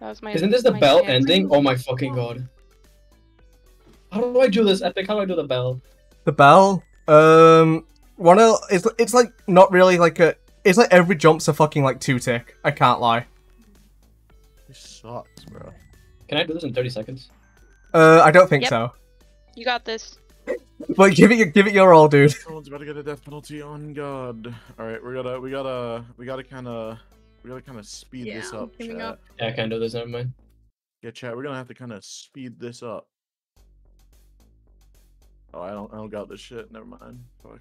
That was my. Isn't this the bell chance. ending? Oh my fucking god. How do I do this, Epic? How do I do the bell? The bell. Um, one of it's it's like not really like a. It's like every jump's a fucking like two tick. I can't lie. This sucks, bro. Can I do this in 30 seconds? Uh, I don't think Yep. so. You got this. But give it give it your all, dude. Someone's about to get a death penalty on God. All right, we gotta, we gotta, we gotta kind of, we gotta kind of speed Yeah, this up. giving chat. up. Yeah, I can't do this, never mind. Yeah, chat. We're gonna have to kind of speed this up. Oh, I don't, I don't got this shit. Never mind. Fuck.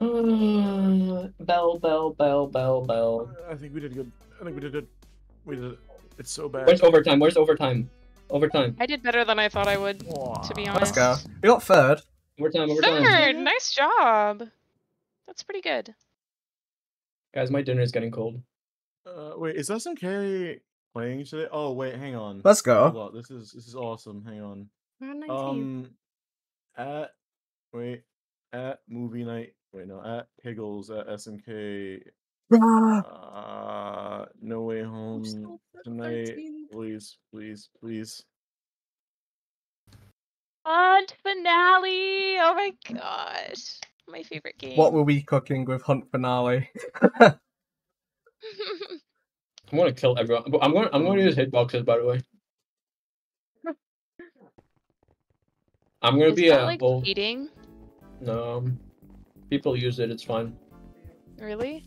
Uh, bell, bell, bell, bell, bell. I think we did good. I think we did good. We did it. It's so bad. Where's overtime? Where's overtime? Overtime. I did better than I thought I would, to be honest. Let's go. We got third. Overtime. Overtime. Third, nice job. That's pretty good. Guys, my dinner is getting cold. Uh, wait, is SMK playing today? Oh wait, hang on. Let's go. Hold on, This is this is awesome. Hang on. We're on 19. Um, at wait at movie night. Wait, no, at Piggles at SMK. Rah! Uh, no way home tonight. 13. Please, please, please. Hunt finale! Oh my gosh. My favorite game. What were we cooking with Hunt finale? I'm gonna kill everyone. But I'm going. I'm going to use hitboxes. By the way. I'm gonna Is be that a like bull. cheating? No, um, people use it. It's fine. Really?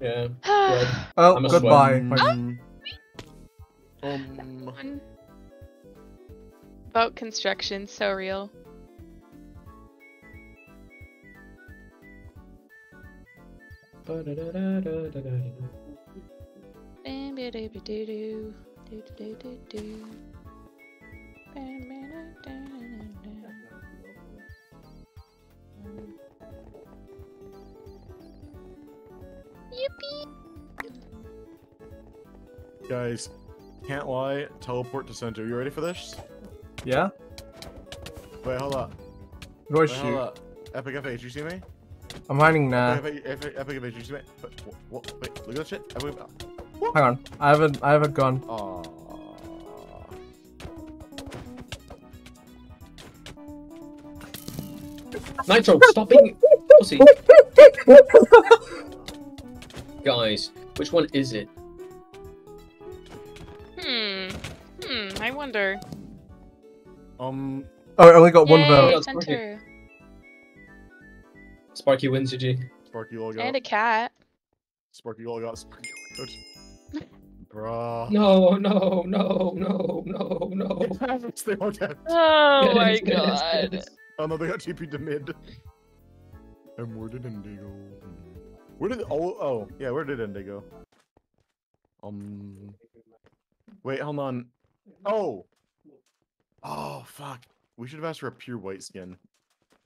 Yeah. Oh, goodbye. Um, um, One. Boat construction, so real. Guys, can't lie. Teleport to center. You ready for this? yeah? Wait, hold up. Go Wait, shoot. hold up. EpicFH, you see me? I'm hiding now. Epic, Epic, EpicFH, you see me? Wait, wh- wh- wait, look at that shit. Epic, Hang on. I have a I have a gun. Aww. Nitro, stop being pussy. Guys, which one is it? Hmm. Hmm, I wonder. Um, Oh, I only got one Yay, vote. vote. center. Sparky wins, GG. Sparky all got. And a cat. Sparky all got. Sparky all got. Bruh. No, no, no, no, no, no. It's they all got. Oh my Yes, yes, god. yes. Oh no, they got TP to mid. And where did Indigo? Where did oh oh yeah, where did Indigo? Um. Wait, hold on. Oh. Oh fuck. We should have asked for a pure white skin.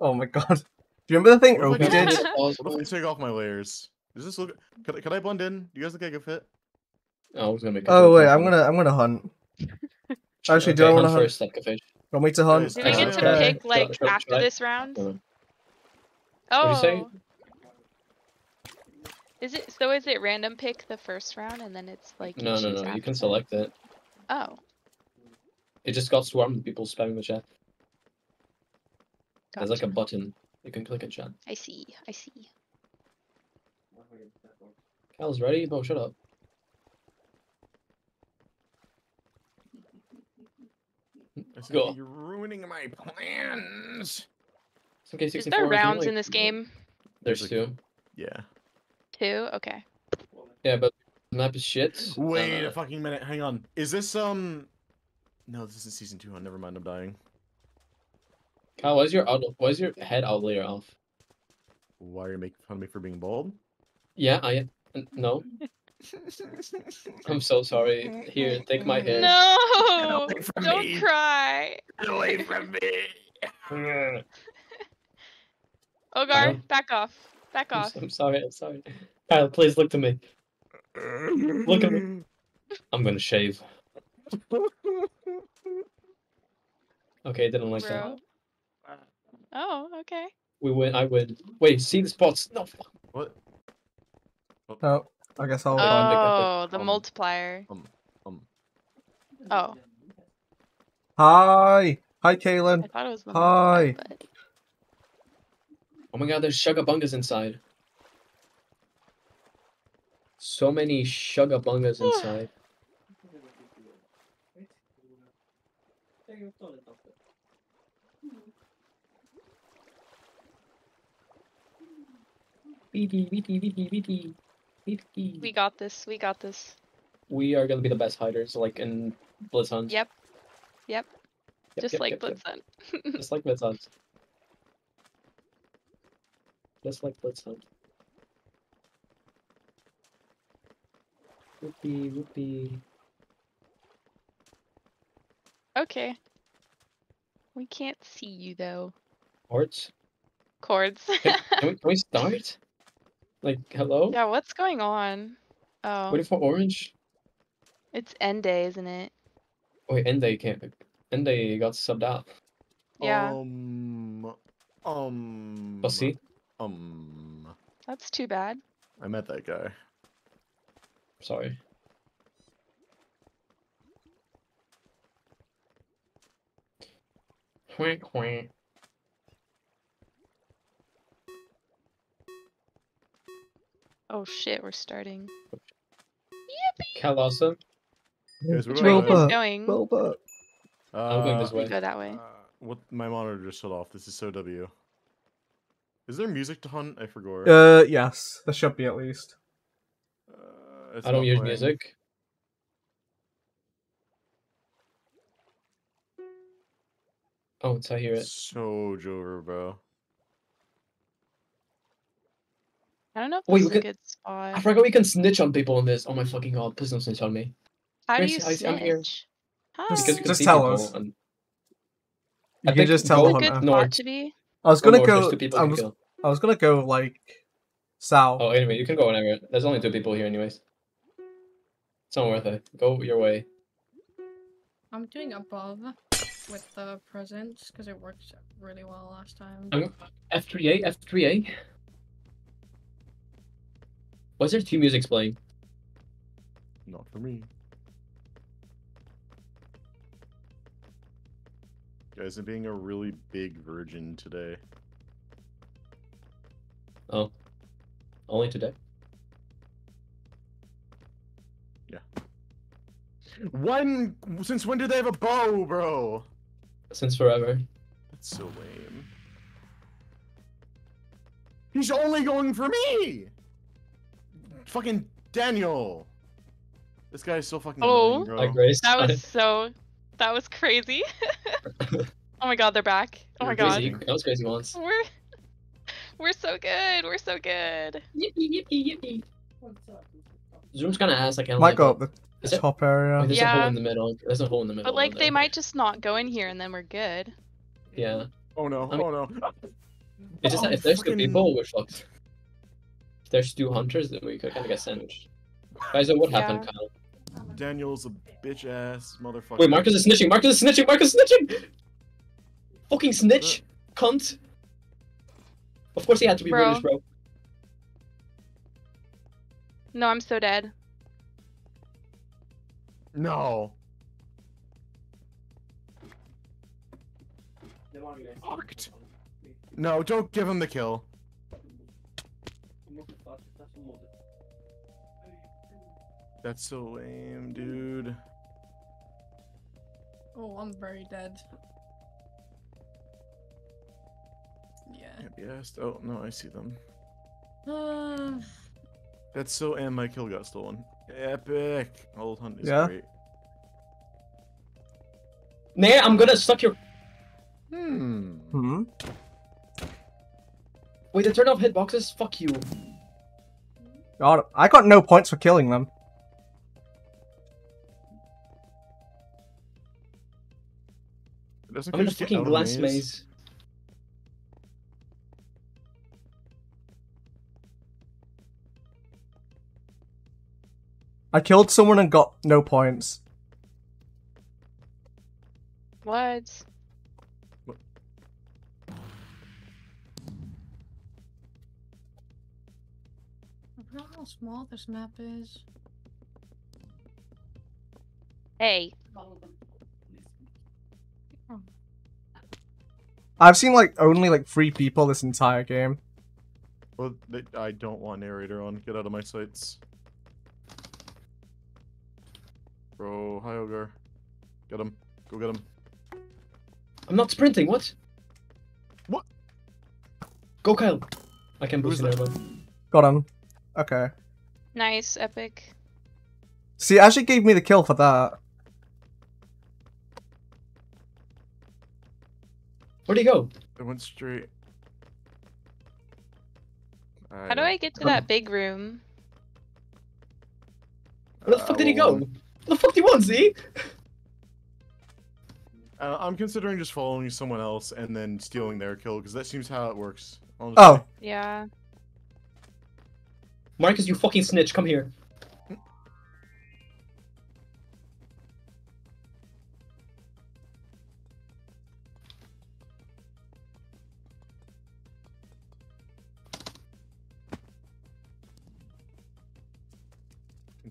Oh my god. Do you remember the thing What Opie did? just- What if I take off my layers? Does this look? Could, I- could I blend in? Do you guys look like a fit? Oh, I was gonna make. a Oh wait, I'm gonna I'm gonna hunt. Actually, do I wanna hunt hunt? First, like a? Want me to hunt? Do we get to Okay. pick like should after this round? Oh. What'd you say? Is it so? Is it random pick the first round and then it's like No, no, no. You can select it. Oh, It just got swarmed with people spamming the chat. There's like a button. You can click a chat. I see. I see. Cal's ready? Oh, shut up. I said, Go. You're ruining my plans. Okay, Is 64 there isn't rounds like- in this game? There's There's two. Yeah. Two. Okay. Yeah, but the map is shit. Wait Uh, a fucking minute. Hang on. Is this um? No, this is season two. Oh, never mind. I'm dying. Cal, why is your out? Why is your head out layer off? Why are you making fun of me for being bald? Yeah, I no. I'm so sorry. Here, take my hand. No! Don't me. cry. Get away from me! Ogar, Kyle? back off. Back I'm, off. s- I'm sorry. I'm sorry. Kyle, please look to me. Look at me. I'm gonna shave. Okay, didn't like that. Oh, okay. We win. I win. Wait, see the spots? No. fuck. What? Oh, I guess I'll. Oh, hunt. they got Oh, the um, multiplier. Um, um. Oh, Hi, hi, I Kaylin. thought it was Hi. but Oh my god, there's Shugabungas inside. So many Shugabungas inside. Beady, beady, beady, beady. Beady. we got this. We got this. We are gonna be the best hiders, like in Blitz Hunt. Yep. Yep. Yep, Just yep, like yep, yep. Blitz Hunt. Just like Blitz Hunt. Just like Blitz Hunt. Whoopee, whoopee. Okay. We can't see you though. Hearts. Chords. Can, can, we, can we start? Like, hello? yeah, what's going on? Oh, Waiting for orange? it's end day, isn't it? Wait, Ende can't. Ende got subbed out. Yeah. Um. Um. Pussy. Um. That's too bad. I met that guy. Sorry. Quack, quack. Oh shit, we're starting. Cal awesome. Guys, Which where way are I? you Wilbur. guys going? Wilbur. I'm going this Uh, way. We go that way. Uh, what? My monitor just shut off. This is so W. Is there music to hunt? I forgot. Uh, yes, there should be at least. Uh, it's I don't not use playing. music. Oh, it's I hear it. So Jover, bro. I don't know if Wait, this we is a could- good spot. I forgot we can snitch on people in this. Oh my fucking god! Please don't snitch on me. How do you I- I'm here. snitch? How? Just- Because you can just tell people us. and- You I can think just tell go the a good hunter. spot North. to be. I was gonna go. I was. I was gonna go like south. Oh, anyway, you can go whenever. There's only two people here, anyways. It's not worth it. Go your way. I'm doing above with the presents because it worked really well last time. I'm F3A, F3A. Was there two musics playing? Not for me. Guys, I'm being a really big virgin today. Oh, only today. Yeah. When? Since when do they have a bow, bro? Since forever. That's so lame. He's only going for me! Fucking Daniel! This guy is so fucking Oh. annoying, bro. Like That was so. That was crazy. oh my god, they're back. Oh my You're god. crazy. That was crazy once. We're we're so good. We're so good. Yippee, yippee, yippee. Zoom's kind of ass. I can't. Might like go it. up the Is top Wait, area. there's a hole in the middle. There's a hole in the middle. But like they there. might just not go in here and then we're good. Yeah. Oh no, I mean- oh no. It's just that Oh, if there's two fucking- people, we're fucked. If there's two hunters, then we could kind of get sandwiched. Guys, so what happened, Kyle? Daniel's a bitch ass motherfucker. Wait, Marcus is snitching. Marcus is snitching. Marcus is snitching. Fucking snitch, cunt. Of course he had to be Bro. British, bro. No, I'm so dead. No. Fucked. No, don't give him the kill. That's so lame, dude. Oh, I'm very dead. Yeah. Can't be asked. Oh no, I see them. Uh, That's so and my kill got stolen. Epic. Old hunt is Yeah? great. Nah, I'm gonna suck your. Hmm. Hmm. Wait, they turned off hitboxes. Fuck you. God, I got no points for killing them. Doesn't I'm in a fucking out of glass maze. I killed someone and got no points. What? I forgot how small this map is. Hey. Oh. I've seen like only like three people this entire game. Well, they, I don't want narrator on. Get out of my sights. Bro, hi Ogar. Get him. Go get him. I'm not sprinting. What? What? Go, Kyle. I can Who boost is you that? there, man. Got him. Okay. Nice, epic. See, it actually gave me the kill for that. Where'd he go? I went straight. How do I get to that big room? Where the Uh, fuck did he go? Where the fuck do you want, Z? Uh, I'm considering just following someone else and then stealing their kill because that seems how it works. honestly. Oh, Yeah. Marcus, you fucking snitch, come here.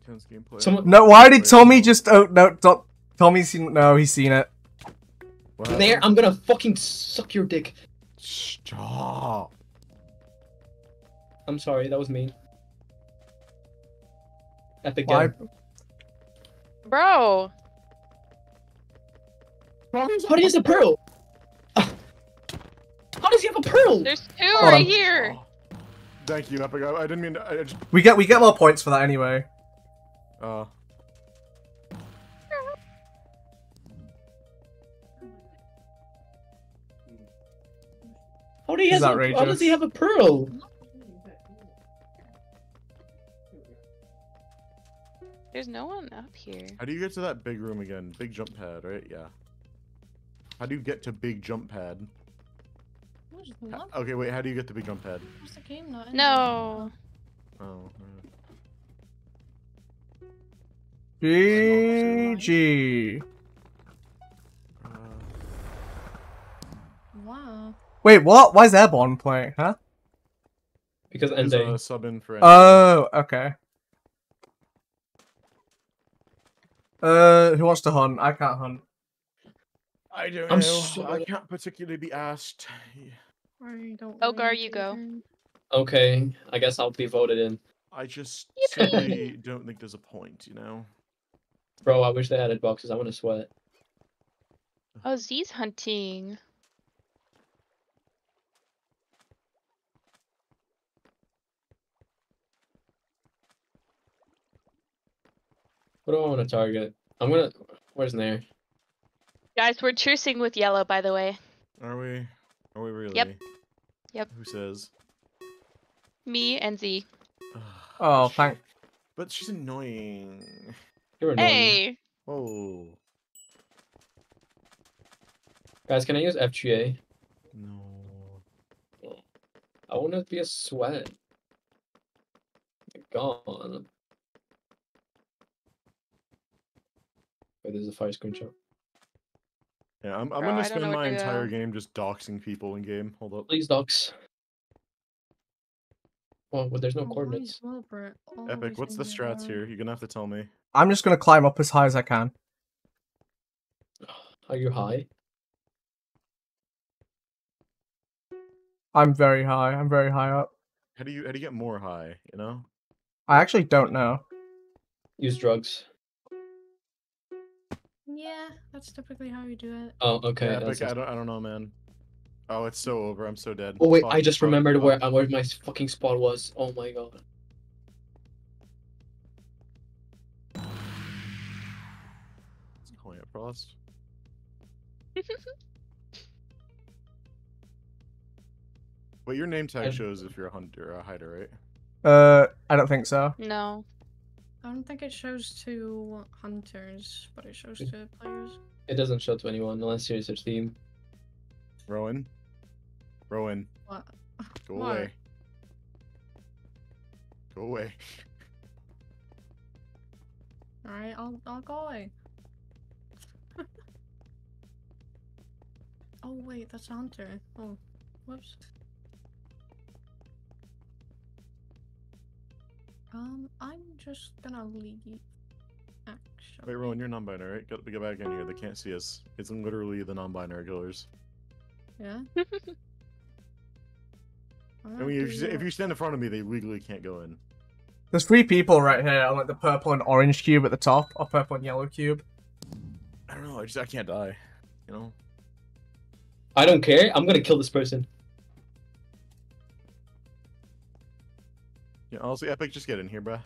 Intense gameplay. Someone no, why did Tommy just, oh, no, to- Tommy's seen, no, he's seen it. What there. I'm gonna fucking suck your dick. Stop. I'm sorry, that was mean. Epic Why? game. Bro. How does he have a pearl? How does he have a pearl? There's two Hold right on. here. Thank you, Epic. I, I didn't mean to. I, I just. We get, we get more points for that anyway. Uh, How, do he This has a, how does he have a pearl? There's no one up here. how do you get to that big room again? Big jump pad, right? Yeah. How do you get to big jump pad? What? Okay, wait. How do you get to big jump pad? What's the game not? ending? No. Oh. alright. GG. Wow. Wait, what? Why is Airborne playing, huh? Because there's Ende. a sub in for. Oh, okay. Uh, who wants to hunt? I can't hunt. I don't I'm know. so- I can't particularly be asked. I don't. Oh, Gar, you go. Okay, I guess I'll be voted in. I just simply don't think there's a point, you know. Bro, I wish they added boxes. I want to sweat. Oh, Z's hunting. What do I want to target? I'm gonna. Where's Nair? Guys, we're trucing with yellow, by the way. Are we? Are we really? Yep. Yep. Who says? Me and Z. Oh, She- thank. But she's annoying. You're annoying. Hey! Whoa. Guys, can I use FGA? No. I want to be a sweat. Gone. Wait, there's a fire screenshot. Yeah, I'm, I'm Bro, gonna I don't know spend my entire go. game just doxing people in game. Hold up. Please, dox. Well, but there's no Oh, coordinates. why is Wilbur Epic, what's the strats here? You're gonna have to tell me. I'm just gonna climb up as high as I can. Are you high? I'm very high. I'm very high up. How do you how do you get more high? You know? I actually don't know. Use drugs. Yeah, that's typically how you do it. Oh, okay. yeah, that's- Epic, I don't I don't know, man. Oh, it's so over. I'm so dead. Oh wait, Fuck, I just fuck, remembered fuck. where uh, where my fucking spot was. Oh my god. It's calling it frost. But your name tag shows if you're a hunter or a hider, right? Uh, I don't think so. No. I don't think it shows to hunters, but it shows to players. It doesn't show to anyone unless you're such team. Ruwan? Ruwan, What? go What? away. Go away. Alright, I'll I'll go away. Oh wait, that's a hunter. Oh, whoops. Um, I'm just gonna leave. Actually. Wait, Ruwan, you're non-binary, right? Get, get back in here. They can't see us. It's literally the non-binary killers. Yeah. I mean, if you, if you stand in front of me, they legally can't go in. There's three people right here on like the purple and orange cube at the top, or purple and yellow cube. I don't know. I just I can't die. You know. I don't care. I'm gonna kill this person. Yeah. Honestly, Epic, just get in here, bruh.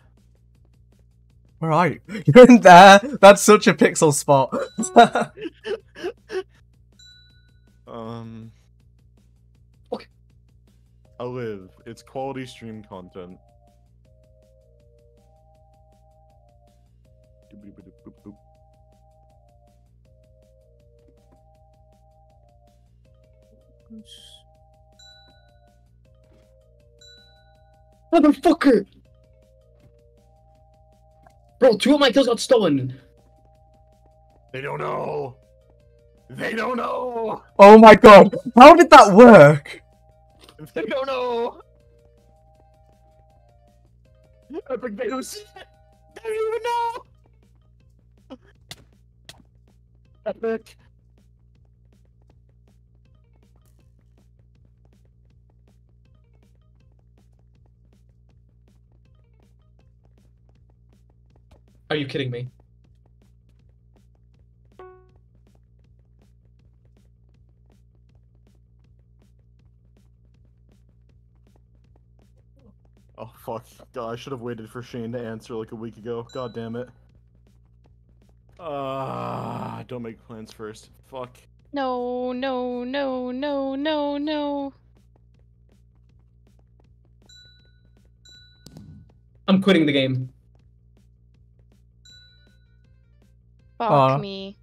Where are you? You're in there. That's such a pixel spot. Um. Okay. I live. It's quality stream content. Motherfucker! Bro, two of my kills got stolen. They don't know. They don't know. Oh my god, how did that work? They don't know. Epic they don't see it. They don't even know. Epic. Are you kidding me? Oh fuck! God, I should have waited for Shane to answer like a week ago. God damn it. Ah, don't make plans first. Fuck. No, no, no, no, no, no. I'm quitting the game. Fuck Aw. me.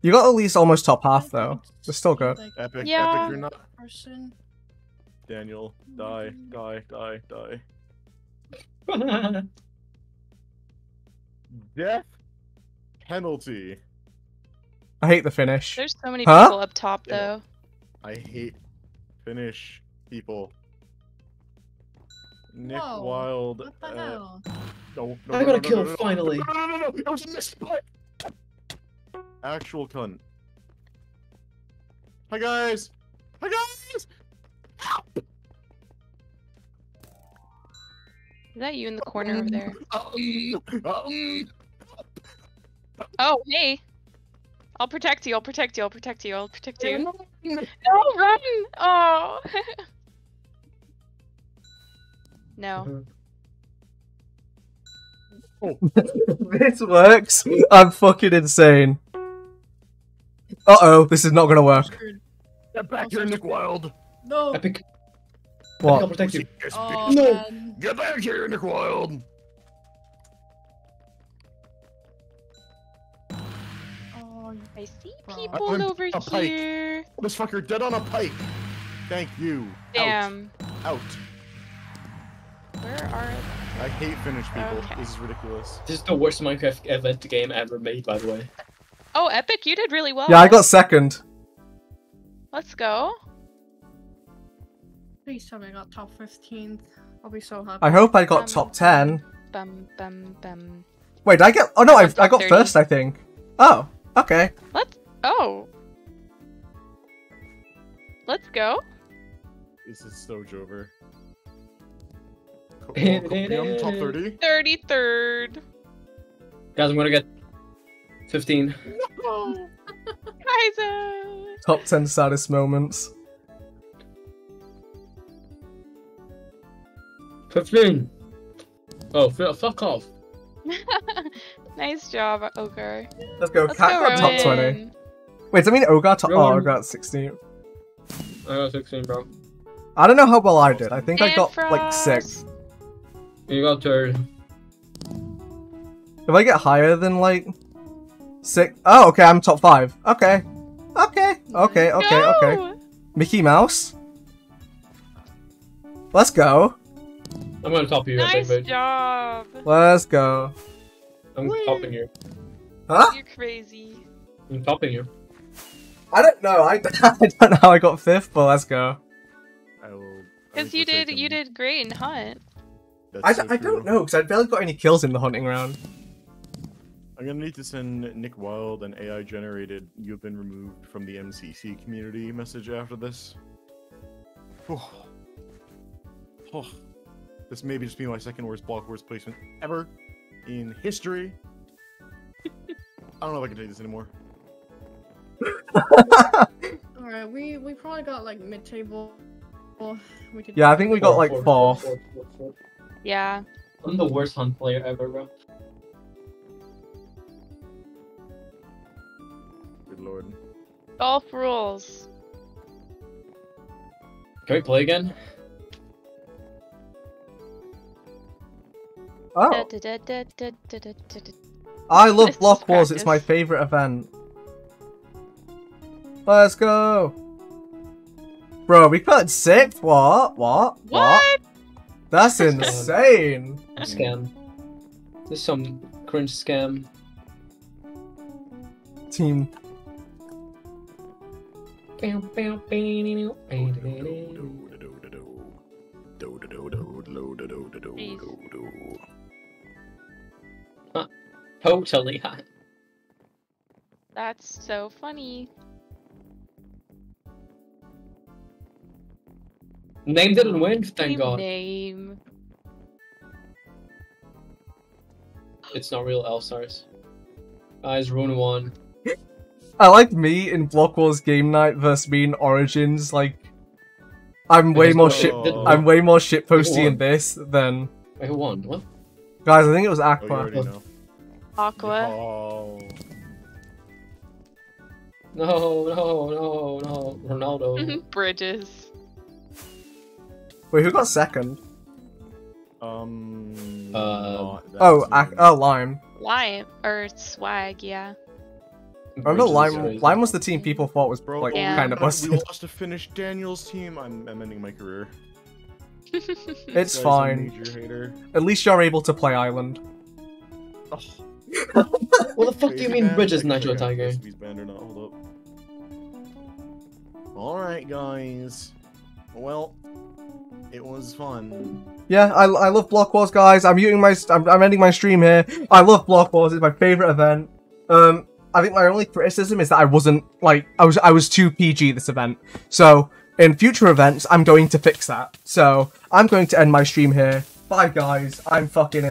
You got at least almost top half though. It's still good. Like, Epic. Yeah. Epic. You're not. person. Daniel, die, die, die, die. Death penalty. I hate the finish. There's so many Huh? people up top Yeah. though. I hate Finnish people. Nick Whoa, Wild. What the uh, hell? No, no, I no, got no, a no, kill, no, no, no, finally. No, no, no, no, it was a missed putt. Actual cunt. Hi guys. Hi guys. Is that you in the corner over there? Oh, hey. I'll protect you. I'll protect you. I'll protect you. I'll protect you. No, run! Oh. no. Uh-huh. Oh. this works. I'm fucking insane. Uh oh, this is not gonna work. Get back here, Nick Wild. No. Epic. I'll What? protect you. Oh. No. man. Get back here, Nick Wild. Oh, I see people I'm over a pike. here. This fucker dead on a pike. Thank you. Damn. Out. Out. Where are I hate Finnish people. Okay. This is ridiculous. This is the worst Minecraft event game ever made, by the way. Oh, Epic, you did really well. Yeah, I got second. Let's go. Please tell me I got top 15th. I'll be so happy. I hope I got Um, top 10. Bum bum bum. Wait, did I get. Oh no, I, got I got 30. first, I think. Oh, okay. Let's. Oh. Let's go. This is so Jover. Co- oh, Copium, top 30? Thirty third. Guys, I'm gonna get 15. Kaiser. Top 10 saddest moments. 15! Oh, fuck off. nice job, Ogre. Let's go. Let's Cat go, got top 20. Wait, does that mean Ogar top. Oh, Ruwan. Ogar got 16. I got 16, bro. I don't know how well I did. I think I And got like 6. You got third. If I get higher than like 6. Oh, okay, I'm top 5. Okay. Okay, okay, okay, okay. Go! Mickey Mouse? Let's go. I'm gonna top you, Nice think, bitch. job. Let's go. I'm Whee! topping you. Huh? You're crazy. I'm topping you. I don't know. I, I don't know how I got 5th, but let's go. I will. Because you did, take you did great in Hunt. That's I, so d- I don't know, because I barely got any kills in the hunting round. I'm gonna need to send Nick Wild an AI generated "You've been removed from the MCC community" message after this. Oh. Oh. This may be just be my second worst Block Wars placement ever in history. I don't know if I can take this anymore. Alright, we, we probably got like mid table. We did yeah, I think we got like Four, 4th. four, four, four, four. Yeah. I'm the worst hunt player ever, bro. Good lord. Golf rules. Can we play again? Oh, I love Block Wars. It's my favorite event. Let's go. Bro, we got sixth? What? What? What? That's insane. Scam. This is some cringe scam. Team. Ah, totally hot. That's so funny. Name didn't win, thank god. Name. It's not real All Stars. Guys, Rune won. I like me in Block Wars game night versus me in Origins. Like, I'm way more no- shit. Oh. I'm way more shit posty in this than Wait, who won? What? guys. I think it was Oh, you Aqua. already know. Aqua. Oh. No, no, no, no. Ronaldo. Bridges. Wait, who got second? Um. Uh, Oh. Ac- oh, Lime. Lime. Or Swag, yeah. Remember Bridges Lime? Lime was the team people thought was Bro, like Yeah. kind of busted. we busted. lost to Finnish Daniel's team. I'm, I'm ending my career. It's This guy's a fine. At least you're able to play Island. Oh, What the fuck do you mean man. Bridges, I Nitro Tiger? he's banned or not. Hold up. Alright, guys. Well, it was fun. Yeah, I, I love Block Wars, guys. I'm muting my. I'm, I'm ending my stream here. I love Block Wars. It's my favorite event. Um, I think my only criticism is that I wasn't like I was. I was too PG this event. So in future events, I'm going to fix that. So I'm going to end my stream here. Bye, guys. I'm fucking.